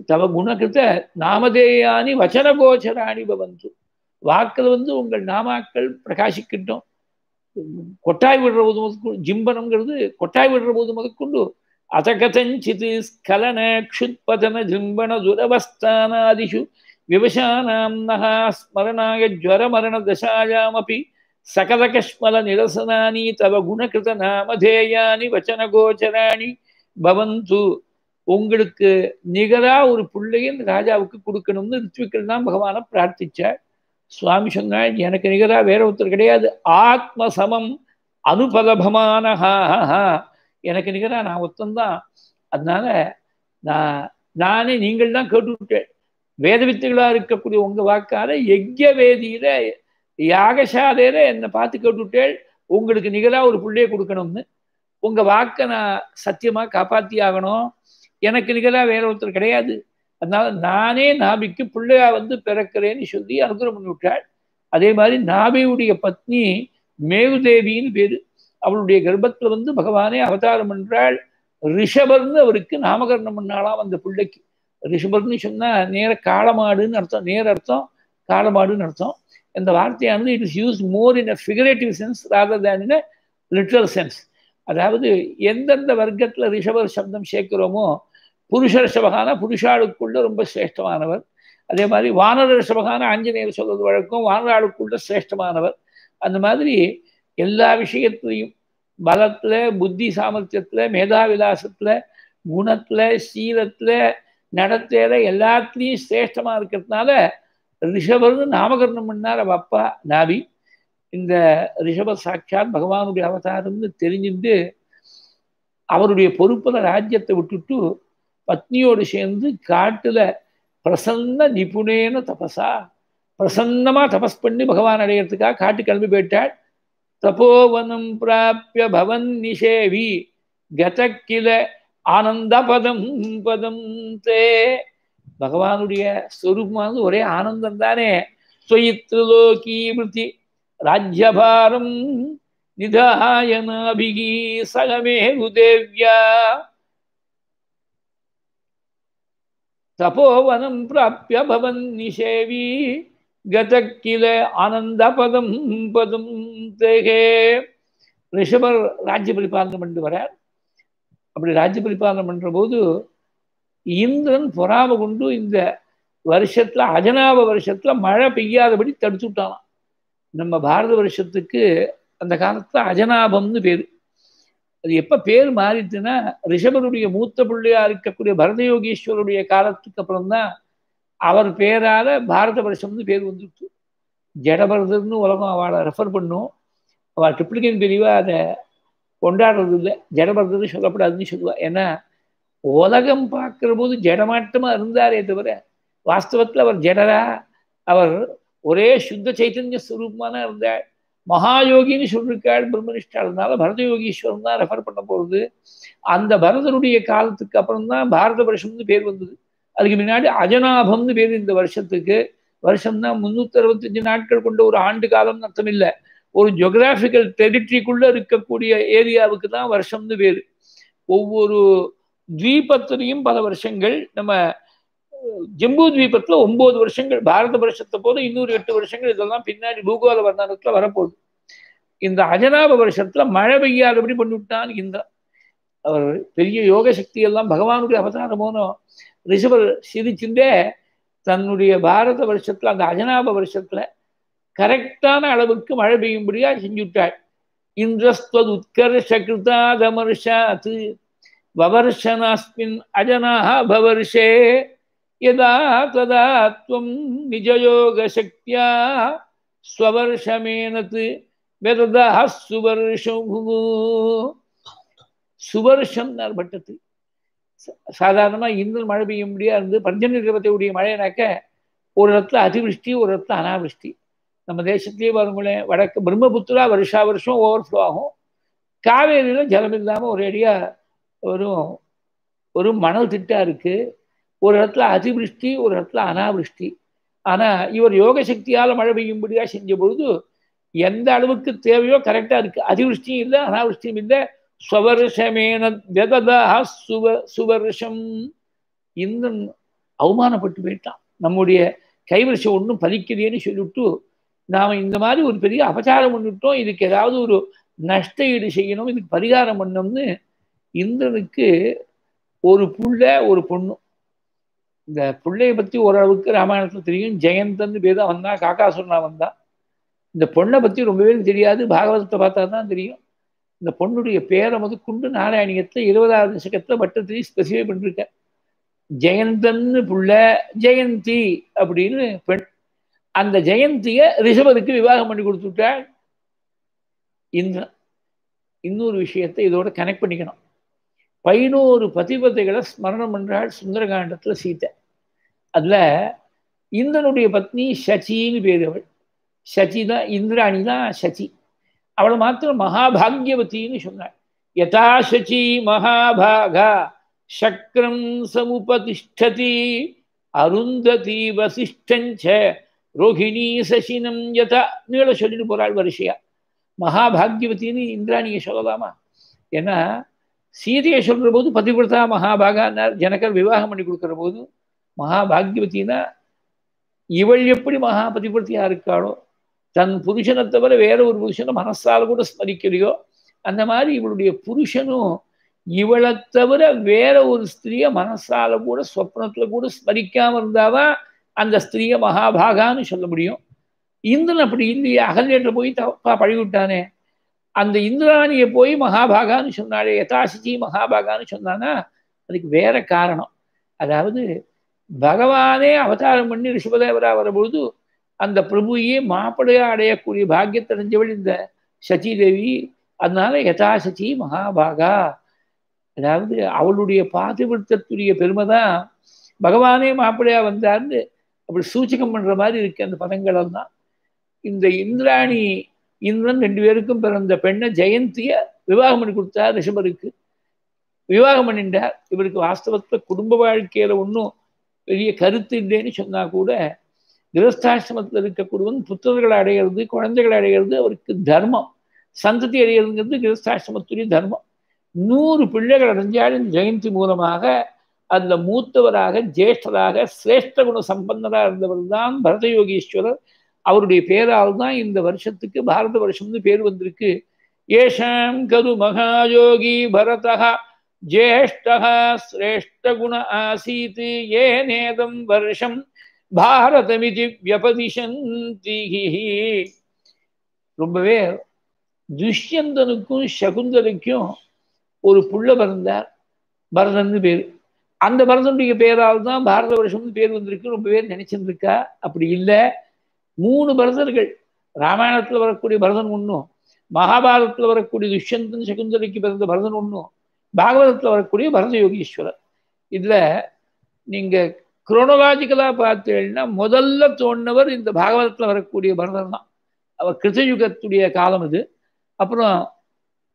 தவ குணகிருத நாமதேயானி வச்சன கோச்சராணி பவந்து. வாக்குல வந்து உங்கள் நாமாக்கள் பிரகாசிக்கட்டும். கொட்டாய் விடுற போது முதற்கொண்டு ஜிம்பனம்ங்கிறது கொட்டாய் விடுற போது முதற்கொண்டு அதகதஞ்சித் ஸ்கலன க்ஷுத்பதன ஜிம்பன துரவஸ்தானாதிஷு விவசானாம் நகா ஸ்மரணாய ஜ்வரமரண தசாயாமபி சகலகஷ்மல நிரசனானி தவ குணகிருத நாமதேயானி வச்சன கோச்சராணி பவந்து உங்களுக்கு நிகரா ஒரு பிள்ளையின் ராஜாவுக்கு கொடுக்கணும்னு ரித்விக்கள் தான் பகவானை பிரார்த்திச்சார். சுவாமி சொன்னாள் எனக்கு நிகரா வேற ஒருத்தர் கிடையாது. ஆத்ம சமம் அனுபலபமானஹா எனக்கு நிகரா நான் ஒருத்தந்தான் அதனால நான் நானே நீங்கள் தான் கேட்டுவிட்டேன். வேத வித்துகளா இருக்கக்கூடிய உங்க வாக்கால யஜ்ய வேதியில யாகசாலையில என்னை பார்த்து கேட்டுவிட்டேள். உங்களுக்கு நிகராக ஒரு பிள்ளையை கொடுக்கணும்னு. உங்க வாக்கை நான் சத்தியமா காப்பாத்தி ஆகணும் எனக்கு நிகழாக வேற ஒருத்தர் கிடையாது. அதனால நானே நாபிக்கு பிள்ளையா வந்து பிறக்கிறேன்னு சொல்லி அனுகிரகம் பண்ணி விட்டாள் அதே மாதிரி நாபியுடைய பத்னி மேகுதேவின்னு பேரு. அவளுடைய கர்ப்பத்துல வந்து பகவானே அவதாரம் என்றாள் ரிஷபர்னு அவருக்கு நாமகரணம் பண்ணாலாம் அந்த பிள்ளைக்கு. ரிஷபர்னு சொன்னா நேர காளமாடுன்னு அர்த்தம் நேர அர்த்தம் காளமாடுன்னு அர்த்தம். இந்த வார்த்தையானது it is use more in a figurative sense rather than in a literal sense அதாவது எந்தெந்த வர்க்கத்தில் ரிஷபர் சப்தம் சேர்க்கிறோமோ புருஷ ரிஷபகான புருஷாளுக்குள்ள ரொம்ப சிரேஷ்டமானவர். அதே மாதிரி வானர ரிஷபகான ஆஞ்சநேயர் சொல்வது வழக்கம் வானராளுக்குள்ள சிரேஷ்டமானவர். அந்த மாதிரி எல்லா விஷயத்திலையும் பலத்தில் புத்தி சாமர்த்தியத்தில் மேதாவிலாசத்தில் குணத்தில் சீலத்தில் நடத்தையில எல்லாத்துலேயும் சிரேஷ்டமாக இருக்கிறதுனால ரிஷபர்னு நாமகரணம் பண்ணார் அவ அப்பா நாபி. இந்த ரிஷப சாட்சாத் பகவானுடைய அவதாரம்னு தெரிஞ்சுட்டு அவருடைய பொறுப்புல ராஜ்யத்தை விட்டுட்டு பத்னியோடு சேர்ந்து காட்டுல பிரசன்ன நிபுணேன தபசா. பிரசன்னமா தபஸ் பண்ணி பகவான் அடையிறதுக்காக காட்டு கிளம்பி போயிட்டாள் தபோவனம் பிராபிய பவன் நிஷேவி. கதக்கில ஆனந்த பதம் பதம் தே. பகவானுடைய ஸ்வரூபமானது ஒரே ஆனந்தம் தானே ஸ்வயித்ருலோகீமிருதி ராஜ்யபாரம் நிதாயனாபிகி சகமேருதேவ்யா தபோவனம் பிராப்ய பவன் நிஷேவி கதக்கில ஆனந்த பதம் பதம் தேகே ரிஷபர் ராஜ்ய பரிபாலனம் பண்ணி வரார். அப்படி ராஜ்ய பரிபாலனம் பண்ற போது இந்திரன் பொறாம கொண்டு இந்த வருஷத்துல அஜனாப வருஷத்துல மழை பெய்யாதபடி தடுத்து விட்டானான் நம்ம பாரத வருஷத்துக்கு அந்த காலத்துல அஜனாபம்னு பேரு. அது எப்ப பேர் மாறிட்டுன்னா ரிஷபருடைய மூத்த பிள்ளையா இருக்கக்கூடிய பரதயோகீஸ்வருடைய காலத்துக்கு அப்புறம் தான் அவர் பேரால பாரத வருஷம்னு பேர் வந்துருச்சு. ஜடபரதர்னு உலகம் அவளை ரெஃபர் பண்ணும். அவள் ட்ரிப்ளிகன் பிரிவா அதை கொண்டாடுறது இல்லை ஜடபரதர்னு சொல்லப்படாதுன்னு சொல்லுவா. ஏன்னா உலகம் பார்க்குற போது ஜடமாட்டமா இருந்தாரே தவிர வாஸ்தவத்தில் அவர் ஜடரா அவர் ஒரே சுத்த சைத்தன்ய ஸ்வரூபமான இருந்தார் மகாயோகின்னு சொல்லியிருக்காள் பிரம்மனிஷ்டா. அதனால பரத யோகீஸ்வரன் தான் ரெஃபர் பண்ண போகுது அந்த பரதனுடைய காலத்துக்கு அப்புறம் தான் பாரத வருஷம்னு பேர் வந்தது. அதுக்கு முன்னாடி அஜனாபம்னு பேர் இந்த வருஷத்துக்கு. வருஷம் தான் அறுபத்தஞ்சு நாட்கள் கொண்ட ஒரு ஆண்டு காலம்னு அர்த்தம் இல்லை. ஒரு ஜொகிராபிக்கல் டெரிட்டரிக்குள்ளே இருக்கக்கூடிய ஏரியாவுக்கு தான் வருஷம்னு பேர். ஒவ்வொரு தீபத்திலையும் பல வருஷங்கள் நம்ம ஜம்பு தீபத்துல ஒன்பது வருஷங்கள் பாரத வருஷத்தை போல இன்னொரு எட்டு வருஷங்கள் இதெல்லாம் பின்னாடி பூகோள வர்ணனத்துல வரப்போகுது. இந்த அஜனாப வருஷத்துல மழை பெய்யாதபடி பண்ணிவிட்டான் இந்திரன். அவர் பெரிய யோக சக்தி எல்லாம் பகவானுடைய அவதாரமோனோ ரிஷபர் சிரிச்சுட்டே தன்னுடைய பாரத வருஷத்துல அந்த அஜனாப வருஷத்துல கரெக்டான அளவுக்கு மழை பெய்யும்படியா செஞ்சுட்டாள். இந்திரஸ்துவத் உத்கர்ஷ கிருதாதமர்ஷாத் வவர்ஷனாஸ்மின் அஜனாக பவர்ஷே. यदा ததா துவம் நிஜயோக சக்தியா ஸ்வவர்ஷமேனத் வெததா சுவர்ஷம் சுவர்ஷம் பட்டத்து சாதாரணமாக இந்திரன் மழை பெய்ய முடியாது இருந்து பஞ்சமி கிரகத்தையுடைய மழைனாக்க ஒரு இடத்துல அதிவிருஷ்டி ஒரு இடத்துல அனாவிருஷ்டி நம்ம தேசத்திலேயே பாருங்களேன் வடக்கு பிரம்மபுத்திரா வருஷா வருஷம் ஓவர்ஃப்ளோ ஆகும் காவேரியில் ஜலம் இல்லாமல் ஒரு அடியாக ஒரு ஒரு மணல் திட்டாக இருக்கு ஒரு இடத்துல அதிவிருஷ்டி ஒரு இடத்துல அனாவிருஷ்டி. ஆனால் இவர் யோக சக்தியால் மழை பெய்யும்படியாக செஞ்ச பொழுது எந்த அளவுக்கு தேவையோ கரெக்டாக இருக்குது அதிவிருஷ்டியும் இல்லை அனாவிருஷ்டியும் இல்லை. சுவருஷமேன சுவ சுவர்ஷம். இந்திரன் அவமானப்பட்டு போயிட்டான். நம்முடைய கைவரிசை ஒன்றும் பலிக்கலையேன்னு சொல்லிவிட்டு நாம் இந்த மாதிரி ஒரு பெரிய அபச்சாரம் பண்ணிவிட்டோம். இதுக்கு ஏதாவது ஒரு நஷ்ட ஈடு செய்யணும். இதுக்கு பரிகாரம் பண்ணோம்னு இந்திரனுக்கு ஒரு புள்ள ஒரு பொண்ணு. இந்த பிள்ளைய பற்றி ஓரளவுக்கு ராமாயணத்தில் தெரியும். ஜெயந்தன்னு பேர் தான் வந்தான் காக்காசுரனா வந்தான் இந்த பொண்ணை பற்றி ரொம்பவே தெரியாது. பாகவதத்தை பார்த்தா தான் தெரியும். இந்த பொண்ணுடைய பேரை வந்து குண்டு நாராயணியத்தில் இருபதாவது தசகத்தில் பட்டத்திலையும் ஸ்பெசிஃபை பண்ணிருக்க. ஜெயந்தன்னு புள்ள ஜெயந்தி அப்படின்னு பெண். அந்த ஜெயந்தியை ரிஷபதுக்கு விவாகம் பண்ணி கொடுத்துட்டாள். இந்திரன் இன்னொரு விஷயத்தை இதோட கனெக்ட் பண்ணிக்கணும். பதினோரு பதிபதைகளை ஸ்மரணம் பண்றாள் சுந்தரகாண்டத்தில் சீத்தை. அதில் இந்திரனுடைய பத்னி சச்சின்னு பேர் அவள். சச்சி தான் இந்திராணி தான் சச்சி. அவளை மாத்திரம் மகாபாகியவத்தின்னு சொன்னாள். யதா சச்சி மகாபாகா சக்கரம் சமுபதிஷ்டதி அருந்ததி வசிஷ்டஞ்ச ரோஹிணி சசினம் யதா நீள சொல்லிட்டு போகிறாள் வரிசையா. மகாபாகியவத்தின்னு இந்திராணியை சொல்லலாமா? ஏன்னா சீதையை சொல்கிற போது பதிவிரதா மகாபாகான்னார் ஜனகர் விவாகம் பண்ணி கொடுக்குற போது மகாபாகியவத்தினா இவள் எப்படி மகா பதிவிரத்தியா இருக்காளோ தன் புருஷனை தவிர வேற ஒரு புருஷனை மனசால கூட ஸ்மரிக்கலையோ அந்த மாதிரி இவளுடைய புருஷனும் இவளை தவிர வேற ஒரு ஸ்திரீயை மனசால கூட சொப்னத்துல கூட ஸ்மரிக்காம இருந்தாதான் அந்த ஸ்திரியை மகாபாகான்னு சொல்ல முடியும். இந்திரன் அப்படி இல்லையே அகல்யன்ற போய் தப்பா பழகிவிட்டானே அந்த இந்திராணியை போய் மகாபாகான்னு சொன்னாலே யதாசிஜி மகாபாகான்னு சொன்னான்னா அதுக்கு வேற காரணம். அதாவது பகவானே அவதாரம் பண்ணி ரிஷபதேவரா வரும்பொழுது அந்த பிரபுவையே மாப்பிளையா அடையக்கூடிய பாக்கியத்தடைஞ்சவள் இந்த சச்சி தேவி அதனால யதாசச்சி மகாபாகா. அதாவது அவளுடைய பாதிவிருத்தத்துடைய பெருமை தான் பகவானே மாப்பிளையா வந்தார்னு அப்படி சூச்சகம் பண்ற மாதிரி இருக்கு அந்த பதங்கள் எல்லாம் இந்த இந்திராணி இந்திரன் ரெண்டு பேருக்கும் பிறந்த பெண்ணை ஜெயந்திய விவாகம் பண்ணி கொடுத்தார் ரிஷபருக்கு. விவாகம் பண்ணிட்டார். இவருக்கு வாஸ்தவத்தில் குடும்ப வாழ்க்கையில ஒன்றும் பெரிய கருத்து இல்லைன்னு சொன்னா கூட கிரஸ்தாசிரமத்தில் இருக்கக்கூடியவன் புத்தகங்களை அடையிறது குழந்தைகளை அடையிறது அவருக்கு தர்மம். சந்ததி அடையிறதுங்கிறது கிரஸ்தாசிரமத்துடைய தர்மம். நூறு பிள்ளைகள் அடைஞ்சாலும் ஜெயந்தி மூலமாக அந்த மூத்தவராக ஜேஷ்டராக சிரேஷ்ட குண சம்பந்தராக இருந்தவர் தான் பரதயோகீஸ்வரர் அவருடைய பேரால் தான் இந்த வருஷத்துக்கு பாரத வருஷம்னு பேர் வந்திருக்கு. ஏஷாம் கது மகாயோகி பரதா ஜேஷ்டா சிரேஷ்ட குண ஆசீத் ஏ நேதம் வருஷம் பாரதமிதி வியபதிஷந்தி ரொம்பவே துஷ்யந்தனுக்கும் சகுந்தலுக்கும் ஒரு புள்ள பிறந்தார். பரதன்னு பேர். அந்த பரதனுடைய பேரால் தான் பாரத வருஷம்னு பேர் வந்திருக்கு. ரொம்ப பேர் நினைச்சிருந்துருக்கா? அப்படி இல்லை. மூணு பரதர்கள். ராமாயணத்தில் வரக்கூடிய பரதன் ஒன்றும் மகாபாரதத்தில் வரக்கூடிய துஷ்யந்தன் சகுந்தலைக்கு பிறந்த பரதன் ஒன்றும் பாகவதத்தில் வரக்கூடிய பரத யோகீஸ்வரர் இதில் நீங்கள் குரோனலாஜிக்கலாக பார்த்தீங்கன்னா முதல்ல தோன்றவர் இந்த பாகவதத்தில் வரக்கூடிய பரதன் தான். அவர் கிருதயுகத்துடைய காலம் இது. அப்புறம்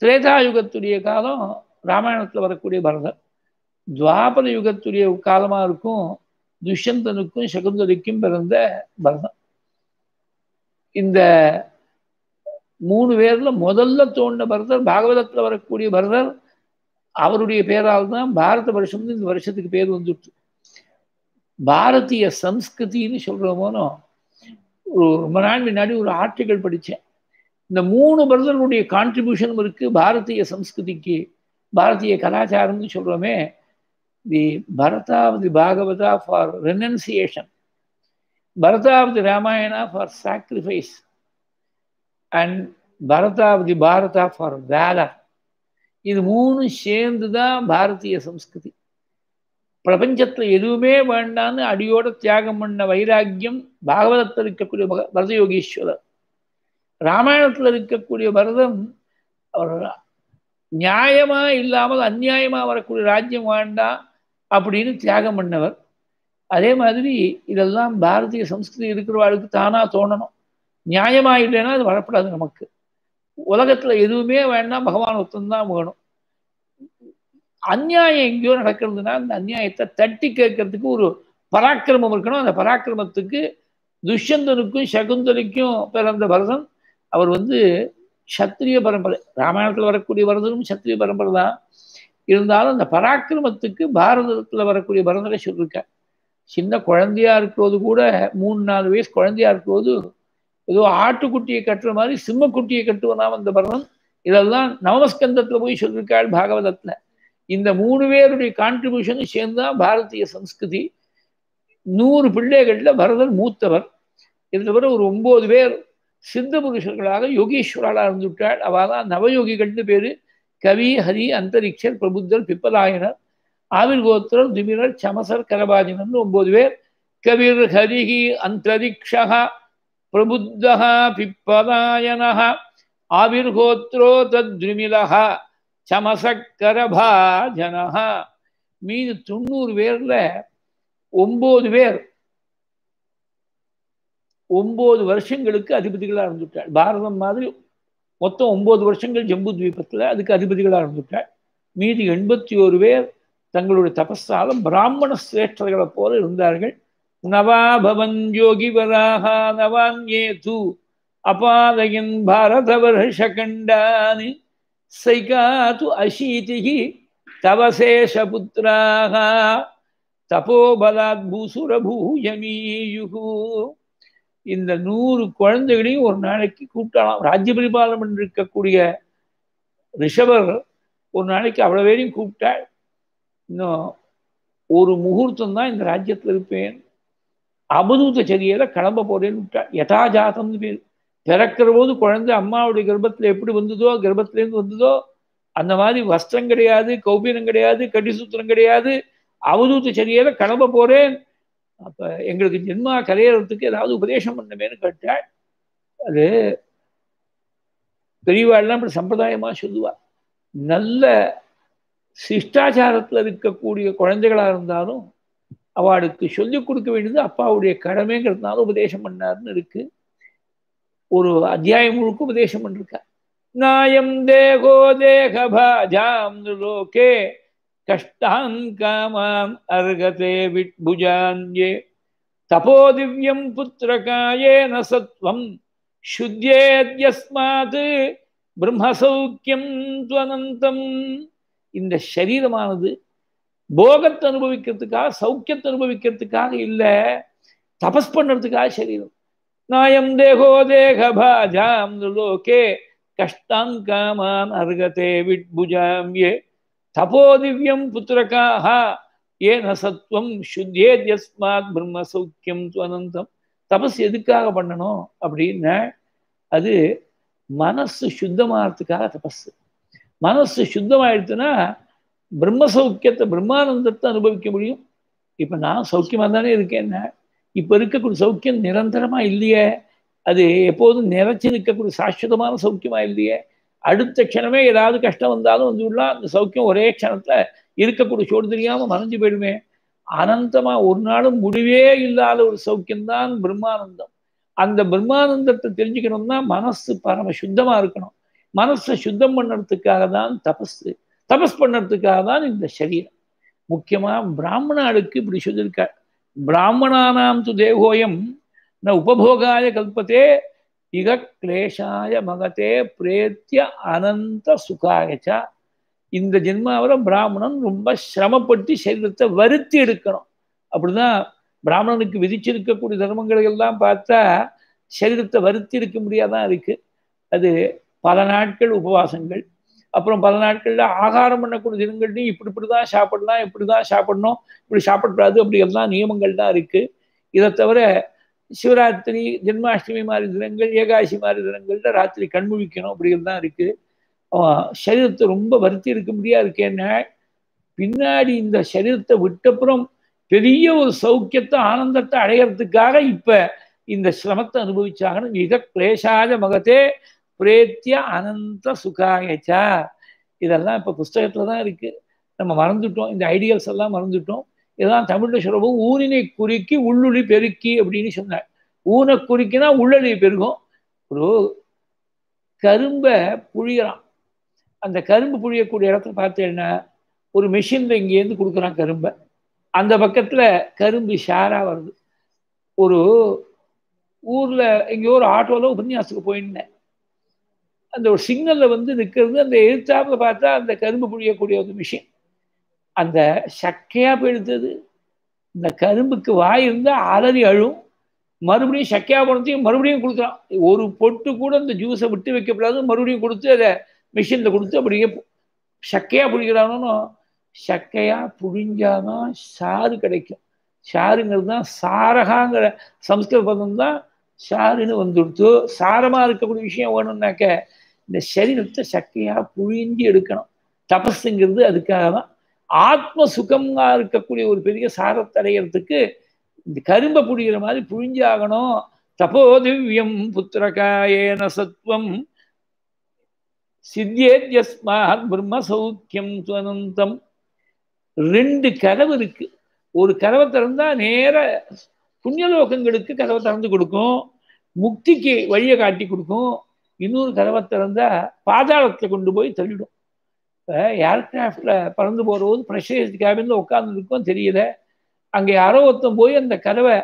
திரேதாயுகத்துடைய காலம் ராமாயணத்தில் வரக்கூடிய பரதன். துவாபர யுகத்துடைய காலமாக இருக்கும் துஷ்யந்தனுக்கும் சகுந்தலிக்கும் பிறந்த பரதன். இந்த மூணு பேர்ல முதல்ல தோன்ற பரதர் பாகவதத்தில் வரக்கூடிய பரதர் அவருடைய பேரால் தான் பாரத வருஷம் இந்த வருஷத்துக்கு பேர் வந்துட்டு. பாரதிய சம்ஸ்கிருதின்னு சொல்கிறோமோனோ ஒரு ரொம்ப நாள் முன்னாடி ஒரு ஆர்டிக்கல் படித்தேன் இந்த மூணு பரதர்களுடைய கான்ட்ரிபியூஷனும் இருக்கு பாரதிய சம்ஸ்கிருதிக்கு. பாரதிய கலாச்சாரம்னு சொல்கிறோமே தி பரதாவதி பாகவதா ஃபார் ரெனன்சியேஷன் பரதாவதி ராமாயணா ஃபார் சாக்ரிஃபைஸ் அண்ட் பரதாவதி பாரதா ஃபார் வேலர் இது மூணும் சேர்ந்து தான் பாரதிய சம்ஸ்கிருதி. பிரபஞ்சத்தில் எதுவுமே வேண்டான்னு அடியோட தியாகம் பண்ண வைராக்கியம் பாகவதத்தில் இருக்கக்கூடிய பரத யோகீஸ்வரர் ராமாயணத்தில் இருக்கக்கூடிய பரதம் நியாயமாக இல்லாமல் அந்நியாயமாக வரக்கூடிய ராஜ்யம் வேண்டாம் அப்படின்னு தியாகம் பண்ணவர். அதே மாதிரி இதெல்லாம் பாரதிய சம்ஸ்கிருதி இருக்கிறவாளுக்கு தானா தோணணும். நியாயமா இல்லைன்னா அது வரப்படாது நமக்கு. உலகத்துல எதுவுமே வேண்டாம் பகவான் ஒருத்தந்தான் வேணும். அந்நியாயம் எங்கேயோ நடக்கிறதுனா அந்த அந்நியாயத்தை தட்டி கேட்கறதுக்கு ஒரு பராக்கிரமம் இருக்கணும். அந்த பராக்கிரமத்துக்கு துஷ்யந்தனுக்கும் சகுந்தனுக்கும் பிறந்த பரதன் அவர் வந்து சத்திரிய பரம்பரை. ராமாயணத்தில் வரக்கூடிய பரதனும் சத்திரிய பரம்பரை தான். இருந்தாலும் அந்த பராக்கிரமத்துக்கு பாரதத்தில் வரக்கூடிய பரதனை சொல்லியிருக்கார் சின்ன குழந்தையா இருக்கிறது கூட மூணு நாலு வயசு குழந்தையா இருக்கிறது ஏதோ ஆட்டுக்குட்டியை கட்டுற மாதிரி சிம்மக்குட்டியை கட்டுவனாம் அந்த பரதன் இதெல்லாம் நவமஸ்கந்தத்தில் போய் சொல்லியிருக்காள் பாகவதத்தில். இந்த மூணு பேருடைய கான்ட்ரிபியூஷனும் சேர்ந்தான் பாரதிய சம்ஸ்கிருதி. நூறு பிள்ளைகளில் பரதன் மூத்தவர். இதில் வர ஒரு ஒன்பது பேர் சித்த புருஷர்களாக யோகீஸ்வராளாக இருந்துவிட்டாள் அவள் தான் நவயோகிகள்னு பேர். கவி ஹரி அந்தரிக்ஷர் பிரபுத்தர் பிப்பலாயனர். ஆவில் கோத்திரம் திமிரர் சமசர் கரபாஜினன் ஒன்பது பேர். கவிர் ஹரிஹி அந்தரிக்ஷா பிரபுத்தா பிப்பலாயன ஆவிர்கோத்ரோ தத்ரிமிலக சமசக்கரபாஜனா மீது தொண்ணூறு பேர்ல ஒன்பது பேர் ஒன்பது வருஷங்களுக்கு அதிபதிகளாக இருந்துட்டாள் பாரதம் மாதிரி மொத்தம் ஒன்பது வருஷங்கள் ஜம்பு தீபத்தில் அதுக்கு அதிபதிகளாக இருந்துட்டாள் மீதி எண்பத்தி ஒரு பேர் தங்களுடைய தபஸாலும் பிராமண சிரேஷ்டர்களை போல இருந்தார்கள். நவாபவன் யோகி வராகா நவான்யே தூ அபாதயன் பாரதவர் ஷகண்டானி சைகாத்து அசீதிகி தவசேஷபுத்திராக தபோபலாத் பூசுரபூயமீயுகு. இந்த நூறு குழந்தைகளையும் ஒரு நாளைக்கு கூப்பிட்டாலாம். ராஜ்ய பரிபாலனம் இருக்கக்கூடிய ரிஷபர் ஒரு நாளைக்கு அவ்வளோ பேரையும் கூப்பிட்டாள் இன்னும் ஒரு முகூர்த்தம் தான் இந்த ராஜ்யத்தில் இருப்பேன். அபதூத்த சரியில கிளம்ப போறேன்னு விட்டா யதாஜாதம்னு பேர். பிறக்கிற போது குழந்தை அம்மாவுடைய கர்ப்பத்தில் எப்படி வந்ததோ கர்ப்பத்திலேருந்து வந்ததோ அந்த மாதிரி வஸ்திரம் கிடையாது கௌபீனம் கிடையாது கட்டிசூத்திரம் கிடையாது. அவதூத்த சரியில கிளம்ப போறேன். அப்ப எங்களுக்கு ஜென்மா கரையறதுக்கு ஏதாவது உபதேசம் பண்ணமேனு கேட்டாள் அது பெரியவாள்லாம் இப்படி சம்பிரதாயமா சொல்லுவா. நல்ல சிஷ்டாச்சாரத்தில் இருக்கக்கூடிய குழந்தைகளா இருந்தாலும் அவளுக்கு சொல்லிக் கொடுக்க வேண்டியது அப்பாவுடைய கடமைங்கிறதுனால உபதேசம் பண்ணாருன்னு இருக்கு. ஒரு அத்தியாயம் முழுக்க உபதேசம் பண்ணிருக்கா நாயம் தேகோ தேகபாஜாம் லோகே கஷ்டான் காமாம் அர்கதே விட்புஜான்யே. தபோ திவ்யம் புத்திரகாயேன சத்வம் சுத்தியேத்யஸ்மாத் பிரம்மசௌக்கியம் துவனந்தம். இந்த சரீரமானது போகத்தை அனுபவிக்கிறதுக்காக சௌக்கியத்தை அனுபவிக்கிறதுக்காக இல்லை தபஸ் பண்ணுறதுக்காக சரீரம். நாயம் தேகோ தேகபாஜாம் லோகே கஷ்டான் காமான் அருகதே விட்புஜாம் ஏ தபோ திவ்யம் புத்திரக்காக நசத்துவம் சத்வம் சுத்தியேத்யஸ்மாத் பிரம்ம சௌக்கியம் துவனந்தம் தபஸ் எதுக்காக பண்ணணும் அப்படின்னா அது மனசு சுத்தமாகறதுக்காக தபஸ். மனசு சுத்தமாயிடுச்சுன்னா பிரம்ம சௌக்கியத்தை பிரம்மானந்தத்தை அனுபவிக்க முடியும். இப்போ நான் சௌக்கியமாக தானே இருக்கேன். இப்போ இருக்கக்கூடிய சௌக்கியம் நிரந்தரமா இல்லையே. அது எப்போதும் நிறைச்சி நிற்கக்கூடிய சாஸ்வதமான சௌக்கியமா இல்லையே. அடுத்த க்ஷணமே ஏதாவது கஷ்டம் வந்தாலும் வந்து விடலாம். அந்த சௌக்கியம் ஒரே க்ஷணத்தில் இருக்கக்கூடிய சோடு தெரியாமல் மறைஞ்சு போயிடுமே. அனந்தமா ஒரு நாளும் முடிவே இல்லாத ஒரு சௌக்கியம்தான் பிரம்மானந்தம். அந்த பிரம்மானந்தத்தை தெரிஞ்சுக்கணும்னா மனசு பரம சுத்தமாக இருக்கணும். மனசை சுத்தம் பண்ணுறதுக்காக தான் தபஸ் தபஸ் பண்ணுறதுக்காக தான் இந்த சரீரம். முக்கியமா பிராமணாளுக்கு இப்படி சொல்லியிருக்கார். பிராமணானாம் து தேகோயம் ந உபபோகாய கல்பத்தே இக கிளேஷாய மகத்தே பிரேத்திய அனந்த சுகாயச்சா. இந்த ஜென்மாவில் பிராமணன் ரொம்ப சிரமப்பட்டு சரீரத்தை வருத்தி எடுக்கணும். அப்படிதான் பிராமணனுக்கு விதிச்சிருக்கக்கூடிய தர்மங்களை எல்லாம் பார்த்தா சரீரத்தை வருத்தி எடுக்க முடியாதான் இருக்கு. அது பல நாட்கள் உபவாசங்கள் அப்புறம் பல நாட்களில் ஆகாரம் பண்ணக்கூடிய தினங்கள்லையும் இப்படி இப்படி தான் சாப்பிடலாம் இப்படி தான் சாப்பிடணும் இப்படி சாப்பிடக்கூடாது அப்படி எல்லாம் நியமங்கள் தான் இருக்குது இதை தவிர சிவராத்திரி ஜென்மாஷ்டமி மாதிரி தினங்கள் ஏகாசி மாதிரி தினங்கள்ல ராத்திரி கண்முழிக்கணும் அப்படிங்கிறது தான் இருக்குது சரீரத்தை ரொம்ப வருத்தி இருக்க முடியாது. இருக்கேன்னா பின்னாடி இந்த சரீரத்தை விட்டப்புறம் பெரிய ஒரு சௌக்கியத்தை ஆனந்தத்தை அடையிறதுக்காக இப்ப இந்த சிரமத்தை அனுபவிச்சாங்கன்னு மிக கிளேசாத மகத்தே பிரேத்திய அனந்த சுகாயச்சா இதெல்லாம் இப்ப புஸ்தகத்துல தான் இருக்கு. நம்ம மறந்துட்டோம். இந்த ஐடியல்ஸ் எல்லாம் மறந்துட்டோம். இதெல்லாம் தமிழ்ல சொல்லவும் ஊனினை குறுக்கி உள்ளுளி பெருக்கி அப்படின்னு சொன்னார். ஊனை குறுக்கினா உள்ளொளி பெருகும். ஒரு கரும்பை புழியறான். அந்த கரும்பு புழியக்கூடிய இடத்துல பார்த்தேன்னா ஒரு மிஷின்ல இங்கேருந்து கொடுக்குறான் கரும்பை. அந்த பக்கத்துல கரும்பு ஷேராக வருது. ஒரு ஊர்ல எங்கேயோ ஒரு ஆட்டோல உபன்யாசத்துக்கு போயிருந்தேன். அந்த ஒரு சிக்னலில் வந்து நிற்கிறது அந்த எழுத்தாப்பில் பார்த்தா அந்த கரும்பு புழியக்கூடிய ஒரு மிஷின் அந்த சக்கையா போயிடுத்தது இந்த கரும்புக்கு வாய் இருந்தால் அலறி அழும். மறுபடியும் சக்கையா போனதையும் மறுபடியும் கொடுக்கலாம் ஒரு பொட்டு கூட அந்த ஜூஸை விட்டு வைக்கப்படாது. மறுபடியும் கொடுத்து அதை மிஷினில் கொடுத்து அப்படியே சக்கையாக புழிக்கிறானோ சக்கையாக புழிஞ்சாதான் சாறு கிடைக்கும். சாருங்கிறது தான் சாரகாங்கிற சம்ஸ்கிருத பதம் தான் சாருன்னு வந்துடுத்து. சாரமாக இருக்கக்கூடிய விஷயம் வேணும்னாக்க இந்த சரீரத்தை சக்தியாக புழிஞ்சு எடுக்கணும். தபஸுங்கிறது அதுக்காக தான் ஆத்ம சுகமா இருக்கக்கூடிய ஒரு பெரிய சாரத்தை அடையிறதுக்கு இந்த கரும்பை புழிகிற மாதிரி புழிஞ்சாகணும் தபோ திவ்யம் புத்திரகாயேன சத்வம். சித்தியேத்யஸ்மாத் பிரம்ம சௌக்கியம் துவனந்தம். ரெண்டு கதவு இருக்கு. ஒரு கதவை திறந்தா நேர புண்ணியலோகங்களுக்கு கதவை திறந்து கொடுக்கும். முக்திக்கு வழியை காட்டி கொடுக்கும். இன்னொரு கதவை திறந்தா பாதாளத்தை கொண்டு போய் தள்ளிடும். இப்போ ஏர்கிராஃப்டில் பறந்து போகிறபோது ப்ரெஷரைஸ்ட் கேபினில் உட்காந்துருக்கோம் தெரியல அங்கே யாரோ ஒருத்தன் போய் அந்த கதவை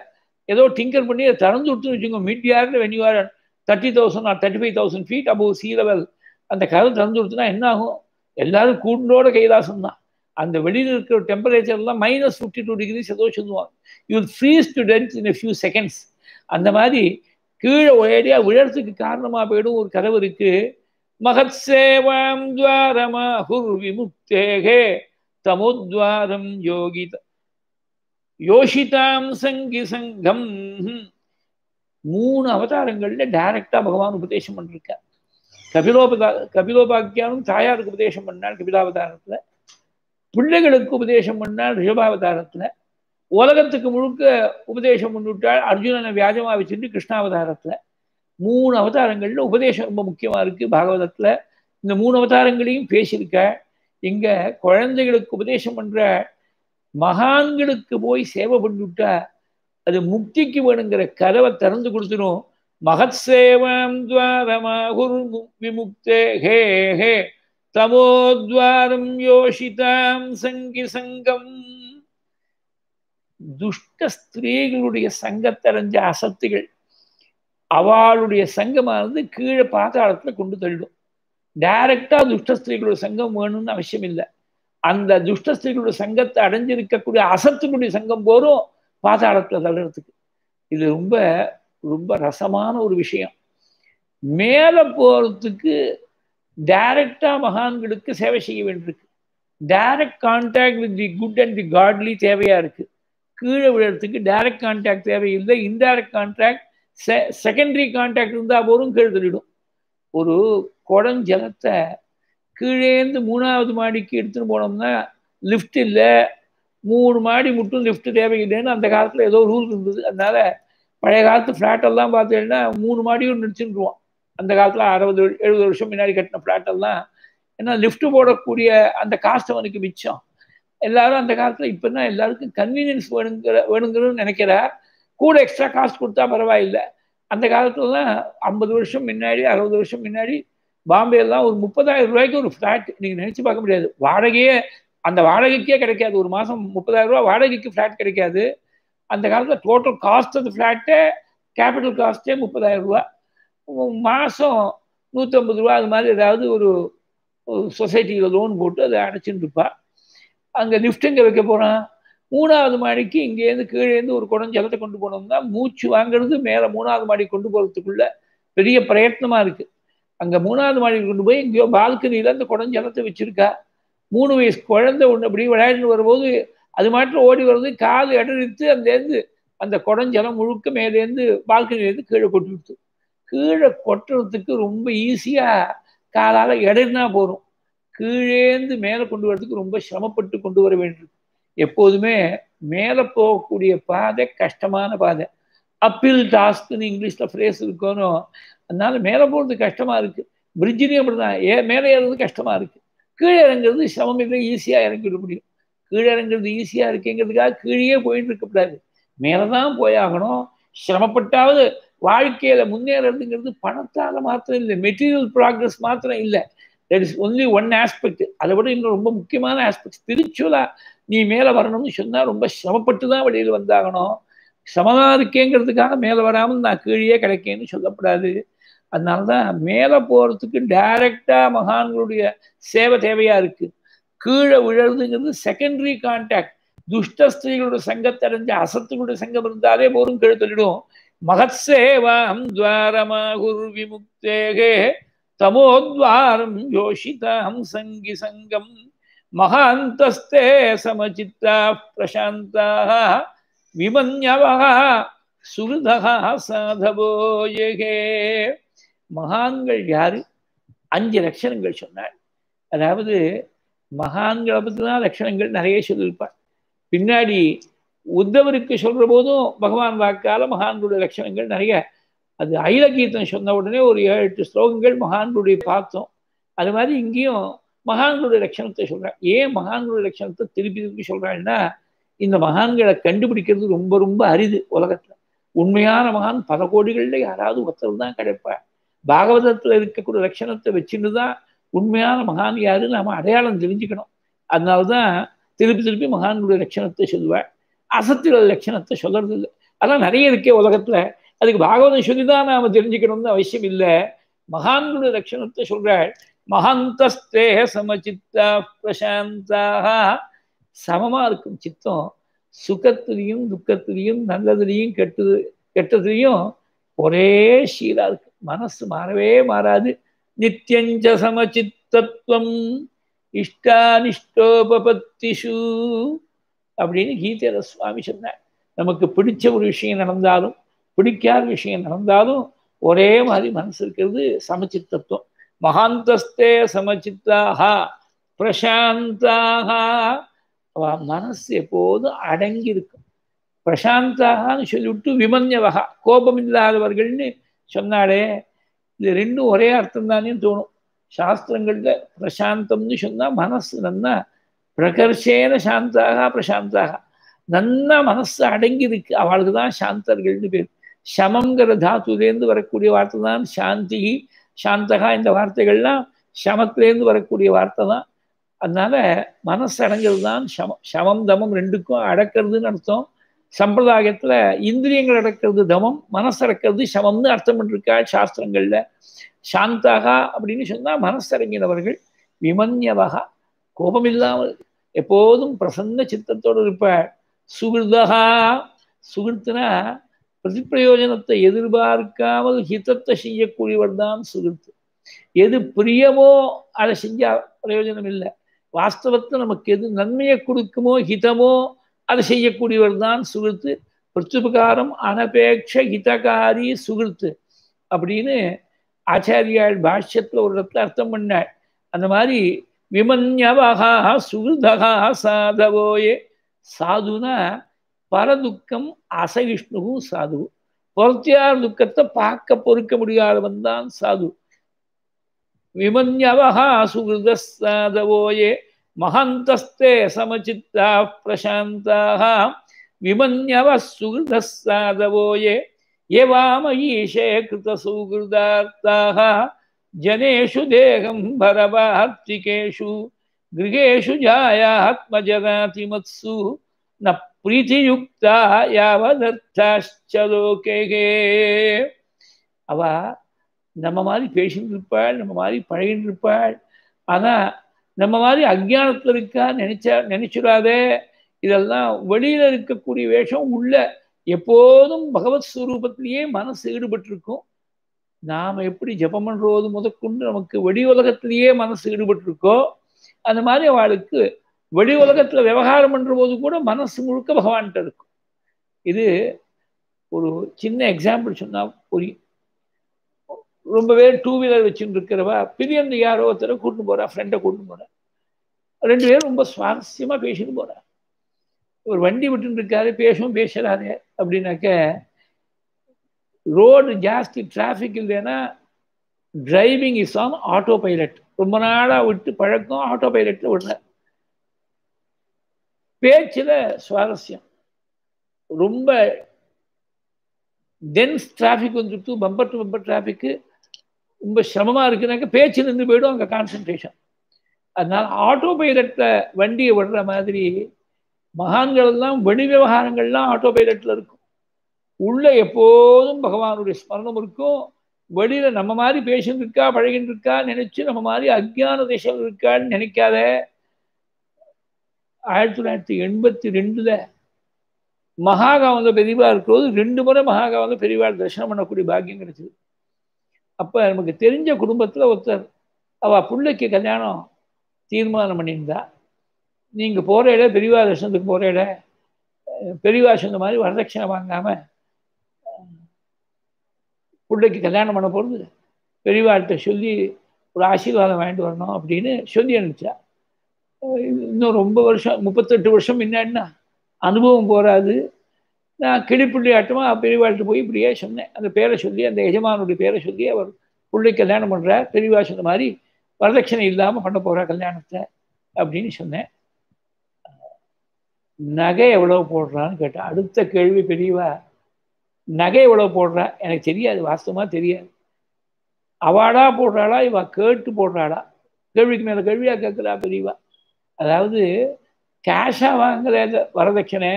ஏதோ டிங்கர் பண்ணி அதை திறந்து விட்டுன்னு வச்சுக்கோங்க. மிட் யாரில் when you're thirty thousand or thirty five thousand feet above sea level அந்த கதவை திறந்து விட்டுனா என்ன ஆகும்? எல்லாரும் கூண்டோட கைலாசம் தான். அந்த வெளியில் இருக்கிற டெம்பரேச்சர்லாம் மைனஸ் ஃபிஃப்டி டூ டிகிரிஸ் ஏதோ சொல்லுவாங்க. யூ ஃப்ரீஸ் டு டென்ட் இன் ஃபியூ செகண்ட்ஸ் அந்த மாதிரி கீழே ஒரேடியாக விழறதுக்கு காரணமாக போயிடும். ஒரு கதவு இருக்கு. மகத் சேவாம் துவாரமாஹுர் விமுக்தேகே தமோத்வாரம் யோகித யோஷிதாம் சங்கி சங்கம். மூணு அவதாரங்கள்ல டைரக்டா பகவான் உபதேசம் பண்ணிருக்கார். கபிலோபதா கபிலோபாக்கியானும் தாயாருக்கு உபதேசம் பண்ணார் கபிலாவதாரத்துல. பிள்ளைகளுக்கு உபதேசம் பண்ணார் ரிஷபாவதாரத்துல. உலகத்துக்கு முழுக்க உபதேசம் பண்ணிவிட்டால் அர்ஜுனனை வியாஜமா வச்சுட்டு கிருஷ்ணாவதாரத்துல மூணு அவதாரங்கள்ல உபதேசம் ரொம்ப முக்கியமா இருக்கு. பாகவதத்துல இந்த மூணு அவதாரங்களையும் பேசியிருக்க. இங்க குழந்தைகளுக்கு உபதேசம் பண்ற மகான்களுக்கு போய் சேவை பண்ணிவிட்டா அது முக்திக்கு வேணுங்கிற கதவை திறந்து கொடுத்துடும் மகத் சேவம் துவாரமாகுர் விமுக்தே. ஹே ஹே. தமோத்வாரம் யோஷிதாம் சங்கி சங்கம். துஷ்ட ஸ்திரீகளுடைய சங்கத்தடைஞ்ச அசத்துகள் அவளுடைய சங்கமானது கீழே பாதாளத்துல கொண்டு தள்ளிடும் டைரக்டா துஷ்டஸ்திரீகளுடைய சங்கம் வேணும்னு அவசியம் இல்லை. அந்த துஷ்டஸ்திரீகளுடைய சங்கத்தை அடைஞ்சிருக்கக்கூடிய அசத்துக்குடைய சங்கம் போரும் பாதாளத்துல தள்ளுறதுக்கு. இது ரொம்ப ரொம்ப ரசமான ஒரு விஷயம். மேல போறதுக்கு டைரக்டா மகான்களுக்கு சேவை செய்ய வேண்டியிருக்கு. Direct contact with the good and the godly தேவையா இருக்கு. கீழே விழுறதுக்கு டைரக்ட் கான்டாக்ட் தேவையில்லை. இன்டைரக்ட் கான்டாக்ட் செகண்டரி கான்டாக்ட் இருந்தால் போதும் கீழே தள்ளிடும். ஒரு குடஞ்சலத்தை கீழேந்து மூணாவது மாடிக்கு எடுத்துன்னு போனோம்னா லிஃப்ட் இல்லை மூணு மாடி மட்டும் லிஃப்ட் தேவையில்லைன்னு அந்த காலத்தில் ஏதோ ரூல் இருந்தது. அதனால பழைய காலத்து ஃப்ளாட்டெல்லாம் பார்த்தீங்கன்னா மூணு மாடியும் நினச்சிருவான் அந்த காலத்தில் அறுபது எழுபது வருஷம் முன்னாடி கட்டின ஃப்ளாட்டெல்லாம் ஏன்னா லிஃப்ட் போடக்கூடிய அந்த காஸ்ட் அவனுக்கு மிச்சம். எல்லாரும் அந்த காலத்தில் இப்போ தான் எல்லாருக்கும் கன்வீனியன்ஸ் வேணுங்கிற வேணுங்கிறன்னு நினைக்கிறா கூட எக்ஸ்ட்ரா காஸ்ட் கொடுத்தா பரவாயில்லை. அந்த காலத்துலலாம் ஐம்பது வருஷம் முன்னாடி அறுபது வருஷம் முன்னாடி பாம்பேலாம் ஒரு முப்பதாயிரம் ரூபாய்க்கு ஒரு ஃப்ளாட் நீங்கள் நினச்சி பார்க்க முடியாது. வாடகையே அந்த வாடகைக்கே கிடைக்காது. ஒரு மாதம் முப்பதாயிரம் ரூபா வாடகைக்கு ஃப்ளாட் கிடைக்காது. அந்த காலத்தில் டோட்டல் காஸ்ட் ஆஃப் ஃப்ளாட்டே கேபிட்டல் காஸ்ட்டே முப்பதாயிரம் ரூபா. மாதம் நூற்றம்பது ரூபா அது மாதிரி ஏதாவது ஒரு சொசைட்டியில் லோன் போட்டு அதை அடைச்சிட்டு இருப்பாள் அங்கே லிஃப்ட் வைக்க போகிறான் மூணாவது மாடிக்கு இங்கேருந்து கீழேருந்து ஒரு குடம் ஜலத்தை கொண்டு போனோம்னா மூச்சு வாங்குறது மேலே மூணாவது மாடி கொண்டு போகிறதுக்குள்ள பெரிய பிரயத்னமாக இருக்குது அங்க மூணாவது மாடியில் கொண்டு போய் எங்கேயோ பால்கனியில அந்த குடஞ்சலத்தை வச்சிருக்கா. மூணு வயசு குழந்தை ஒன்று அப்படி விளையாடிட்டு வரும்போது அது மாட்டில் ஓடி வருது காது இடறித்து அந்தேருந்து அந்த குடஞ்சலம் முழுக்க மேலேருந்து பால்கனிலேருந்து கீழே கொட்டி விடுத்து. கீழே கொட்டுறதுக்கு ரொம்ப ஈஸியாக காலால் இடறினா போகும் கீழேந்து மேலே கொண்டு வரதுக்கு ரொம்ப சிரமப்பட்டு கொண்டு வர வேண்டியது எப்போதுமே மேலே போகக்கூடிய பாதை கஷ்டமான பாதை. அப்பில் டாஸ்க்னு இங்கிலீஷில் ஃப்ரேஸ் இருக்கணும் அதனால மேலே போகிறது கஷ்டமாக இருக்குது பிரிட்ஜிலையும் அப்படி தான் ஏ மேலே ஏறுறது கஷ்டமாக இருக்குது கீழே இறங்குறது சிரமம் இல்லை ஈஸியாக இறங்கிட முடியும். கீழே இறங்குறது ஈஸியாக இருக்குங்கிறதுக்காக கீழே போயிட்டு இருக்கக்கூடாது மேலே தான் போயாகணும் சிரமப்பட்டாவது வாழ்க்கையில் முன்னேறதுங்கிறது பணத்தால் மாத்திரம் இல்லை மெட்டீரியல் ப்ராக்ரஸ் மாத்திரம் இல்லை. That is only one aspect அதை விட இன்னும் ரொம்ப முக்கியமான ஆஸ்பெக்ட் ஸ்பிரிச்சுவலா நீ மேலே வரணும்னு சொன்னால் ரொம்ப சிரமப்பட்டு தான் வெளியில் வந்தாகணும். சமமா இருக்கேங்கிறதுக்காக மேலே வராமல் நான் கீழே கிடைக்கேன்னு சொல்லப்படாது அதனால தான் மேலே போகிறதுக்கு டைரக்டாக மகான்களுடைய சேவை தேவையா இருக்கு. கீழே விழறதுங்கிறது செகண்டரி கான்டாக்ட் துஷ்ட ஸ்திரீகளோட சங்கத்தை அடைஞ்ச அசத்துகளுடைய சங்கம் இருந்தாலே போரும் கீழே சொல்லிடுவோம் மகத் சேவாம் துவாரமாகுர் விமுக்தேகே. தமோத்வாரம் யோஷிதாம் சங்கி சங்கம் மகாந்தஸ்தே சமச்சித்தா பிரசாந்தா விமன்யவா சுருதா சாதவோ யகே மகான்கள் யாரு? அஞ்சு லட்சணங்கள் சொன்னார் அதாவது மகான்களை பற்றி தான் லட்சணங்கள் நிறைய சொல்லியிருப்பார் பின்னாடி உத்தவருக்கு சொல்ற போதும் பகவான் வாக்கால மகான்களுடைய லட்சணங்கள் நிறைய அது ஐலகீதம் சொன்ன உடனே ஒரு ஏழு எட்டு ஸ்லோகங்கள் மகான்களுடைய பார்த்தோம். அது மாதிரி இங்கேயும் மகான்களுடைய லட்சணத்தை சொல்றேன் ஏன் மகான்களுடைய லட்சணத்தை திருப்பி திருப்பி சொல்கிறாங்கன்னா இந்த மகான்களை கண்டுபிடிக்கிறது ரொம்ப ரொம்ப அரிது உலகத்துல. உண்மையான மகான் பல கோடிகள்ல யாராவது ஒருத்தர் தான் கிடைப்பார் பாகவதத்துல இருக்கக்கூடிய லட்சணத்தை வச்சுட்டு தான் உண்மையான மகான் யாருன்னு நம்ம அடையாளம் தெரிஞ்சுக்கணும். அதனால தான் திருப்பி திருப்பி மகான்களுடைய லட்சணத்தை சொல்லுவேன் அசத்திர லட்சணத்தை சொல்கிறது இல்லை அதெல்லாம் நிறைய இருக்கே உலகத்துல. அதுக்கு பாகவதம் சொல்லிதான் நாம தெரிஞ்சுக்கணும்னு அவசியம் இல்லை மகான்களுடைய லட்சணத்தை சொல்கிறாள் மகாந்தஸ்தே சமச்சித்தா பிரசாந்தாக. சமமா இருக்கும் சித்தம். சுகத்திலையும் துக்கத்திலையும் நல்லதுலையும் கெட்டது கெட்டதுலையும் ஒரே சீராக இருக்கு. மனசு மாறவே மாறாது. நித்தியஞ்ச சமச்சித்தத்துவம். இஷ்டானிஷ்டோபத்திஷு அப்படின்னு கீதையில சுவாமி சொன்னார். நமக்கு பிடிச்ச ஒரு விஷயம் நடந்தாலும் பிடிக்காத விஷயம் நடந்தாலும் ஒரே மாதிரி மனசு இருக்கிறது சமச்சித்தத்துவம். மகாந்தஸ்தே சமச்சித்தாக பிரசாந்தாக மனசு எப்போதும் அடங்கி இருக்கும் பிரசாந்தாகனு சொல்லிவிட்டு விமன்யவகா கோபம் இல்லாதவர்கள்னு சொன்னாலே இது ரெண்டும் ஒரே அர்த்தம் தானே தோணும். சாஸ்திரங்கள்ல பிரசாந்தம்னு சொன்னா மனசு நன்னா பிரகர்ஷேன சாந்தாக பிரசாந்தாக நன்னா மனசு அடங்கி இருக்கு அவளுக்கு தான் சாந்தர்கள்னு பேர். சமங்கிற தாத்துலேருந்து வரக்கூடிய வார்த்தை தான் சாந்தி சாந்தகா இந்த வார்த்தைகள்லாம் சமத்திலேருந்து வரக்கூடிய வார்த்தை தான் அதனால மனசு அடங்கிறது தான் சமம் சமம் தமம் ரெண்டுக்கும் அடக்கிறதுன்னு அர்த்தம். சம்பிரதாயத்துல இந்திரியங்கள் அடக்கிறது தமம் மனசு அடக்கிறது சமம்னு அர்த்தம் பண்ணிருக்கா சாஸ்திரங்கள்ல. சாந்தாகா அப்படின்னு சொன்னா மனசரங்கினவர்கள் விமன்யவகா கோபம் இல்லாமல் எப்போதும் பிரசன்ன சித்தத்தோடு இருப்பாள் சுகிருதகா சுகிருத்துனா பிரதிப்பிரயோஜனத்தை எதிர்பார்க்காமல் ஹிதத்தை செய்யக்கூடியவர் தான் சுகிர்த்து எது பிரியமோ அதை செஞ்சா பிரயோஜனம் இல்லை. வாஸ்தவத்தை நமக்கு எது நன்மையை கொடுக்குமோ ஹிதமோ அதை செய்யக்கூடியவர் தான் சுகிர்த்து பிரத்யுபகாரம் அனபேட்ச ஹிதகாரி சுகிர்த்து அப்படின்னு ஆச்சாரியாள் பாஷ்யத்துல ஒரு இடத்துல அர்த்தம் பண்ணாள். அந்த மாதிரி விமன்யவகா சுகிருதகா சாதவோயே. சாதுனா பரதுக்கம் அசகிஷ்ணுகு சாது பொறுத்தியார் துக்கத்தை பார்க்க பொறுக்க முடியாதவன் தான் சாது. விமன்யவகா சுகிருத சாதவோயே மகந்தஸ்தே சமச்சித்தா பிரசாந்தாக. விமன்யவ சுகிருத சாதவோயே ஏவாமயீஷே கிருத சுகிருதார்த்தாக. ஜனேஷு தேகம் பரவார்த்திகேஷு கிரகேஷு ஜாயாத்மஜராதிமத்சு ந பிரீத்தியுக்தா யாவதர்த்தாச்சலோகே அவ நம்ம மாதிரி பேசிட்டு இருப்பாள் நம்ம மாதிரி பழகிட்டு இருப்பாள் ஆனா நம்ம மாதிரி அஜ்ஞானத்துல இருக்கா நினைச்சா நினைச்சிடாதே. இதெல்லாம் வெளியில் இருக்கக்கூடிய வேஷம் உள்ள. எப்போதும் பகவத் ஸ்வரூபத்திலேயே மனசு ஈடுபட்டிருக்கும். நாம் எப்படி ஜபம் பண்ணுறது முதற்கொண்டு நமக்கு வெளி உலகத்திலேயே மனசு ஈடுபட்டிருக்கோ அந்த மாதிரி அவளுக்கு வெளி உலகத்தில் விவகாரம் பண்ற போது கூட மனசு முழுக்க பகவான்கிட்ட இருக்கும். இது ஒரு சின்ன எக்ஸாம்பிள் சொன்னால் புரியும். ரொம்ப பேர் டூ வீலர் வச்சுட்டு இருக்கிறவா பிரியந்து யாரோ ஒருத்தரை கூட்டிட்டு போறா ஃப்ரெண்டை கூட்டிட்டு போறா. ரெண்டு பேரும் ரொம்ப சுவாரஸ்யமாக பேசிட்டு போறா. ஒரு வண்டி விட்டுட்டு இருக்காரு பேசவும் பேசுறாரு அப்படின்னாக்க ரோடு ஜாஸ்தி டிராஃபிக் இல்லைன்னா driving is on autopilot ரொம்ப நாளாக விட்டு பழக்கம் ஆட்டோ பைலட்டில் விடுறேன் பேச்சில் சுவாரஸ்யம். ரொம்ப டென்ஸ் டிராஃபிக் வந்துட்டு பம்பர் டு பம்பர் டிராஃபிக்கு ரொம்ப சிரமமாக இருக்குனாக்க பேச்சு நின்று போயிடும் அங்கே கான்சன்ட்ரேஷன் அதனால் ஆட்டோ பைலட்டில் வண்டியை விடுற மாதிரி மகான்கள் எல்லாம் வெளி விவகாரங்கள்லாம் ஆட்டோ பைலட்டில் இருக்கும். உள்ள எப்போதும் பகவானுடைய ஸ்மரணம் இருக்கும். வெளியில் நம்ம மாதிரி பேசிட்டு இருக்கா பழகின்னு இருக்கா நினைச்சு நம்ம மாதிரி அஜ்ஞான தேசம் இருக்கான்னு நினைக்காத ஆயிரத்தி தொள்ளாயிரத்தி எண்பத்தி ரெண்டுல மகாகாவந்த பெரியவா இருக்கிறது ரெண்டு முறை மகாகாவந்த பெரியவா தரிசனம் பண்ணக்கூடிய பாக்கியம் கிடைச்சிது. அப்ப நமக்கு தெரிஞ்ச குடும்பத்துல ஒருத்தர் அவள் பிள்ளைக்கு கல்யாணம் தீர்மானம் பண்ணியிருந்தா நீங்க போற இடம் பெரியவா தரிசனத்துக்கு போற இடம் பெரியவா சொன்ன மாதிரி வரதட்சணை வாங்காம பிள்ளைக்கு கல்யாணம் பண்ண போகிறது பெரியவாள்கிட்ட சொல்லி ஒரு ஆசீர்வாதம் வாங்கிட்டு வரணும் அப்படின்னு சொல்லி அனுப்பிச்சா. இன்னும் ரொம்ப வருஷம் முப்பத்தெட்டு வருஷம் முன்னாடினா அனுபவம் போகாது நான் கிளிப்புள்ளி ஆட்டமாக பெரியவாழ்கிட்ட போய் இப்படியே சொன்னேன். அந்த பேரை சொல்லி அந்த எஜமானுடைய பேரை சொல்லி அவர் பிள்ளை கல்யாணம் பண்ணுறார் பெரியவா சொன்ன மாதிரி வரதட்சணை இல்லாமல் பண்ண போகிறா கல்யாணத்தை அப்படின்னு சொன்னேன். நகை எவ்வளோ போடுறான்னு கேட்டேன். அடுத்த கேள்வி பெரியவா நகை எவ்வளோ போடுறா? எனக்கு தெரியாது வாஸ்தவமாக தெரியாது. அவாடா போடுறாளா இவா கேட்டு போடுறாளா? கேள்விக்கு மேலே கேள்வியாக கேட்குறா பெரியவா? அதாவது கேஷாக வாங்குற வரதட்சணை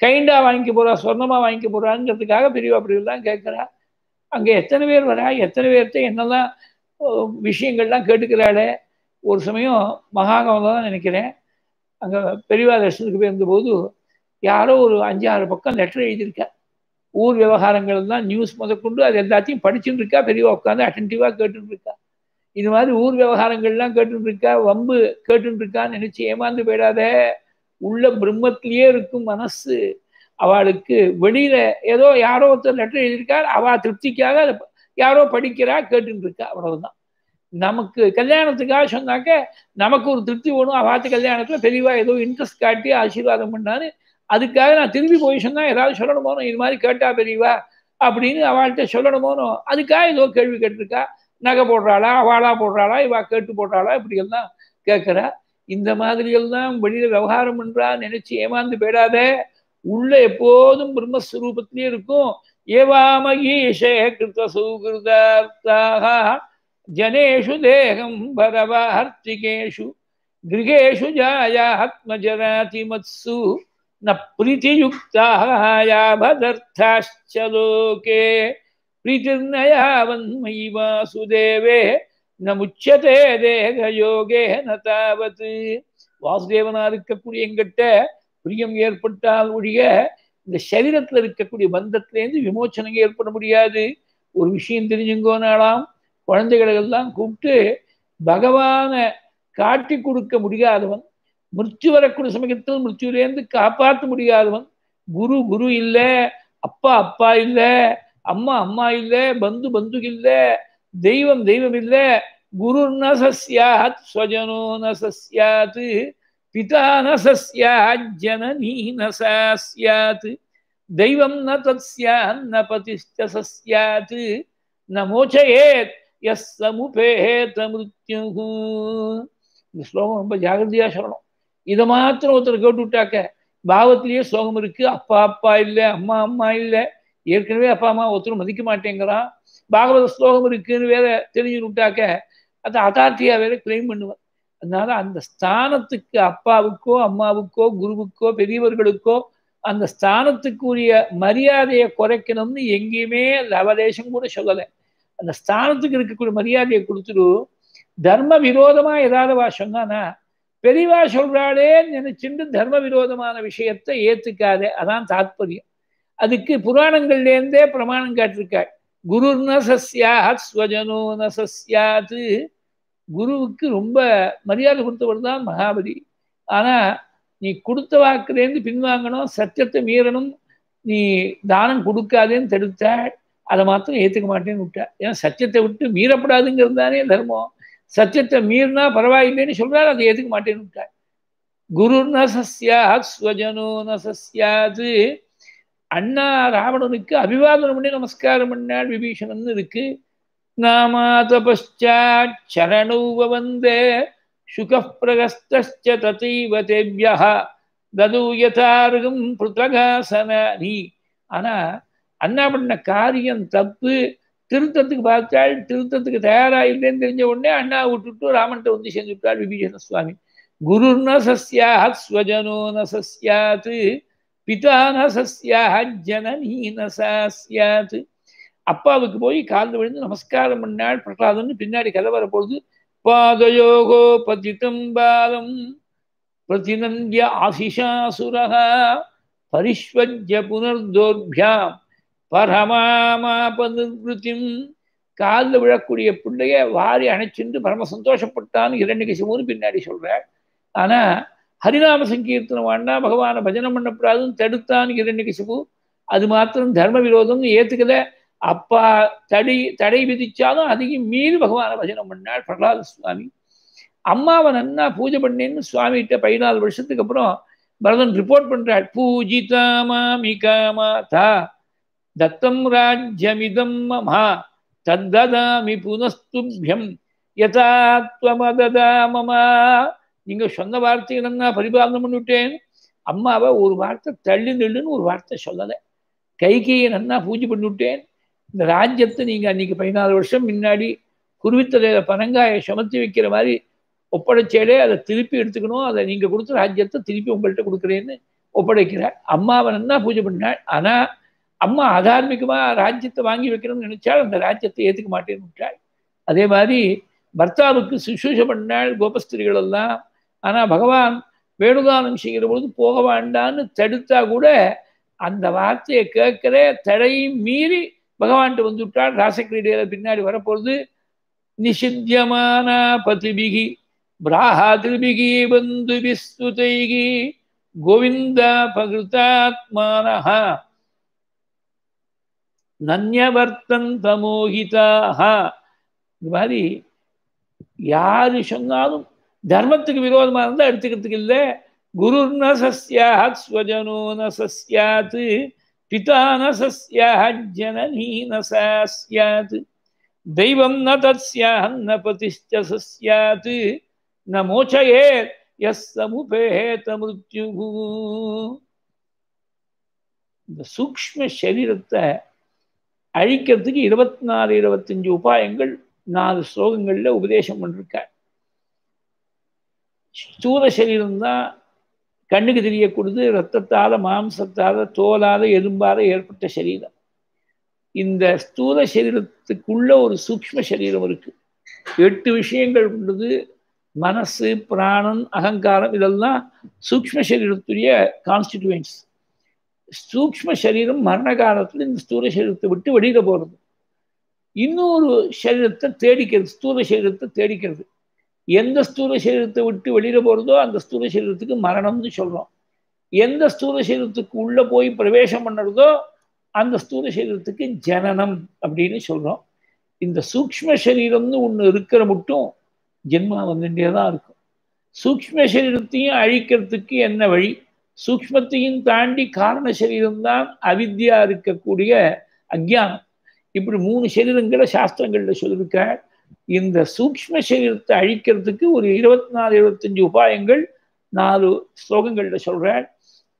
கைண்டாக வாங்கிக்க போகிறா சொர்ணமாக வாங்கிக்க போகிறாங்கிறதுக்காக பெரியவா அப்படிலாம் கேட்குறா. அங்கே எத்தனை பேர் வரா எத்தனை பேர்த்த என்னெல்லாம் விஷயங்கள்லாம் கேட்டுக்கிறாளே. ஒரு சமயம் மகாகவம் தான் நினைக்கிறேன். அங்கே பெரியவா தர்ஷனத்துக்கு போயிருந்தபோது யாரோ ஒரு அஞ்சு ஆறு பக்கம் லெட்டர் எழுதியிருக்கா. ஊர் விவகாரங்கள் தான் நியூஸ் முதற்கொண்டு அது எல்லாத்தையும் படிச்சுட்டு இருக்கா. பெரியவா உட்காந்து அட்டன்டிவாக கேட்டுட்டு இருக்கா. இது மாதிரி ஊர் விவகாரங்கள்லாம் கேட்டுட்டு இருக்கா வம்பு கேட்டுட்டு இருக்கான்னு நினைச்சு ஏமாந்து போயிடாத. உள்ள பிரம்மத்திலேயே இருக்கும் மனசு. அவளுக்கு வெளியில ஏதோ யாரோ ஒருத்தர் லெட்டர் எழுதியிருக்கார். அவ திருப்திக்காக யாரோ படிக்கிறா கேட்டுட்டு இருக்கா அவ்வளவுதான். நமக்கு கல்யாணத்துக்காக சொன்னாக்க நமக்கு ஒரு திருப்தி வேணும் அவாத்து கல்யாணத்துல பெரியவா ஏதோ இன்ட்ரெஸ்ட் காட்டி ஆசீர்வாதம் பண்ணான்னு அதுக்காக நான் திரும்பி போய் சொன்னா ஏதாவது சொல்லணுமோனோ? இது மாதிரி கேட்டா பெரியவா? அப்படின்னு அவள்கிட்ட சொல்லணுமோனோ? அதுக்காக ஏதோ கேள்வி கேட்டிருக்கா. நகை போடுறாளா அவாளா போடுறாளா இவா கேட்டு போடுறாளா இப்படி எல்லாம் கேட்கிறா இந்த மாதிரி எல்லாம் வெளியில விவகாரம் பண்றா நினைச்சு ஏமாந்து போயிடாத உள்ள எப்போதும் பிரம்மஸ்வரூபத்திலே இருக்கும் ஏவாமகீஷே கிருத்த சௌகிருதார்த்தாக ஜனேஷு தேகம் பரவார்த்திகேஷு கிரகேஷு ஜாயாத்மஜராதி மத்சு न प्रीतियुक्तायाभदर्थाश्च लोके प्रीतिर्नयावन्मयि वासुदेवे न முச்சதே தேகயோகே ந தாவத் வாசுதேவனா இருக்கக்கூடிய எங்கிட்ட பிரியம் ஏற்பட்டால் ஒழிய இந்த சரீரத்தில் இருக்கக்கூடிய பந்தத்திலேருந்து விமோச்சனம் ஏற்பட முடியாது ஒரு விஷயம் தெரிஞ்சுங்கோனாலாம் குழந்தைகளை எல்லாம் கூப்பிட்டு பகவானை காட்டி கொடுக்க முடியாதவன் மிருச்சு வரக்கூடிய சமயத்தில் மிருச்சுலேருந்து காப்பாற்ற முடியாதவன் குரு குரு இல்லை அப்பா அப்பா இல்லை அம்மா அம்மா இல்லை பந்து பந்து இல்லை தெய்வம் தெய்வம் இல்லை குரு ந சஸ்யாத் ஸ்வஜனோ ந சஸ்யாத் பிதா ந சஸ்யாத் ஜனனி ந சாஸ்யாத் தெய்வம் ந தத் ஸ்யாத் ந பதிஷ்ட சஸ்யாத் ந மோச்சயேத் எஸ் சமுபேத மிருத்யு இந்த ஸ்லோகம் ரொம்ப ஜாகிரதையா சொல்லணும் இதை மாத்திரம் ஒருத்தர் கேட்டு விட்டாக்க பாவத்திலேயே ஸ்லோகம் இருக்கு அப்பா அப்பா இல்லை அம்மா அம்மா இல்லை ஏற்கனவே அப்பா அம்மா ஒருத்தரும் மதிக்க மாட்டேங்கிறான். பாகவத ஸ்லோகம் இருக்குன்னு வேற தெரிஞ்சு விட்டாக்க அதை அதார்த்தியா வேற கிளைம் பண்ணுவேன். அதனால அந்த ஸ்தானத்துக்கு அப்பாவுக்கோ அம்மாவுக்கோ குருவுக்கோ பெரியவர்களுக்கோ அந்த ஸ்தானத்துக்குரிய மரியாதையை குறைக்கணும்னு எங்கேயுமே லவதேசம் கூட சொல்லலை. அந்த ஸ்தானத்துக்கு இருக்கக்கூடிய மரியாதையை கொடுத்துட்டு தர்ம விரோதமா ஏதாவது வா சொன்னானா பெரியவா சொல்றாளே நினைச்சுட்டு தர்ம விரோதமான விஷயத்தை ஏத்துக்காதே. அதான் தாத்பரியம். அதுக்கு புராணங்கள்லேருந்தே பிரமாணம் காட்டிருக்காள் குருர்ன சஸ்யாத் ஸ்வஜனோ ந சஸ்யாத். குருவுக்கு ரொம்ப மரியாதை கொடுத்தவர் தான் மகாபலி. ஆனா நீ கொடுத்த வாக்குலேருந்து பின்வாங்கணும் சத்தியத்தை மீறணும் நீ தானம் கொடுக்காதேன்னு தடுத்தாள் அதை மாத்திரம் ஏற்றுக்க மாட்டேன்னு விட்டா ஏன்னா சத்தியத்தை விட்டு மீறப்படாதுங்கிறது தானே தர்மம். சத்தியத்தை மீறினா பரவாயில்லைன்னு சொல்றாரு அதை ஏற்றுக்க மாட்டேன்னு விட்டாள் குரு ந சஸ்யாத் ஸ்வஜனோ ந சஸ்யாது. அண்ணா ராவணனுக்கு அபிவாதனம் பண்ணி நமஸ்காரம் பண்ணாள் விபீஷணன் இருக்கு. நாமா பஷாத் சரணௌவ வந்தே சுகப்பிரகஸ்தச்ச ததைவ தேவ்யா நீ. பிருத்தகாசனி ஆனா அண்ணா பண்ண காரியம் தப்பு. திருத்தத்துக்கு பார்த்தாள் திருத்தத்துக்கு தயாரா இல்லைன்னு தெரிஞ்ச உடனே அண்ணா விட்டுட்டு ராமன்ட்ட வந்து சேர்ந்து விட்டாள் விபீஷண சுவாமி. குருர்ன சஸ்யாத் ஸ்வஜனோ ந சஸ்யாத். பிதா ந ஜனனி ந அப்பாவுக்கு போய் காலில் விழுந்து நமஸ்காரம் பண்ணாள் பிரகலாதன். பின்னாடி கதை வரப்போகுது. பாதயோகோ பதித்தம் பாலம் பிரதிநந்திய ஆசிஷாசுரः பரிஷ்வஜ்ய புனர்தோர்பியாம். பரமாமாபநிர்வൃத்திம். காலில் விழக்கூடிய பிள்ளைய வாரி அணைச்சிட்டு பரம சந்தோஷப்பட்டான்னு இரண்டு இரண்யகசிமுன்னு பின்னாடி சொல்றார் ஆனா ஹரிநாம சங்கீர்த்தனம் வாண்டா பகவானை பஜனம் பண்ணப்படாதுன்னு தடுத்தான் இரண்யகசிபு அது மாத்திரம் தர்ம விரோதம்னு ஏத்துக்கல. அப்பா தடை தடை விதிச்சாலும் அதையும் மீறி பகவானை பஜனம் பண்ணாள் பிரகலாத சுவாமி. அம்மாவை நன்னா பூஜை பண்ணேன்னு சுவாமிகிட்ட பதினாலு வருஷத்துக்கு அப்புறம் பரதன் ரிப்போர்ட் பண்றாள் பூஜிதா மாமிகா மாதா தத்தம் ராஜ்யமிதம் மமா தத்ததாமி புனஸ்துபியம் யதாத்வமததா மமா நீங்கள் சொன்ன வார்த்தைகள் நான் பரிபாலனம் பண்ணிவிட்டேன். அம்மாவை ஒரு வார்த்தை தள்ளி நில்லுன்னு ஒரு வார்த்தை சொல்லலை. கைகையை நன்னா பூஜை பண்ணிவிட்டேன். இந்த ராஜ்யத்தை நீங்கள் அன்னைக்கு பதினாலு வருஷம் முன்னாடி குருவித்தலையில் பனங்காயை சுமத்தி வைக்கிற மாதிரி ஒப்படைச்சேலே அதை திருப்பி எடுத்துக்கணும். அதை நீங்கள் கொடுத்த ராஜ்யத்தை திருப்பி உங்கள்கிட்ட கொடுக்குறேன்னு ஒப்படைக்கிறார். அம்மாவை நன்னா பூஜை பண்ணாள் ஆனால் அம்மா அதார்மிகமாக ராஜ்யத்தை வாங்கி வைக்கணும்னு நினைச்சால் அந்த ராஜ்யத்தை ஏற்றுக்க மாட்டேன்னு விட்டாள் அதே மாதிரி பர்த்தாவுக்கு சுசூஷ பண்ணாள் கோபஸ்திரிகள் எல்லாம் ஆனா பகவான் வேணுகானம் செய்கிற பொழுது போக வேண்டான்னு தடுத்தா கூட அந்த வார்த்தையை கேட்கிற தடையும் மீறி பகவான்கிட்ட வந்து விட்டாள் ராசக்கிரீடையில பின்னாடி வரப்போகுது நிஷித்தியமான பதிபிகி பிராஹாதிபிகி பந்து விஸ்துதைகி கோவிந்தா பகிருத்தாத்மானஹ நன்யவர்த்தன் மோகிதாக இந்த மாதிரி யாரு சொன்னாலும் தர்மத்துக்கு விரோதமாக இருந்தால் எடுத்துக்கிறதுக்கு இல்லை. குரு ந சஸ்யாத் ஸ்வஜனோ ந சஸ்யாத் பிதா ந சஸ்யாத் ஜனனி ந சாஸ்யாத். தெய்வம் ந தத்ஸ்யாத் ந பதிஷ்ட சஸ்யாத். ந மோச்சயே எஸ் சமுபேத மிருத்யு இந்த சூக்ம சரீரத்தை அழிக்கிறதுக்கு இருபத்தி நாலு இருபத்தஞ்சு உபாயங்கள் நாலு ஸ்லோகங்கள்ல உபதேசம் பண்ணிருக்கார். ஸ்தூல சரீரம் தான் கண்ணுக்கு தெரியக்கூடியது ரத்தத்தால மாம்சத்தால் தோலால் எலும்பால ஏற்பட்ட சரீரம். இந்த ஸ்தூல சரீரத்துக்குள்ள ஒரு சூக்ம சரீரம் இருக்கு. எட்டு விஷயங்கள் கொண்டது மனசு பிராணன் அகங்காரம் இதெல்லாம் சூக்ம சரீரத்துடைய கான்ஸ்டிடியூன்ஸ் சூக்ம சரீரம் மரண காலத்தில் இந்த ஸ்தூல சரீரத்தை விட்டு வெளியில போகிறது இன்னொரு சரீரத்தை தேடிக்கிறது ஸ்தூல சரீரத்தை தேடிக்கிறது. எந்த ஸ்தூல சரீரத்தை விட்டு வெளியிட போறதோ அந்த ஸ்தூல சரீரத்துக்கு மரணம்னு சொல்றோம். எந்த ஸ்தூல சரீரத்துக்கு உள்ள போய் பிரவேசம் பண்ணுறதோ அந்த ஸ்தூல சரீரத்துக்கு ஜனனம் அப்படின்னு சொல்றோம். இந்த சூக்ம சரீரம்னு ஒன்று இருக்கிற மட்டும் ஜென்மா வந்துட்டே தான் இருக்கும். சூக்ம சரீரத்தையும் அழிக்கிறதுக்கு என்ன வழி? சூக்மத்தையும் தாண்டி காரண சரீரம்தான் அவித்யா இருக்கக்கூடிய அஜ்ஞானம். இப்படி மூணு சரீரங்களை சாஸ்திரங்கள்ல சொல்லியிருக்கார். இந்த சூக்ம சரீரத்தை அழிக்கிறதுக்கு ஒரு இருபத்தி நாலு இருபத்தஞ்சு உபாயங்கள் நாலு ஸ்லோகங்கள்ல சொல்றார்.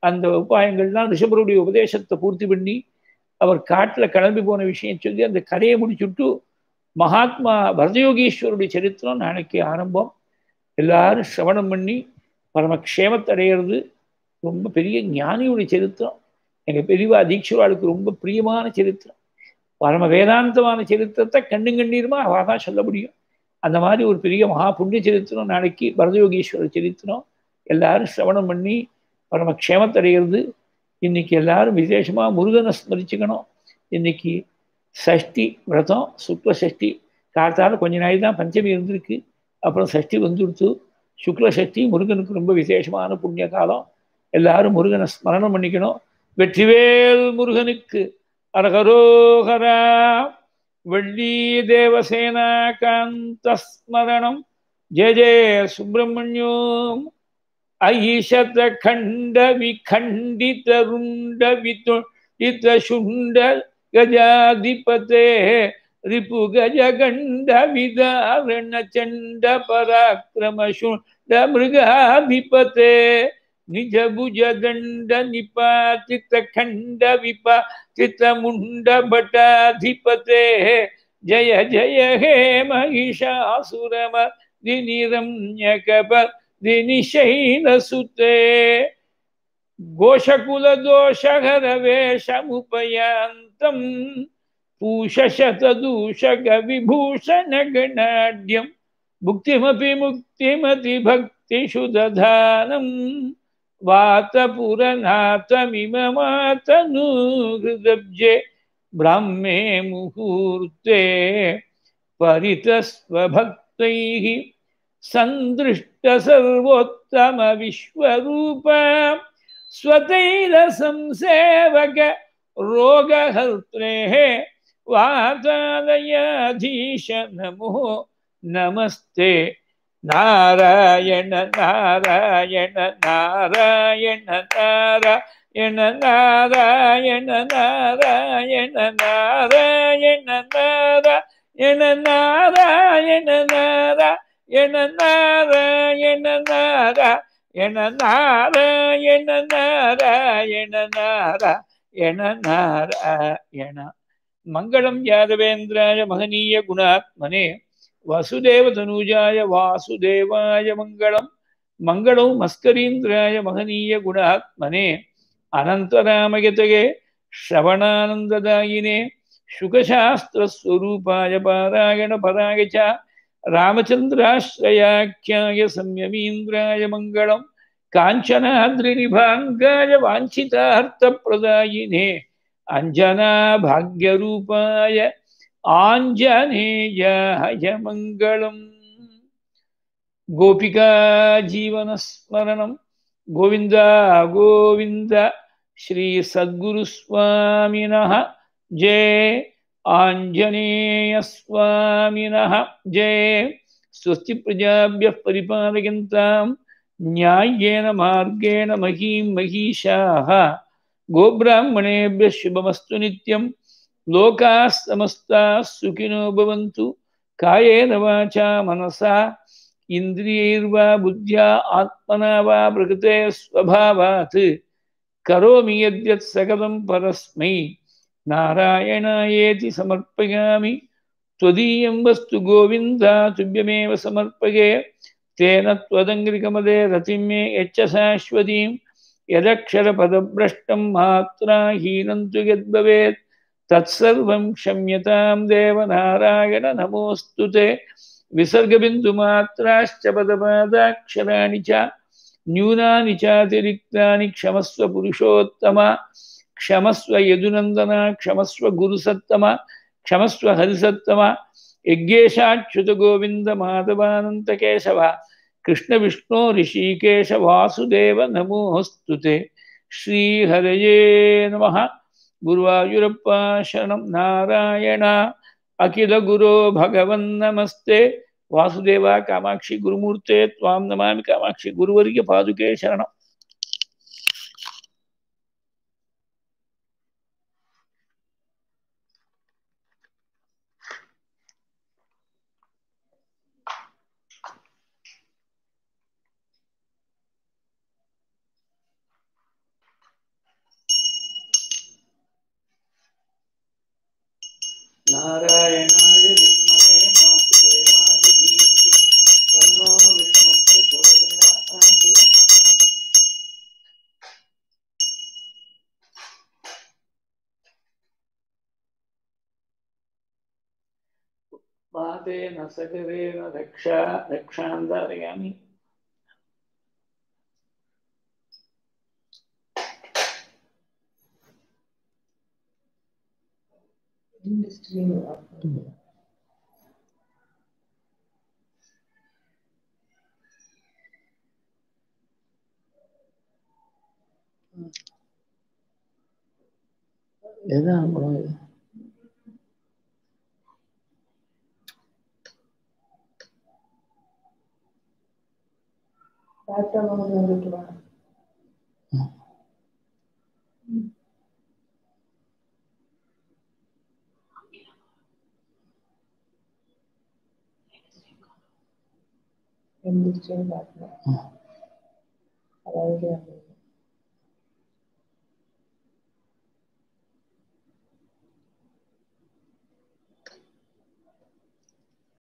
அந்த உபாயங்கள்லாம் ரிஷபருடைய உபதேசத்தை பூர்த்தி பண்ணி அவர் காட்டில் கிளம்பி போன விஷயம் சொல்லி அந்த கதையை முடிச்சுட்டு மகாத்மா பரதயோகீஸ்வருடைய சரித்திரம் நாளைக்கு ஆரம்பம். எல்லாரும் சிரவணம் பண்ணி பரமக்ஷேமத்தை அடையிறது ரொம்ப பெரிய ஞானியுடைய சரித்திரம். எங்கள் பெரியவா தீட்சுவாளுக்கு ரொம்ப பிரியமான சரித்திரம். பரம வேதாந்தமான சரித்திரத்தை கண்ணு கண்ணீருமா அவள் தான் சொல்ல முடியும். அந்த மாதிரி ஒரு பெரிய மகா புண்ணிய சரித்திரம் நாளைக்கு பரதயோகீஸ்வரர் சரித்திரம். எல்லாரும் சிரவணம் பண்ணி பரம க்ஷேமத்தடைகிறது இன்னைக்கு எல்லாரும் விசேஷமாக முருகனை ஸ்மரிச்சுக்கணும். இன்னைக்கு சஷ்டி விரதம் சுக்ல சஷ்டி. காலத்தால் கொஞ்ச நாள் தான் பஞ்சமி இருந்திருக்கு. அப்புறம் சஷ்டி வந்துடுத்து. சுக்ல சஷ்டி முருகனுக்கு ரொம்ப விசேஷமான புண்ணிய காலம். எல்லாரும் முருகனை ஸ்மரணம் பண்ணிக்கணும். வெற்றிவேல் முருகனுக்கு. अर्घरोहरा वल्ली देवसेना कांत जय जय सुब्रमण्यो अहिषत खंड विखंडित रुंड वितुित शुंड गजाधिपते रिपु गज गंड विदारण चंड पराक्रम शुंड मृगाधिपते निज भुज दंड निपातित खंड विपातित मुंड भटाधिपते जय जय, हे महिषासुरम दिनिरम्य कप दिनिशैन सुते घोषकुल दोष हर वेशमुपयान्तम् पूषशतदूषक विभूषण गणाढ्यम् मुक्तिमपि मुक्तिमति भक्तिषु वातपुरनाथमिममातनुहृदब्जे ब्राह्मे मुहूर्ते परितस्वभक्तैः सन्दृष्ट सर्वोत्तम विश्वरूप स्वतैल संसेवक रोगहर्त्रेः वातालयाधीश नमो नमस्ते। நாராயண நாராயண நாராயண நாராயண நாராயண நாராயண நாராயண நாராயண நாராயண நாராயண நாராயண நாராயண நாராயண நாராயண நாராயண நாராயண மங்களம் யாதவேந்திராய மகனீய குணாத்மனே वसुदेवतनुजाय वासुदेवाय मङ्गलं मङ्गलौ मस्करीन्द्राय महनीयगुणात्मने अनन्तरामयतये श्रवणानन्ददायिने। पारायण पराय च। रामचन्द्राश्रयाख्याय संयमीन्द्राय मङ्गलं काञ्चनाद्रिनिभाङ्गाय वाञ्छितार्थप्रदायिने अञ्जना भाग्यरूपाय ஆஞ்சநேய ஹயமங்கலம் கோபிகா ஜீவனஸ்மரணம். கோவிந்த கோவிந்த ஸ்ரீ சத்குரு சுவாமின ஜே ஆஞ்சநேய ஜே ஸ்வஸ்தி பிரஜாபிய பரிபாலயந்தாம். न्याय्येन मार्गेण महीं महीषाः गोब्राह्मणेभ्यः शुभमस्तु नित्यम् लोकाः समस्ताः सुखिनो भवन्तु। कायेन वाचा मनसा, इन्द्रियैर्वा बुद्ध्या, आत्मना वा प्रकृते स्वभावात्। करोमि यद्यत् सकलं परस्मै। नारायणायेति समर्पयामि। त्वदीयं वस्तु गोविन्द तुभ्यमेव समर्पये। तेन त्वदङ्घ्रिकमदे रतिं मे यच्च यदक्षरपदभ्रष्टं मात्राहीनं तु यद्भवेत्। ತತ್ಸರ್ವಂ ಶಮ್ಯತಾಂ ದೇವನಾರಾಯಣ ನಮೋಸ್ತುತೆ ವಿಸರ್ಗಬಿಂದು ಮಾತ್ರಾಶ್ಚ ಪದಪಾದಾಕ್ಷರಾಣಿ ಚ ನ್ಯೂನಾನಿ ಚಾತಿರಿಕ್ತಾನಿ ಕ್ಷಮಸ್ವ ಪುರುಷೋತ್ತಮ ಕ್ಷಮಸ್ವ ಯದುನಂದನ ಕ್ಷಮಸ್ವ ಗುರುಸತ್ತಮ ಕ್ಷಮಸ್ವ ಹರಿಸತ್ತಮ ಯಜ್ಞೇಶಾಚ್ಯುತ ಗೋವಿಂದ ಮಾಧವಾನಂತ ಕೇಶವ ಕೃಷ್ಣ ವಿಷ್ಣು ಋಷಿಕೇಶ ವಾಸುದೇವ ನಮೋಸ್ತುತೆ ಶ್ರೀಹರಯೇ ನಮಃ गुरुवायुरप्पा शरणं नारायण। अखिलगुरो भगवन्नमस्ते वासुदेवा कामाक्षि गुरुमूर्ते त्वां नमामि कामाक्षि गुरुवर्य पादुके शरणम्। नारायणाय विद्महे वासुदेवाय धीमहि तन्नो विष्णुः प्रचोदयात् पादेन रक्षा रक्षां இந்த ஸ்ட்ரீம் ஆஃப் பண்ணுங்க எதான் படம் இது டாக்டர் அவங்க வந்துட்டு வாங்க ரெண்டு ஸ்ட்ரீம் பார்க்கணும் அதாவது